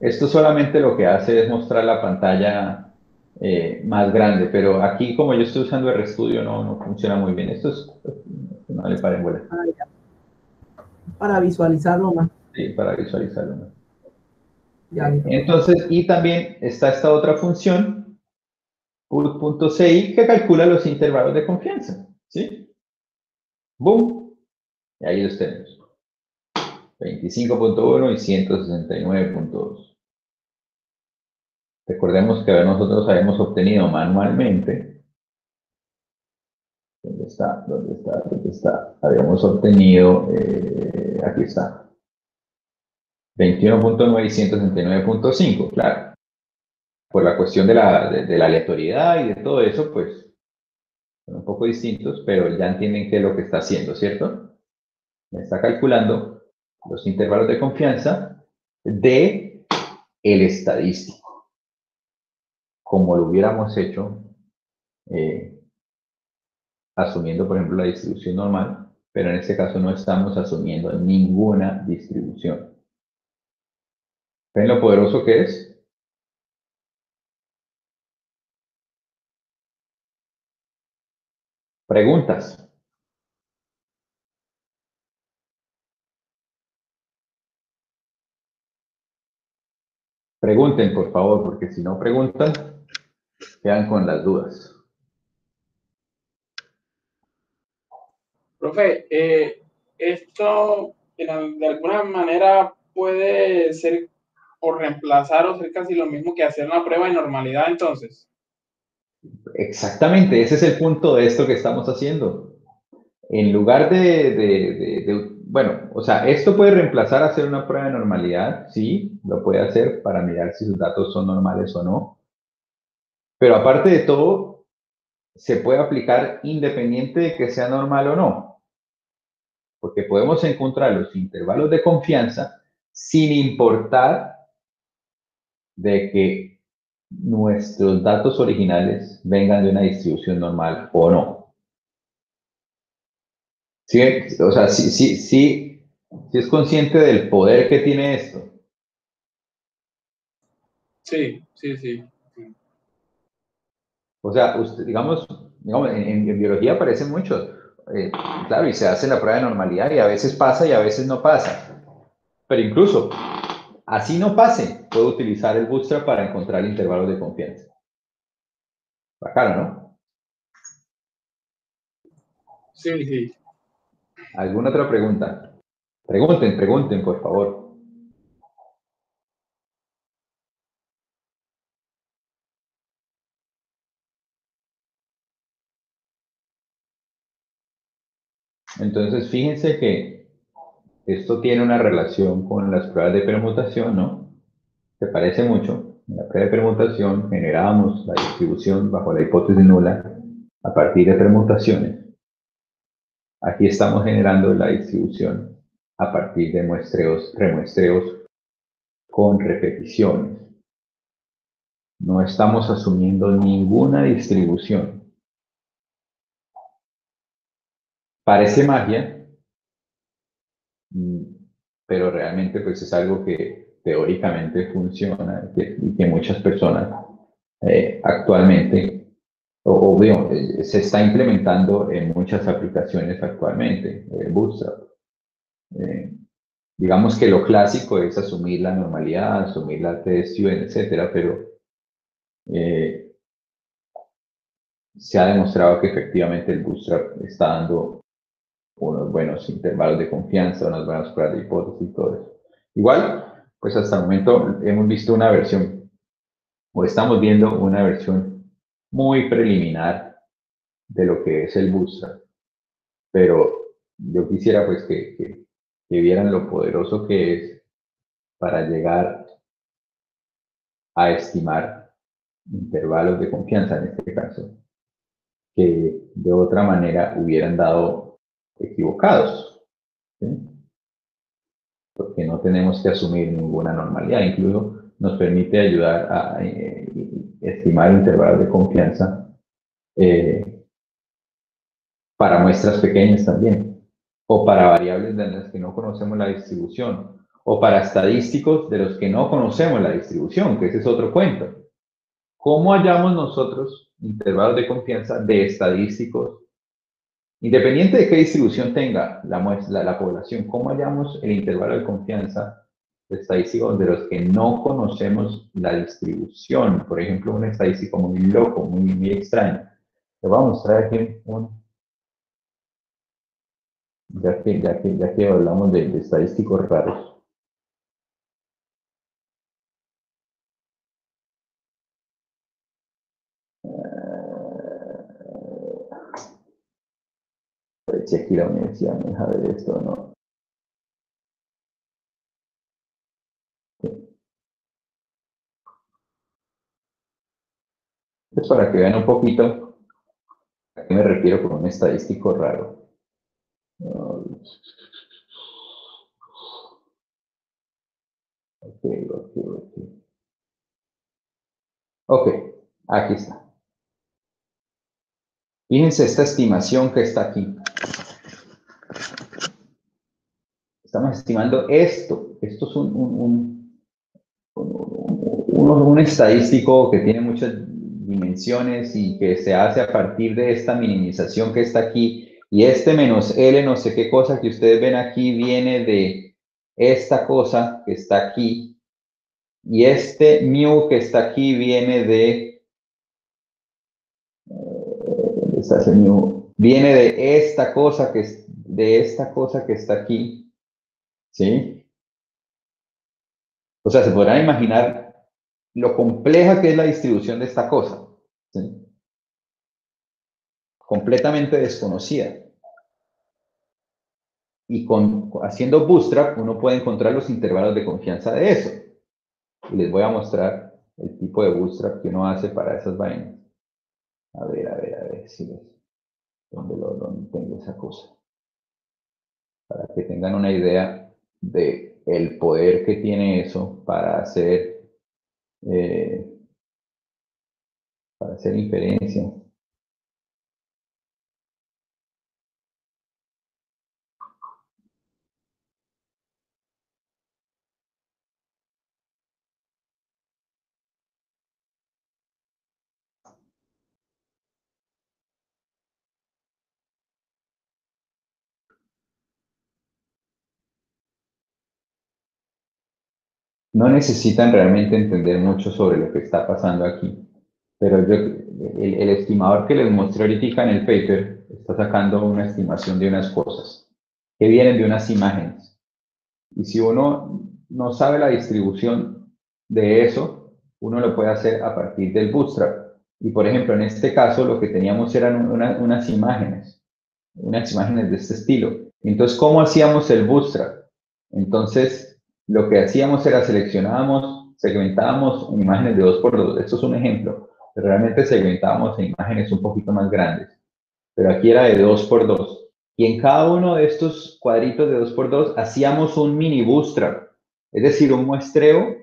Esto solamente lo que hace es mostrar la pantalla eh, más grande, pero aquí como yo estoy usando RStudio no, no funciona muy bien. Esto es, no le paren bola. Ah, para visualizarlo más. Sí, para visualizarlo más. Ya, Entonces, y también está esta otra función .ci que calcula los intervalos de confianza. ¿Sí? ¡Boom! Y ahí los tenemos. 25.1 y 169.2. Recordemos que nosotros habíamos obtenido manualmente. ¿Dónde está? ¿Dónde está? ¿Dónde está? Habíamos obtenido, eh, aquí está. 21.9 y 169.5, claro por la cuestión de la, de, la aleatoriedad y de todo eso, pues son un poco distintos, pero ya entienden qué es lo que está haciendo, ¿cierto? Me está calculando los intervalos de confianza de el estadístico, como lo hubiéramos hecho eh, asumiendo, por ejemplo, la distribución normal, pero en este caso no estamos asumiendo ninguna distribución. ¿Ven lo poderoso que es? Preguntas. Pregunten, por favor, porque si no preguntan, quedan con las dudas. Profe, eh, esto de, alguna manera puede ser o reemplazar o ser casi lo mismo que hacer una prueba de normalidad entonces. Exactamente, ese es el punto de esto que estamos haciendo. En lugar de, bueno, o sea, esto puede reemplazar hacer una prueba de normalidad, sí, lo puede hacer para mirar si sus datos son normales o no. Pero aparte de todo, se puede aplicar independiente de que sea normal o no. Porque podemos encontrar los intervalos de confianza sin importar de que nuestros datos originales vengan de una distribución normal o no. ¿Sí? O sea, sí, sí, sí, sí es consciente del poder que tiene esto. Sí, sí, sí. O sea, digamos, digamos en, biología aparecen muchos. Eh, claro, y se hace la prueba de normalidad y a veces pasa y a veces no pasa. Pero incluso, así no pase, puedo utilizar el Bootstrap para encontrar intervalos de confianza. Bacano, ¿no? Sí, sí. ¿Alguna otra pregunta? Pregunten, pregunten, por favor. Entonces, fíjense que esto tiene una relación con las pruebas de permutación, ¿no? Se parece mucho. En la prueba de permutación generamos la distribución bajo la hipótesis nula a partir de permutaciones. Aquí estamos generando la distribución a partir de muestreos, remuestreos con repeticiones. No estamos asumiendo ninguna distribución. Parece magia, mm, pero realmente pues es algo que teóricamente funciona y que, muchas personas eh, actualmente, o, eh, se está implementando en muchas aplicaciones actualmente, eh, Bootstrap. digamos que lo clásico es asumir la normalidad, asumir la TSU, etcétera, pero se ha demostrado que efectivamente el Bootstrap está dando unos buenos intervalos de confianza, unas buenas pruebas de hipótesis y todo eso. Igual, pues hasta el momento hemos visto una versión, o estamos viendo una versión muy preliminar de lo que es el Bootstrap. Pero yo quisiera pues que, que, que vieran lo poderoso que es para llegar a estimar intervalos de confianza en este caso, que de otra manera hubieran dado equivocados. Porque no tenemos que asumir ninguna normalidad. Incluso nos permite ayudar a eh, estimar intervalos de confianza eh, para muestras pequeñas también, o para variables de las que no conocemos la distribución, o para estadísticos de los que no conocemos la distribución, que ese es otro cuento. ¿Cómo hallamos nosotros intervalos de confianza de estadísticos Independiente de qué distribución tenga la, muestra, la, población, ¿cómo hallamos el intervalo de confianza estadístico de los que no conocemos la distribución? Por ejemplo, un estadístico muy loco, muy, muy extraño. Le voy a mostrar aquí un... Ya que, ya que, ya que hablamos de, estadísticos raros. aquí la universidad me deja ver esto no. Es para que vean un poquito a qué me refiero con un estadístico raro. Ok, ok, ok. Ok, aquí está. Fíjense esta estimación que está aquí. Estamos estimando esto. Esto es un, un, un, estadístico que tiene muchas dimensiones y que se hace a partir de esta minimización que está aquí y este menos L no sé qué cosa que ustedes ven aquí viene de esta cosa que está aquí y este mu que está aquí viene de ¿dónde está ese mu? viene de esta cosa que de esta cosa que está aquí ¿sí? O sea, se podrán imaginar lo compleja que es la distribución de esta cosa. Completamente desconocida. Y con, haciendo bootstrap uno puede encontrar los intervalos de confianza de eso. Y les voy a mostrar el tipo de bootstrap que uno hace para esas vainas. A ver, a ver, a ver si ves. ¿Dónde, lo, dónde tengo esa cosa? Para que tengan una idea de el poder que tiene eso para hacer, eh, para hacer inferencia. No necesitan realmente entender mucho sobre lo que está pasando aquí. Pero el, estimador que les mostré ahorita en el paper está sacando una estimación de unas cosas que vienen de unas imágenes. Y si uno no sabe la distribución de eso, uno lo puede hacer a partir del bootstrap. Y por ejemplo, en este caso lo que teníamos eran unas imágenes, unas imágenes de este estilo. Entonces, ¿cómo hacíamos el bootstrap? Entonces, lo que hacíamos era seleccionábamos, segmentábamos imágenes de 2x2. Esto es un ejemplo. Pero realmente segmentábamos en imágenes un poquito más grandes. Pero aquí era de 2x2. Y en cada uno de estos cuadritos de 2x2 hacíamos un mini bootstrap. Es decir, un muestreo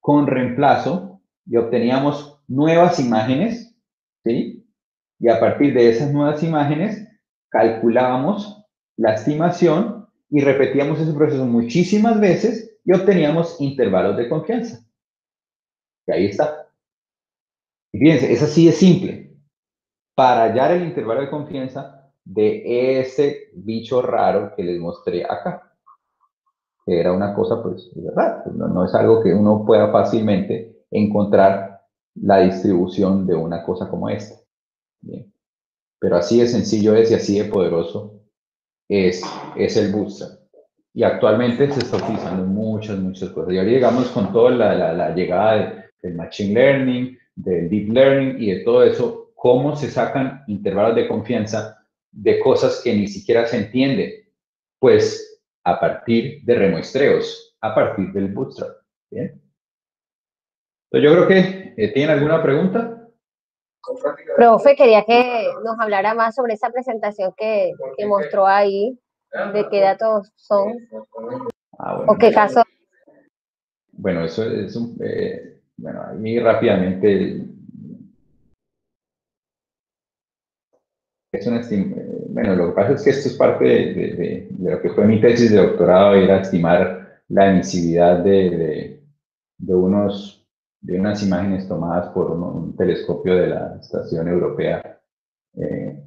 con reemplazo y obteníamos nuevas imágenes. ¿sí? Y a partir de esas nuevas imágenes calculábamos la estimación y repetíamos ese proceso muchísimas veces y obteníamos intervalos de confianza. Y ahí está. Y fíjense, es así de simple. Para hallar el intervalo de confianza de ese bicho raro que les mostré acá. Que era una cosa, pues, verdad, pues, no, es algo que uno pueda fácilmente encontrar la distribución de una cosa como esta. Pero así de sencillo es y así de poderoso es, es el bootstrap. Y actualmente se está utilizando muchas, muchas cosas. Y ahora llegamos con toda la, la, llegada del Machine Learning, del Deep Learning y de todo eso, cómo se sacan intervalos de confianza de cosas que ni siquiera se entienden. Pues a partir de remuestreos, a partir del bootstrap. ¿bien? Entonces yo creo que, eh, ¿tienen alguna pregunta? Profe, quería que nos hablara más sobre esa presentación que, que mostró ahí de qué datos son ah, o qué caso. Bueno, eso es un, eh, bueno, ahí rápidamente. Es una bueno, lo que pasa es que esto es parte de, lo que fue mi tesis de doctorado, era estimar la emisividad de, unos, de unas imágenes tomadas por un telescopio de la Estación Europea eh,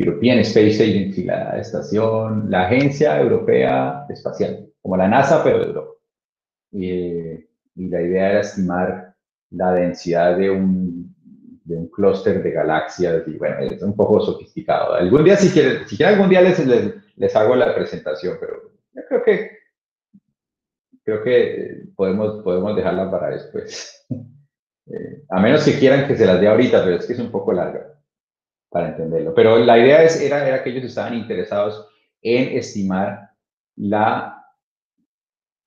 European Space Agency, la estación, la Agencia Europea Espacial, como la NASA, pero de Europa. Y, la idea era estimar la densidad de un, de un clúster de galaxias, y bueno, es un poco sofisticado. Algún día, si quieren, si quieren algún día les, les, hago la presentación, pero yo creo que creo que podemos, podemos dejarla para después. Eh, a menos que quieran que se las dé ahorita, pero es que es un poco larga para entenderlo. Pero la idea es, era, era que ellos estaban interesados en estimar la,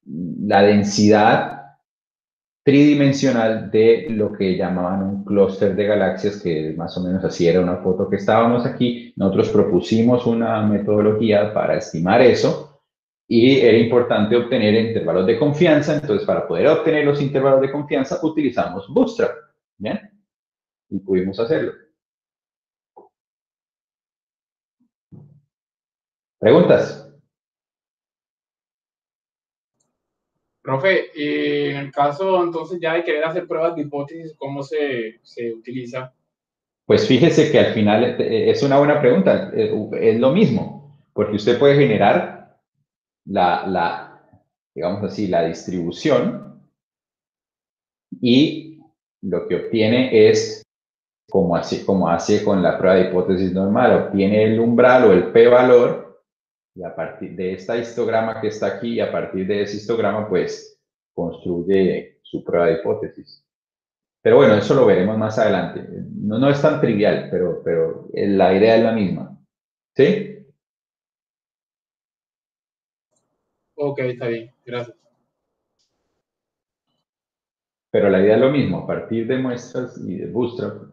la densidad tridimensional de lo que llamaban un clúster de galaxias, que más o menos así era una foto que estábamos aquí. Nosotros propusimos una metodología para estimar eso y era importante obtener intervalos de confianza. Entonces, para poder obtener los intervalos de confianza, utilizamos Bootstrap. ¿Bien? Y pudimos hacerlo. ¿Preguntas? Profe, en el caso entonces ya de querer hacer pruebas de hipótesis, ¿cómo se, se utiliza? Pues fíjese que al final eh, es una buena pregunta, eh, es lo mismo, porque usted puede generar la, la digamos así, la distribución y lo que obtiene es, como, así, como hace con la prueba de hipótesis normal, obtiene el umbral o el p-valor y a partir de esta histograma que está aquí, a partir de ese histograma, pues construye su prueba de hipótesis. Pero bueno, eso lo veremos más adelante. No, no es tan trivial, pero, pero la idea es la misma. ¿Sí? Ok, está bien. Gracias. Pero la idea es lo mismo, a partir de muestras y de Bootstrap,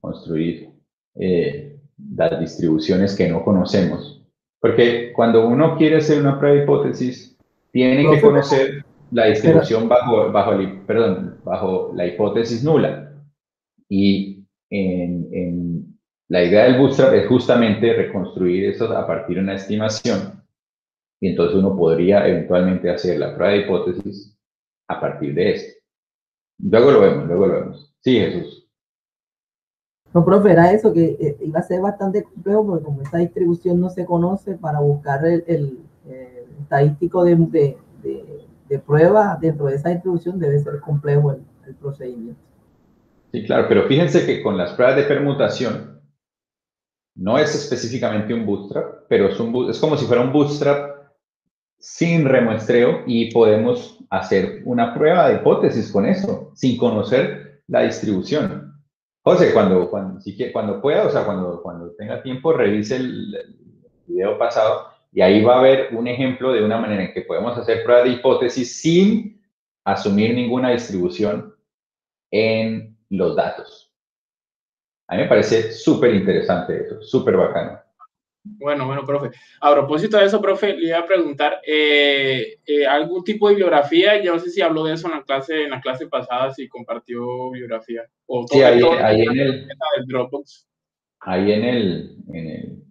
construir eh, las distribuciones que no conocemos porque cuando uno quiere hacer una prueba de hipótesis, tiene que conocer la distribución bajo, bajo, perdón, bajo la hipótesis nula. Y en, la idea del bootstrap es justamente reconstruir eso a partir de una estimación. Y entonces uno podría eventualmente hacer la prueba de hipótesis a partir de esto. Luego lo vemos, luego lo vemos. Sí, Jesús. No, profe, era eso, que eh, iba a ser bastante complejo porque como esta distribución no se conoce, para buscar el, estadístico de, de, de, dentro de esa distribución debe ser complejo el, procedimiento. Sí, claro, pero fíjense que con las pruebas de permutación no es específicamente un bootstrap, pero es, un, es como si fuera un bootstrap sin remuestreo y podemos hacer una prueba de hipótesis con eso, sin conocer la distribución. José, cuando, cuando, cuando pueda, o sea, cuando, cuando tenga tiempo, revise el, video pasado y ahí va a haber un ejemplo de una manera en que podemos hacer pruebas de hipótesis sin asumir ninguna distribución en los datos. A mí me parece súper interesante eso, súper bacano. Bueno, bueno, profe. A propósito de eso, profe, le iba a preguntar, eh, eh, ¿algún tipo de bibliografía? Yo no sé si habló de eso en la clase, en la clase pasada, si compartió bibliografía. O sí, ahí, en el, Dropbox. Ahí en el, en el,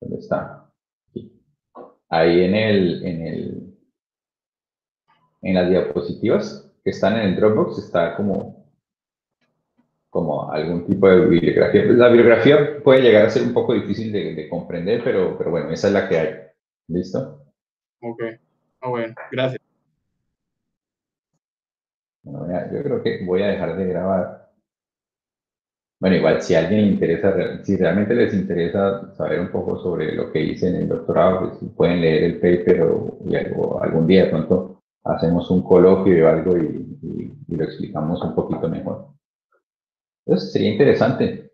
¿dónde está? Ahí en el, en el, en las diapositivas que están en el Dropbox está como como algún tipo de bibliografía. La bibliografía puede llegar a ser un poco difícil de, comprender, pero, pero bueno, esa es la que hay. ¿Listo? Ok. Ah, bueno, gracias. Bueno, yo creo que voy a dejar de grabar. Bueno, igual, si a alguien le interesa, si realmente les interesa saber un poco sobre lo que hice en el doctorado, pues pueden leer el paper o algo, algún día de pronto hacemos un coloquio o algo y lo explicamos un poquito mejor. Entonces sería interesante.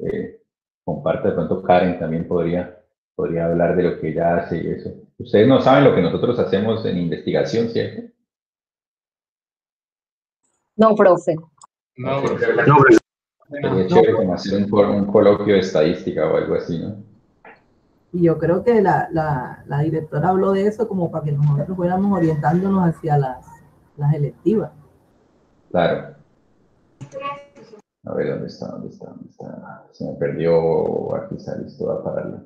Eh, comparte de pronto Karen también podría, podría hablar de lo que ella hace y eso. Ustedes no saben lo que nosotros hacemos en investigación, ¿cierto? No, profe. No, Sería chévere hacer un, coloquio de estadística o algo así, ¿no? Y yo creo que la, la, la, directora habló de eso como para que nosotros fuéramos orientándonos hacia las, las electivas. Claro. A ver, ¿dónde está? ¿Dónde está? ¿Dónde está? Se me perdió. Aquí está listo a pararlo.